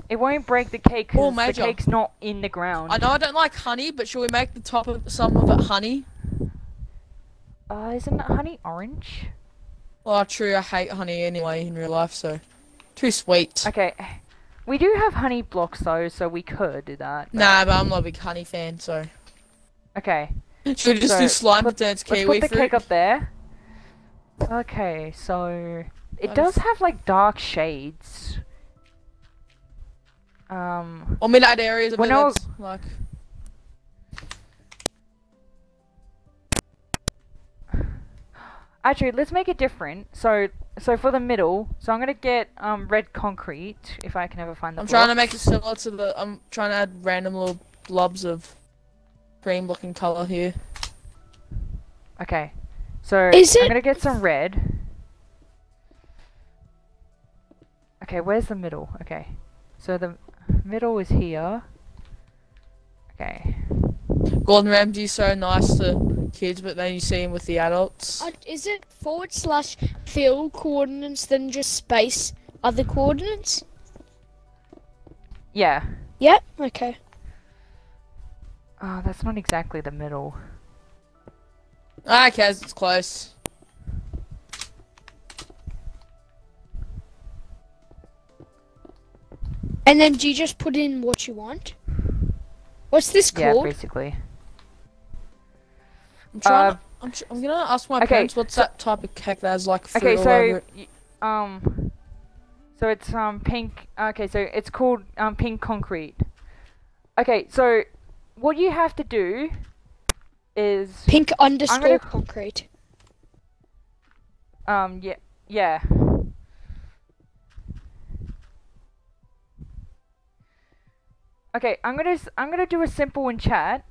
[SPEAKER 1] It won't break the cake because the cake's not in the ground.
[SPEAKER 2] I know I don't like honey, but should we make the top of some of it honey?
[SPEAKER 1] Uh, isn't honey orange?
[SPEAKER 2] Oh, true. I hate honey anyway in real life, so too sweet.
[SPEAKER 1] Okay, we do have honey blocks though, so we could do that. but-
[SPEAKER 2] Nah, but I'm not a big honey fan, so
[SPEAKER 1] Okay, [LAUGHS]
[SPEAKER 2] should we just
[SPEAKER 1] So,
[SPEAKER 2] do slime
[SPEAKER 1] put-
[SPEAKER 2] dance
[SPEAKER 1] let's put the
[SPEAKER 2] fruit?
[SPEAKER 1] cake up there. Okay, so it does have like dark shades. Um,
[SPEAKER 2] Or mid areas of
[SPEAKER 1] Well,
[SPEAKER 2] it
[SPEAKER 1] no-
[SPEAKER 2] like
[SPEAKER 1] actually, let's make it different. So, so for the middle, so I'm gonna get um red concrete if I can ever find the.
[SPEAKER 2] I'm trying to make it
[SPEAKER 1] blocks.
[SPEAKER 2] similar to the. I'm trying to add random little blobs of cream-looking color here.
[SPEAKER 1] Okay, so
[SPEAKER 3] Is
[SPEAKER 1] I'm
[SPEAKER 3] it-
[SPEAKER 1] gonna get some red. Okay, where's the middle? Okay, so the middle is here. Okay.
[SPEAKER 2] Gordon Ramsay's so nice to kids, but then you see him with the adults.
[SPEAKER 3] Uh, is it forward slash fill coordinates then just space other coordinates?
[SPEAKER 1] Yeah.
[SPEAKER 3] Yep. Okay.
[SPEAKER 1] Oh, that's not exactly the middle.
[SPEAKER 2] Ah, okay, it's close.
[SPEAKER 3] And then do you just put in what you want? What's this called?
[SPEAKER 1] Yeah,
[SPEAKER 3] called?
[SPEAKER 1] basically.
[SPEAKER 2] I'm trying.
[SPEAKER 1] Uh,
[SPEAKER 2] to, I'm, tr- I'm gonna ask my
[SPEAKER 1] okay,
[SPEAKER 2] parents what's that type of cake that has like fruit
[SPEAKER 1] Okay,
[SPEAKER 2] all
[SPEAKER 1] so
[SPEAKER 2] over it.
[SPEAKER 1] y- um, so it's um pink. Okay, so it's called um pink concrete. Okay, so what you have to do is
[SPEAKER 3] Pink underscore
[SPEAKER 1] gonna-
[SPEAKER 3] concrete.
[SPEAKER 1] um yeah yeah. Okay, I'm gonna I'm gonna do a simple in chat.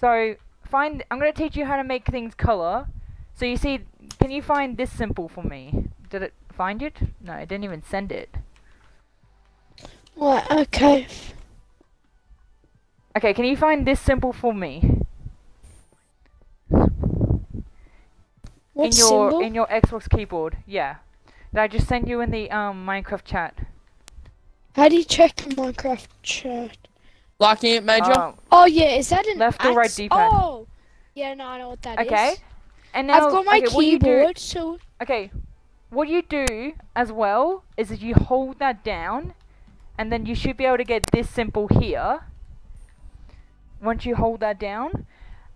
[SPEAKER 1] So find I'm gonna teach you how to make things color. So you see, can you find this simple for me? Did it find it? No, it didn't even send it.
[SPEAKER 3] What? Okay.
[SPEAKER 1] Okay, can you find this simple for me?
[SPEAKER 3] What
[SPEAKER 1] in your
[SPEAKER 3] symbol?
[SPEAKER 1] in your Xbox keyboard. Yeah. That I just sent you in the um Minecraft chat.
[SPEAKER 3] How do you check Minecraft chat?
[SPEAKER 2] Liking it, Major?
[SPEAKER 1] Oh,
[SPEAKER 3] Oh yeah, is that an
[SPEAKER 1] Left or right
[SPEAKER 3] axe?
[SPEAKER 1] D-pad?
[SPEAKER 3] Oh, yeah, no, I know what that is.
[SPEAKER 1] okay. And now
[SPEAKER 3] I've got my
[SPEAKER 1] okay, what you do-
[SPEAKER 3] keyboard, so
[SPEAKER 1] Okay, what you do as well is that you hold that down, and then you should be able to get this simple here. Once you hold that down,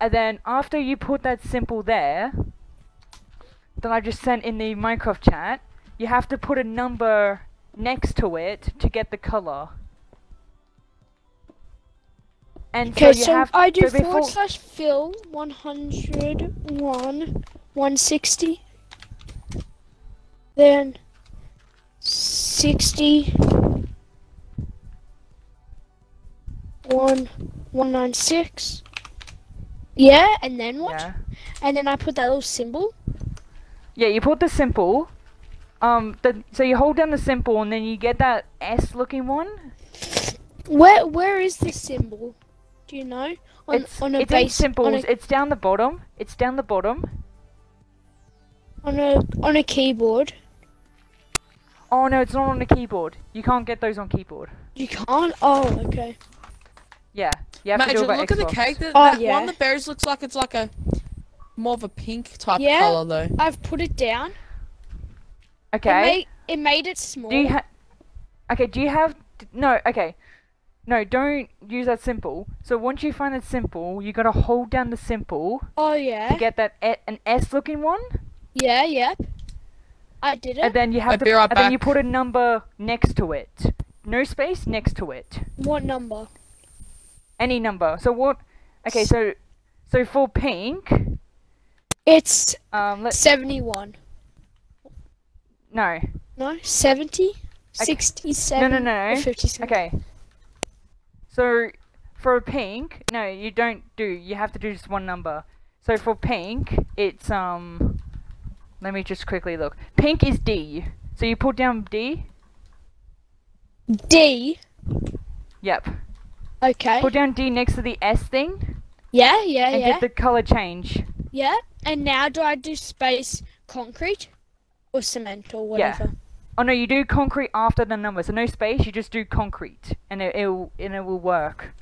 [SPEAKER 1] and then after you put that simple there, that I just sent in the Minecraft chat, you have to put a number next to it to get the color. And
[SPEAKER 3] okay,
[SPEAKER 1] so you
[SPEAKER 3] so
[SPEAKER 1] have
[SPEAKER 3] I do
[SPEAKER 1] so
[SPEAKER 3] forward slash fill one hundred one one sixty, then sixty one one nine six. Yeah, and then what?
[SPEAKER 1] Yeah.
[SPEAKER 3] And then I put that little symbol.
[SPEAKER 1] Yeah, you put the symbol. Um, the, so you hold down the symbol and then you get that S looking one.
[SPEAKER 3] Where where is this symbol? Do you know? On
[SPEAKER 1] it's
[SPEAKER 3] on a
[SPEAKER 1] it's in
[SPEAKER 3] base
[SPEAKER 1] symbols.
[SPEAKER 3] on a,
[SPEAKER 1] It's down the bottom. It's down the bottom.
[SPEAKER 3] on a on a keyboard.
[SPEAKER 1] Oh no, it's not on a keyboard. You can't get those on keyboard.
[SPEAKER 3] You can't. Oh, okay.
[SPEAKER 1] Yeah, you have to do it by
[SPEAKER 2] look at the cake. That,
[SPEAKER 3] Oh,
[SPEAKER 2] that
[SPEAKER 3] yeah.
[SPEAKER 2] one that berries looks like it's like a more of a pink type
[SPEAKER 3] Yeah.
[SPEAKER 2] color though.
[SPEAKER 3] I've put it down. It
[SPEAKER 1] Okay.
[SPEAKER 3] made, it made it small.
[SPEAKER 1] Do you ha- Okay, do you have no, okay. No, don't use that simple. So once you find that simple, you gotta hold down the simple.
[SPEAKER 3] Oh yeah.
[SPEAKER 1] to get that e- an S looking one,
[SPEAKER 3] Yeah, yeah. I did it.
[SPEAKER 1] and then you have
[SPEAKER 2] I'll
[SPEAKER 1] to,
[SPEAKER 2] be right
[SPEAKER 1] and then you put a number next to it. No space next to it.
[SPEAKER 3] what number?
[SPEAKER 1] Any number. So what? Okay, so so for pink,
[SPEAKER 3] It's
[SPEAKER 1] um, let's
[SPEAKER 3] 71.
[SPEAKER 1] no.
[SPEAKER 3] No, 70?
[SPEAKER 1] Okay.
[SPEAKER 3] 67?
[SPEAKER 1] No, no, no.
[SPEAKER 3] 57?
[SPEAKER 1] Okay. So for pink, no, you don't do. You have to do just one number. So for pink, it's um. Let me just quickly look. Pink is D. So you put down D.
[SPEAKER 3] D.
[SPEAKER 1] Yep.
[SPEAKER 3] Okay.
[SPEAKER 1] Put down D next to the S thing,
[SPEAKER 3] Yeah, yeah, yeah.
[SPEAKER 1] and
[SPEAKER 3] yeah.
[SPEAKER 1] get the color change.
[SPEAKER 3] Yeah. And now do I do space concrete or cement or
[SPEAKER 1] Yeah. Oh no, you do concrete after the number. So no space. You just do concrete, and it it'll, and it will work.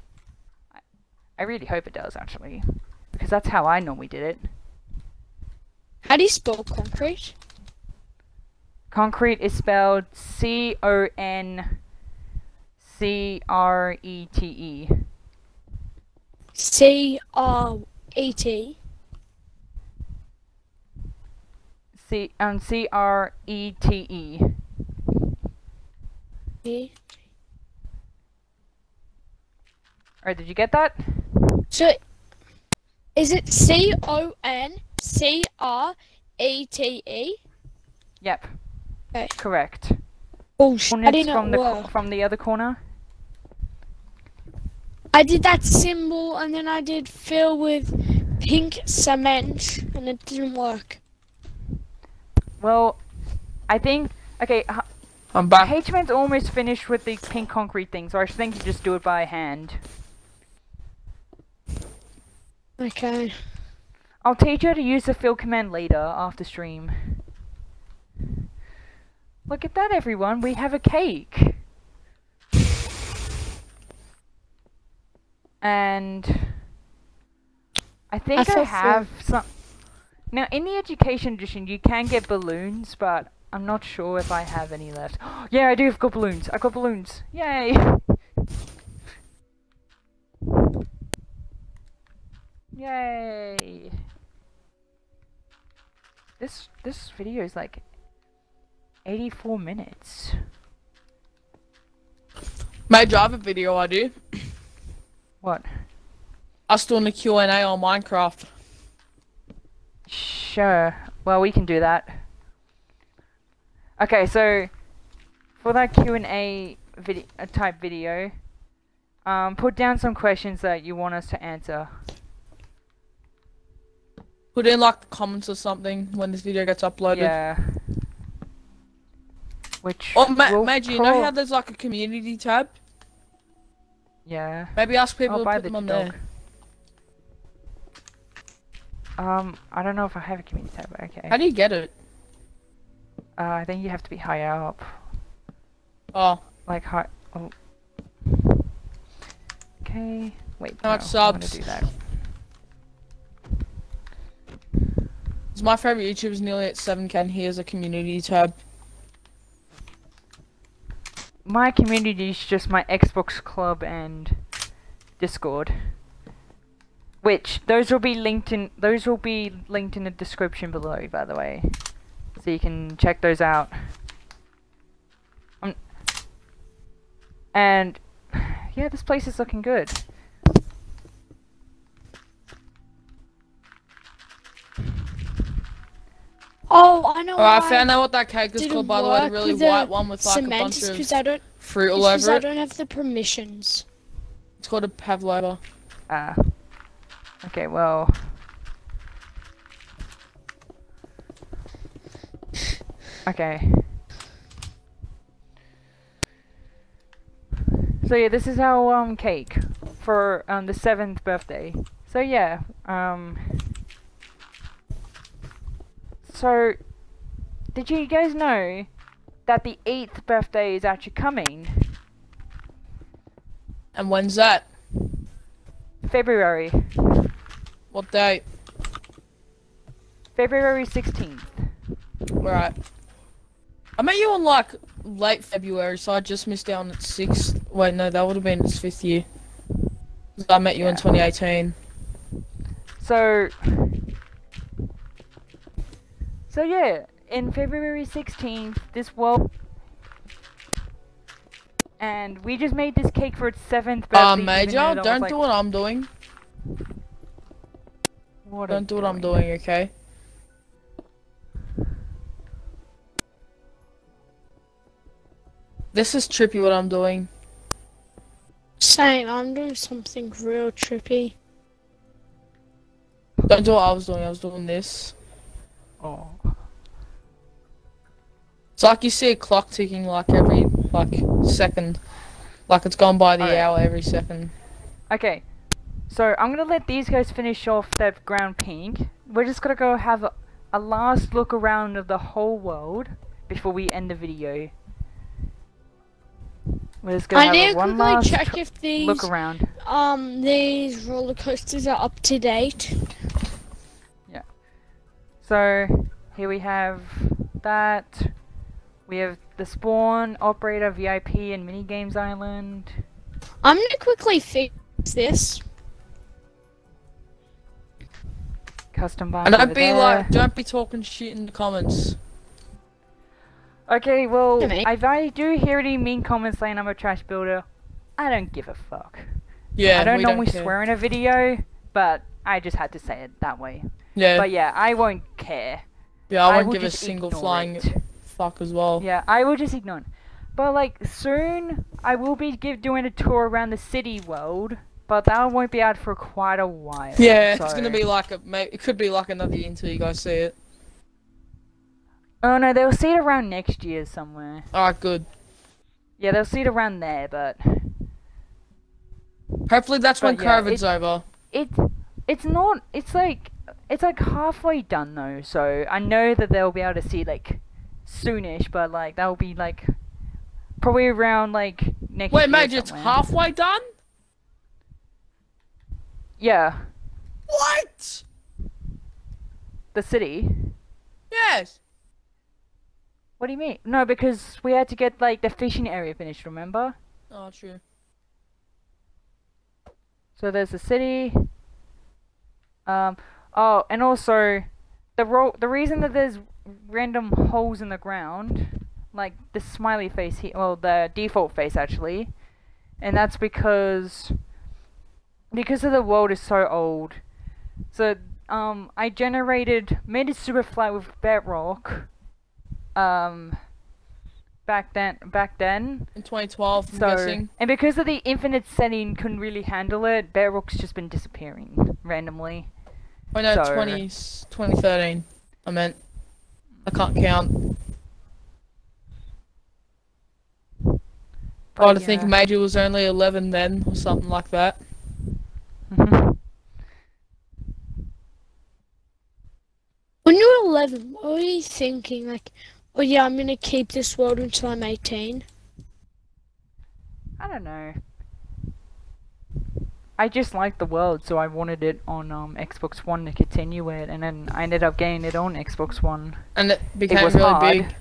[SPEAKER 1] I- I really hope it does actually, because that's how I normally did it.
[SPEAKER 3] How do you spell concrete?
[SPEAKER 1] Concrete is spelled C O N C R E T E.
[SPEAKER 3] C R E T.
[SPEAKER 1] C um C R E T E. Alright, did you get that?
[SPEAKER 3] So, is it C O N C R E T E?
[SPEAKER 1] Yep.
[SPEAKER 3] Okay.
[SPEAKER 1] Correct.
[SPEAKER 3] Bullshit. I didn't
[SPEAKER 1] from the from the other corner.
[SPEAKER 3] I did that symbol and then I did fill with pink cement and it didn't work.
[SPEAKER 1] Well, I think okay. H-
[SPEAKER 2] I'm back.
[SPEAKER 1] H-Man's almost finished with the pink concrete thing, so I think you just do it by hand.
[SPEAKER 3] Okay.
[SPEAKER 1] I'll teach you how to use the fill command later after stream. Look at that, everyone. We have a cake. And I think I,
[SPEAKER 3] feel full.
[SPEAKER 1] have some. Now, in the education edition, you can get balloons, but I'm not sure if I have any left. [GASPS] yeah, I do have got balloons. I got balloons. Yay! Yay! This this video is like 84 minutes.
[SPEAKER 2] My do I have a video I do?
[SPEAKER 1] What?
[SPEAKER 2] Us doing the Q&A on Minecraft.
[SPEAKER 1] Sure. Well, we can do that. Okay, so for that Q&A video uh, type video, um, put down some questions that you want us to answer.
[SPEAKER 2] Put in like the comments or something when this video gets uploaded.
[SPEAKER 1] Yeah. Which
[SPEAKER 2] Or ma- do you know how there's like a community tab?
[SPEAKER 1] Yeah.
[SPEAKER 2] Maybe ask people
[SPEAKER 1] I'll
[SPEAKER 2] to put
[SPEAKER 1] the
[SPEAKER 2] them on
[SPEAKER 1] dog.
[SPEAKER 2] there.
[SPEAKER 1] Um, I don't know if I have a community tab. Okay.
[SPEAKER 2] How do you get it?
[SPEAKER 1] Uh, I think you have to be higher up.
[SPEAKER 2] Oh,
[SPEAKER 1] Like high. Oh. Okay. Wait.
[SPEAKER 2] How much
[SPEAKER 1] no, I'm gonna
[SPEAKER 2] subs?
[SPEAKER 1] do that.
[SPEAKER 2] 'cause my favorite YouTuber is nearly at 7k and he has a community tab.
[SPEAKER 1] My community is just my Xbox club and Discord. Which those will be linked in those will be linked in the description below, by the way. So you can check those out. Um, and yeah, this place is looking good.
[SPEAKER 3] Oh, I know
[SPEAKER 2] Oh, I found out what that cake is called by the way, the
[SPEAKER 3] work
[SPEAKER 2] really
[SPEAKER 3] with
[SPEAKER 2] white one with like a bunch
[SPEAKER 3] is
[SPEAKER 2] of
[SPEAKER 3] 'cause I don't,
[SPEAKER 2] fruit all
[SPEAKER 3] over
[SPEAKER 2] over
[SPEAKER 3] I don't have the permissions.
[SPEAKER 2] It's called a pavlova.
[SPEAKER 1] Ah. Okay, well. Okay. So yeah, this is our um cake for um the seventh birthday. So yeah, um. So, did you guys know that the eighth birthday is actually coming?
[SPEAKER 2] And when's that?
[SPEAKER 1] February.
[SPEAKER 2] What date?
[SPEAKER 1] February sixteenth.
[SPEAKER 2] Right. I met you on like late February, so I just missed out on the sixth Wait, no, that would have been his fifth year. I met you in 2018.
[SPEAKER 1] So, so yeah, in February 16th, this world, and we just made this cake for its seventh birthday.
[SPEAKER 2] Um, Major, don't
[SPEAKER 1] like,
[SPEAKER 2] do what I'm doing.
[SPEAKER 1] what
[SPEAKER 2] Don't do what I'm doing, okay? This is trippy what I'm doing.
[SPEAKER 3] Same, I'm doing something real trippy.
[SPEAKER 2] Don't do what I was doing, I was doing this.
[SPEAKER 1] Oh.
[SPEAKER 2] It's like you see a clock ticking like every like second. Like it's gone by the
[SPEAKER 1] Alright.
[SPEAKER 2] hour every second.
[SPEAKER 1] Okay, so I'm gonna let these guys finish off that ground pink. We're just gonna go have a, a last look around of the whole world before we end the video. We're just gonna
[SPEAKER 3] I
[SPEAKER 1] have
[SPEAKER 3] need to
[SPEAKER 1] one
[SPEAKER 3] quickly
[SPEAKER 1] last
[SPEAKER 3] check if these
[SPEAKER 1] look around.
[SPEAKER 3] um these roller coasters are up to date. Yeah.
[SPEAKER 1] So here we have that. We have the spawn, operator, VIP, and mini games island.
[SPEAKER 3] I'm gonna quickly fix this.
[SPEAKER 1] Custom box.
[SPEAKER 2] And don't be
[SPEAKER 1] there.
[SPEAKER 2] like don't be talking shit in the comments.
[SPEAKER 1] Okay, well, if I do hear any mean comments saying I'm a trash builder, I don't give a fuck.
[SPEAKER 2] Yeah,
[SPEAKER 1] I don't normally swear in a video, but I just had to say it that way.
[SPEAKER 2] Yeah,
[SPEAKER 1] But yeah, I won't care.
[SPEAKER 2] yeah, I won't give a single flying
[SPEAKER 1] it.
[SPEAKER 2] fuck as well.
[SPEAKER 1] Yeah, I will just ignore. it. But like soon, I will be give, doing a tour around the city world, but that won't be out for quite a while.
[SPEAKER 2] Yeah, it's gonna be like a it could be like another year until you guys see it.
[SPEAKER 1] Oh no, they'll see it around next year somewhere.
[SPEAKER 2] Alright, good.
[SPEAKER 1] Yeah, they'll see it around there, but
[SPEAKER 2] Hopefully that's when
[SPEAKER 1] But yeah,
[SPEAKER 2] COVID's over.
[SPEAKER 1] it it's not. It's like it's like halfway done though. So I know that they'll be able to see like soonish, but like that'll be like probably around like next.
[SPEAKER 2] Wait, Major, it's halfway done?
[SPEAKER 1] Yeah,
[SPEAKER 2] What?
[SPEAKER 1] the city.
[SPEAKER 2] Yes.
[SPEAKER 1] What do you mean? No, because we had to get like the fishing area finished. Remember?
[SPEAKER 2] Oh, true.
[SPEAKER 1] So there's the city. Um. Oh, and also, the ro- the reason that there's random holes in the ground, like the smiley face here, well, the default face actually, and that's because because of the world is so old. So um, I generated made it super flat with bedrock. Um. Back then, back then,
[SPEAKER 2] In 2012, I'm
[SPEAKER 1] so,
[SPEAKER 2] guessing.
[SPEAKER 1] and because of the infinite setting couldn't really handle it, Bear Bedrock's just been disappearing randomly.
[SPEAKER 2] Oh no,
[SPEAKER 1] so-
[SPEAKER 2] 20, 2013. I meant. I can't count.
[SPEAKER 1] But
[SPEAKER 2] Oh, I think. Major was only 11 then, or something like that. [LAUGHS]
[SPEAKER 3] When you were 11, what were you thinking? Like, oh yeah, I'm gonna keep this world until I'm 18.
[SPEAKER 1] I don't know. I just liked the world, so I wanted it on um, Xbox One to continue it, and then I ended up getting it on Xbox One.
[SPEAKER 2] And it became
[SPEAKER 1] was
[SPEAKER 2] really
[SPEAKER 1] hard.
[SPEAKER 2] big.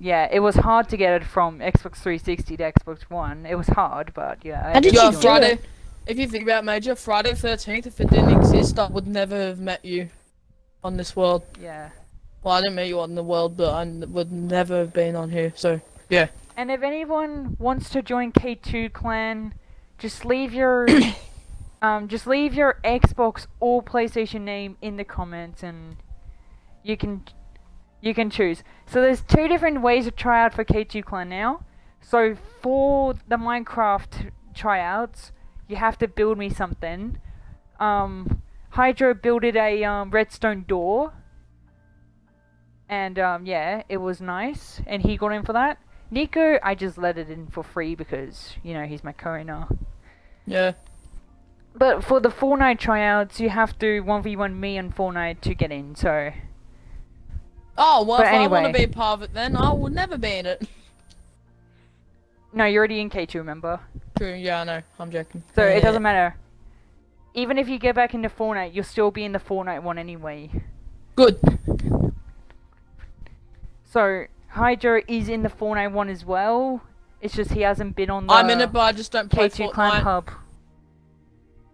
[SPEAKER 1] Yeah, it was hard to get it from Xbox 360 to Xbox One. It was hard, but yeah. I
[SPEAKER 3] How did you do
[SPEAKER 2] Friday.
[SPEAKER 3] it?
[SPEAKER 2] If you think about Major, Friday 13th, if it didn't exist, I would never have met you on this world.
[SPEAKER 1] Yeah.
[SPEAKER 2] Well, I didn't meet you on the world, but I would never have been on here, so. Yeah.
[SPEAKER 1] And if anyone wants to join K2 clan, just leave your [COUGHS] um just leave your Xbox or PlayStation name in the comments and you can you can choose. So there's two different ways to try out for K2 clan now. So for the Minecraft tryouts, you have to build me something. Um Hydra builded a um, redstone door. And um yeah, it was nice and he got in for that. Nico, I just let it in for free because, you know, he's my co-owner.
[SPEAKER 2] Yeah.
[SPEAKER 1] But for the Fortnite tryouts, you have to 1v1 me and Fortnite to get in, so...
[SPEAKER 2] Oh, well,
[SPEAKER 1] But
[SPEAKER 2] if I want
[SPEAKER 1] anyway.
[SPEAKER 2] to be a part of it, then I would never be in it.
[SPEAKER 1] No, you're already in K2, remember?
[SPEAKER 2] True, yeah, I know. I'm joking.
[SPEAKER 1] So
[SPEAKER 2] Yeah.
[SPEAKER 1] it doesn't matter. Even if you get back into Fortnite, you'll still be in the Fortnite one anyway.
[SPEAKER 2] Good.
[SPEAKER 1] So, Hydra is in the Fortnite one as well. It's just he hasn't been on the
[SPEAKER 2] I'm in it, but I just don't play
[SPEAKER 1] K2 Clan
[SPEAKER 2] Fortnite.
[SPEAKER 1] Hub.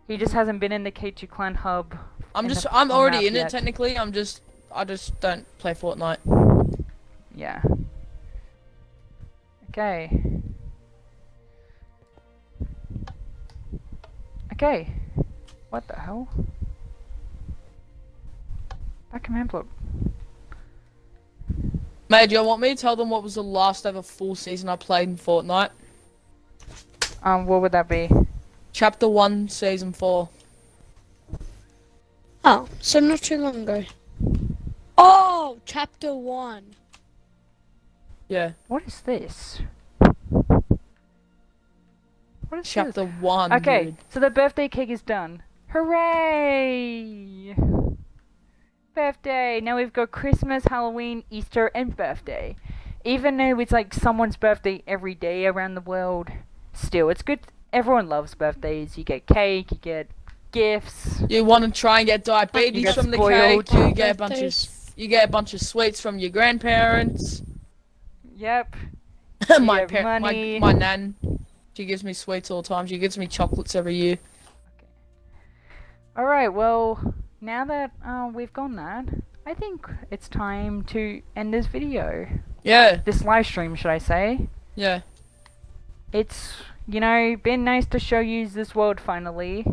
[SPEAKER 1] He just hasn't been in the K2 Clan Hub.
[SPEAKER 2] I'm just, I'm already in it technically. I'm just, I just don't play Fortnite.
[SPEAKER 1] Yeah. Okay. Okay. What the hell? That command block.
[SPEAKER 2] Mate, do you want me to tell them what was the last ever full season I played in Fortnite?
[SPEAKER 1] Um, what would that be?
[SPEAKER 2] Chapter 1, Season 4.
[SPEAKER 3] Oh, so not too long ago. Oh, chapter one.
[SPEAKER 2] Yeah,
[SPEAKER 1] What is this? What is
[SPEAKER 2] Chapter
[SPEAKER 1] this?
[SPEAKER 2] 1.
[SPEAKER 1] Okay,
[SPEAKER 2] dude.
[SPEAKER 1] so the birthday cake is done. Hooray! Birthday! Now we've got Christmas, Halloween, Easter, and birthday. Even though it's like someone's birthday every day around the world, still, it's good. Everyone loves birthdays. You get cake, you get gifts.
[SPEAKER 2] You want to try and get diabetes
[SPEAKER 1] get
[SPEAKER 2] from the cake. You get a bunch of, you get a bunch of sweets from your grandparents.
[SPEAKER 1] Yep. [LAUGHS]
[SPEAKER 2] my,
[SPEAKER 1] get
[SPEAKER 2] par- my my nan, she gives me sweets all the time. She gives me chocolates every year. Okay.
[SPEAKER 1] Alright, well, now that uh, we've gone that, I think it's time to end this video.
[SPEAKER 2] Yeah,
[SPEAKER 1] This live stream, should I say.
[SPEAKER 2] yeah.
[SPEAKER 1] It's, you know, been nice to show you this world finally.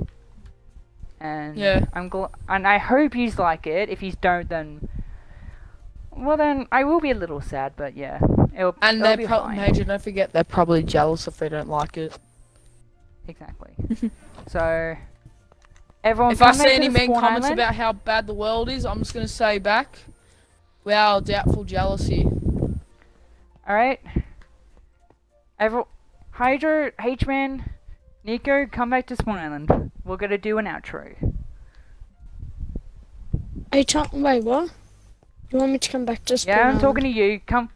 [SPEAKER 1] And
[SPEAKER 2] Yeah.
[SPEAKER 1] I'm gl- and I hope you like it. If you don't, then well, then I will be a little sad. But yeah, it'll,
[SPEAKER 2] And
[SPEAKER 1] it'll
[SPEAKER 2] they're probably major. Don't forget, they're probably jealous if they don't like it.
[SPEAKER 1] Exactly. [LAUGHS] so everyone,
[SPEAKER 2] if I see any
[SPEAKER 1] the
[SPEAKER 2] mean comments
[SPEAKER 1] island.
[SPEAKER 2] about how bad the world is, I'm just gonna say back. Wow, doubtful jealousy.
[SPEAKER 1] all right, every Hydra, H-Man, Nico, come back to Spawn Island. We're gonna do an outro.
[SPEAKER 3] Are you talking? Wait, what? You want me to come back to Spawn
[SPEAKER 1] Yeah, I'm
[SPEAKER 3] Island?
[SPEAKER 1] talking to you. Come.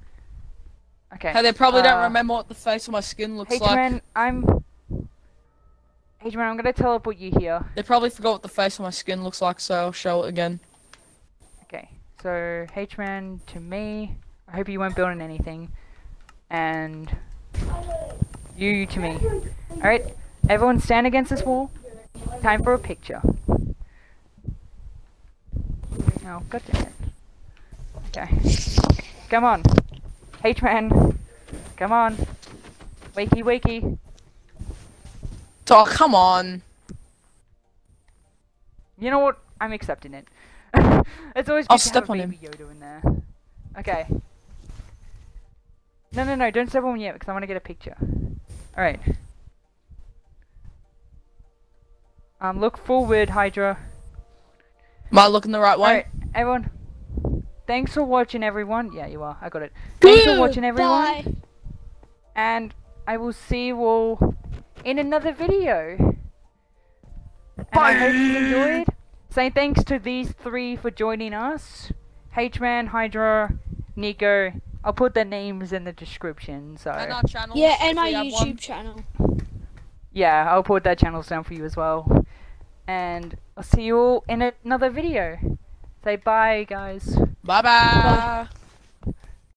[SPEAKER 1] Okay.
[SPEAKER 2] Hey, they probably don't
[SPEAKER 1] Uh,
[SPEAKER 2] remember what the face of my skin looks
[SPEAKER 1] H
[SPEAKER 2] like.
[SPEAKER 1] man, I'm. H man, I'm gonna teleport you here.
[SPEAKER 2] They probably forgot what the face of my skin looks like, so I'll show it again.
[SPEAKER 1] Okay, so H man to me. I hope you weren't building anything, and you to me. All right, everyone stand against this wall. Time for a picture. Oh, god damn it. Okay, come on, H man, come on, wakey wakey.
[SPEAKER 2] Oh, come on.
[SPEAKER 1] You know what? I'm accepting it. [LAUGHS] it's always good
[SPEAKER 2] I'll
[SPEAKER 1] to
[SPEAKER 2] step
[SPEAKER 1] have a
[SPEAKER 2] on him.
[SPEAKER 1] Yoda in there. Okay. No, no, no! Don't step on me yet because I want to get a picture. All right. Um, look forward, Hydra.
[SPEAKER 2] Am I looking the right way?
[SPEAKER 1] All right, everyone. Thanks for watching, everyone. Yeah, you are. I got it. Thanks for watching, everyone.
[SPEAKER 3] Bye.
[SPEAKER 1] And I will see you all in another video. And I hope you enjoyed. Say thanks to these three for joining us. H-Man, Hydra, Nico. I'll put their names in the description, so...
[SPEAKER 2] And our channels.
[SPEAKER 3] Yeah,
[SPEAKER 2] if
[SPEAKER 3] and my YouTube
[SPEAKER 2] one.
[SPEAKER 3] channel.
[SPEAKER 1] Yeah, I'll put their channels down for you as well. And I'll see you all in another video. Say bye, guys.
[SPEAKER 2] Bye bye.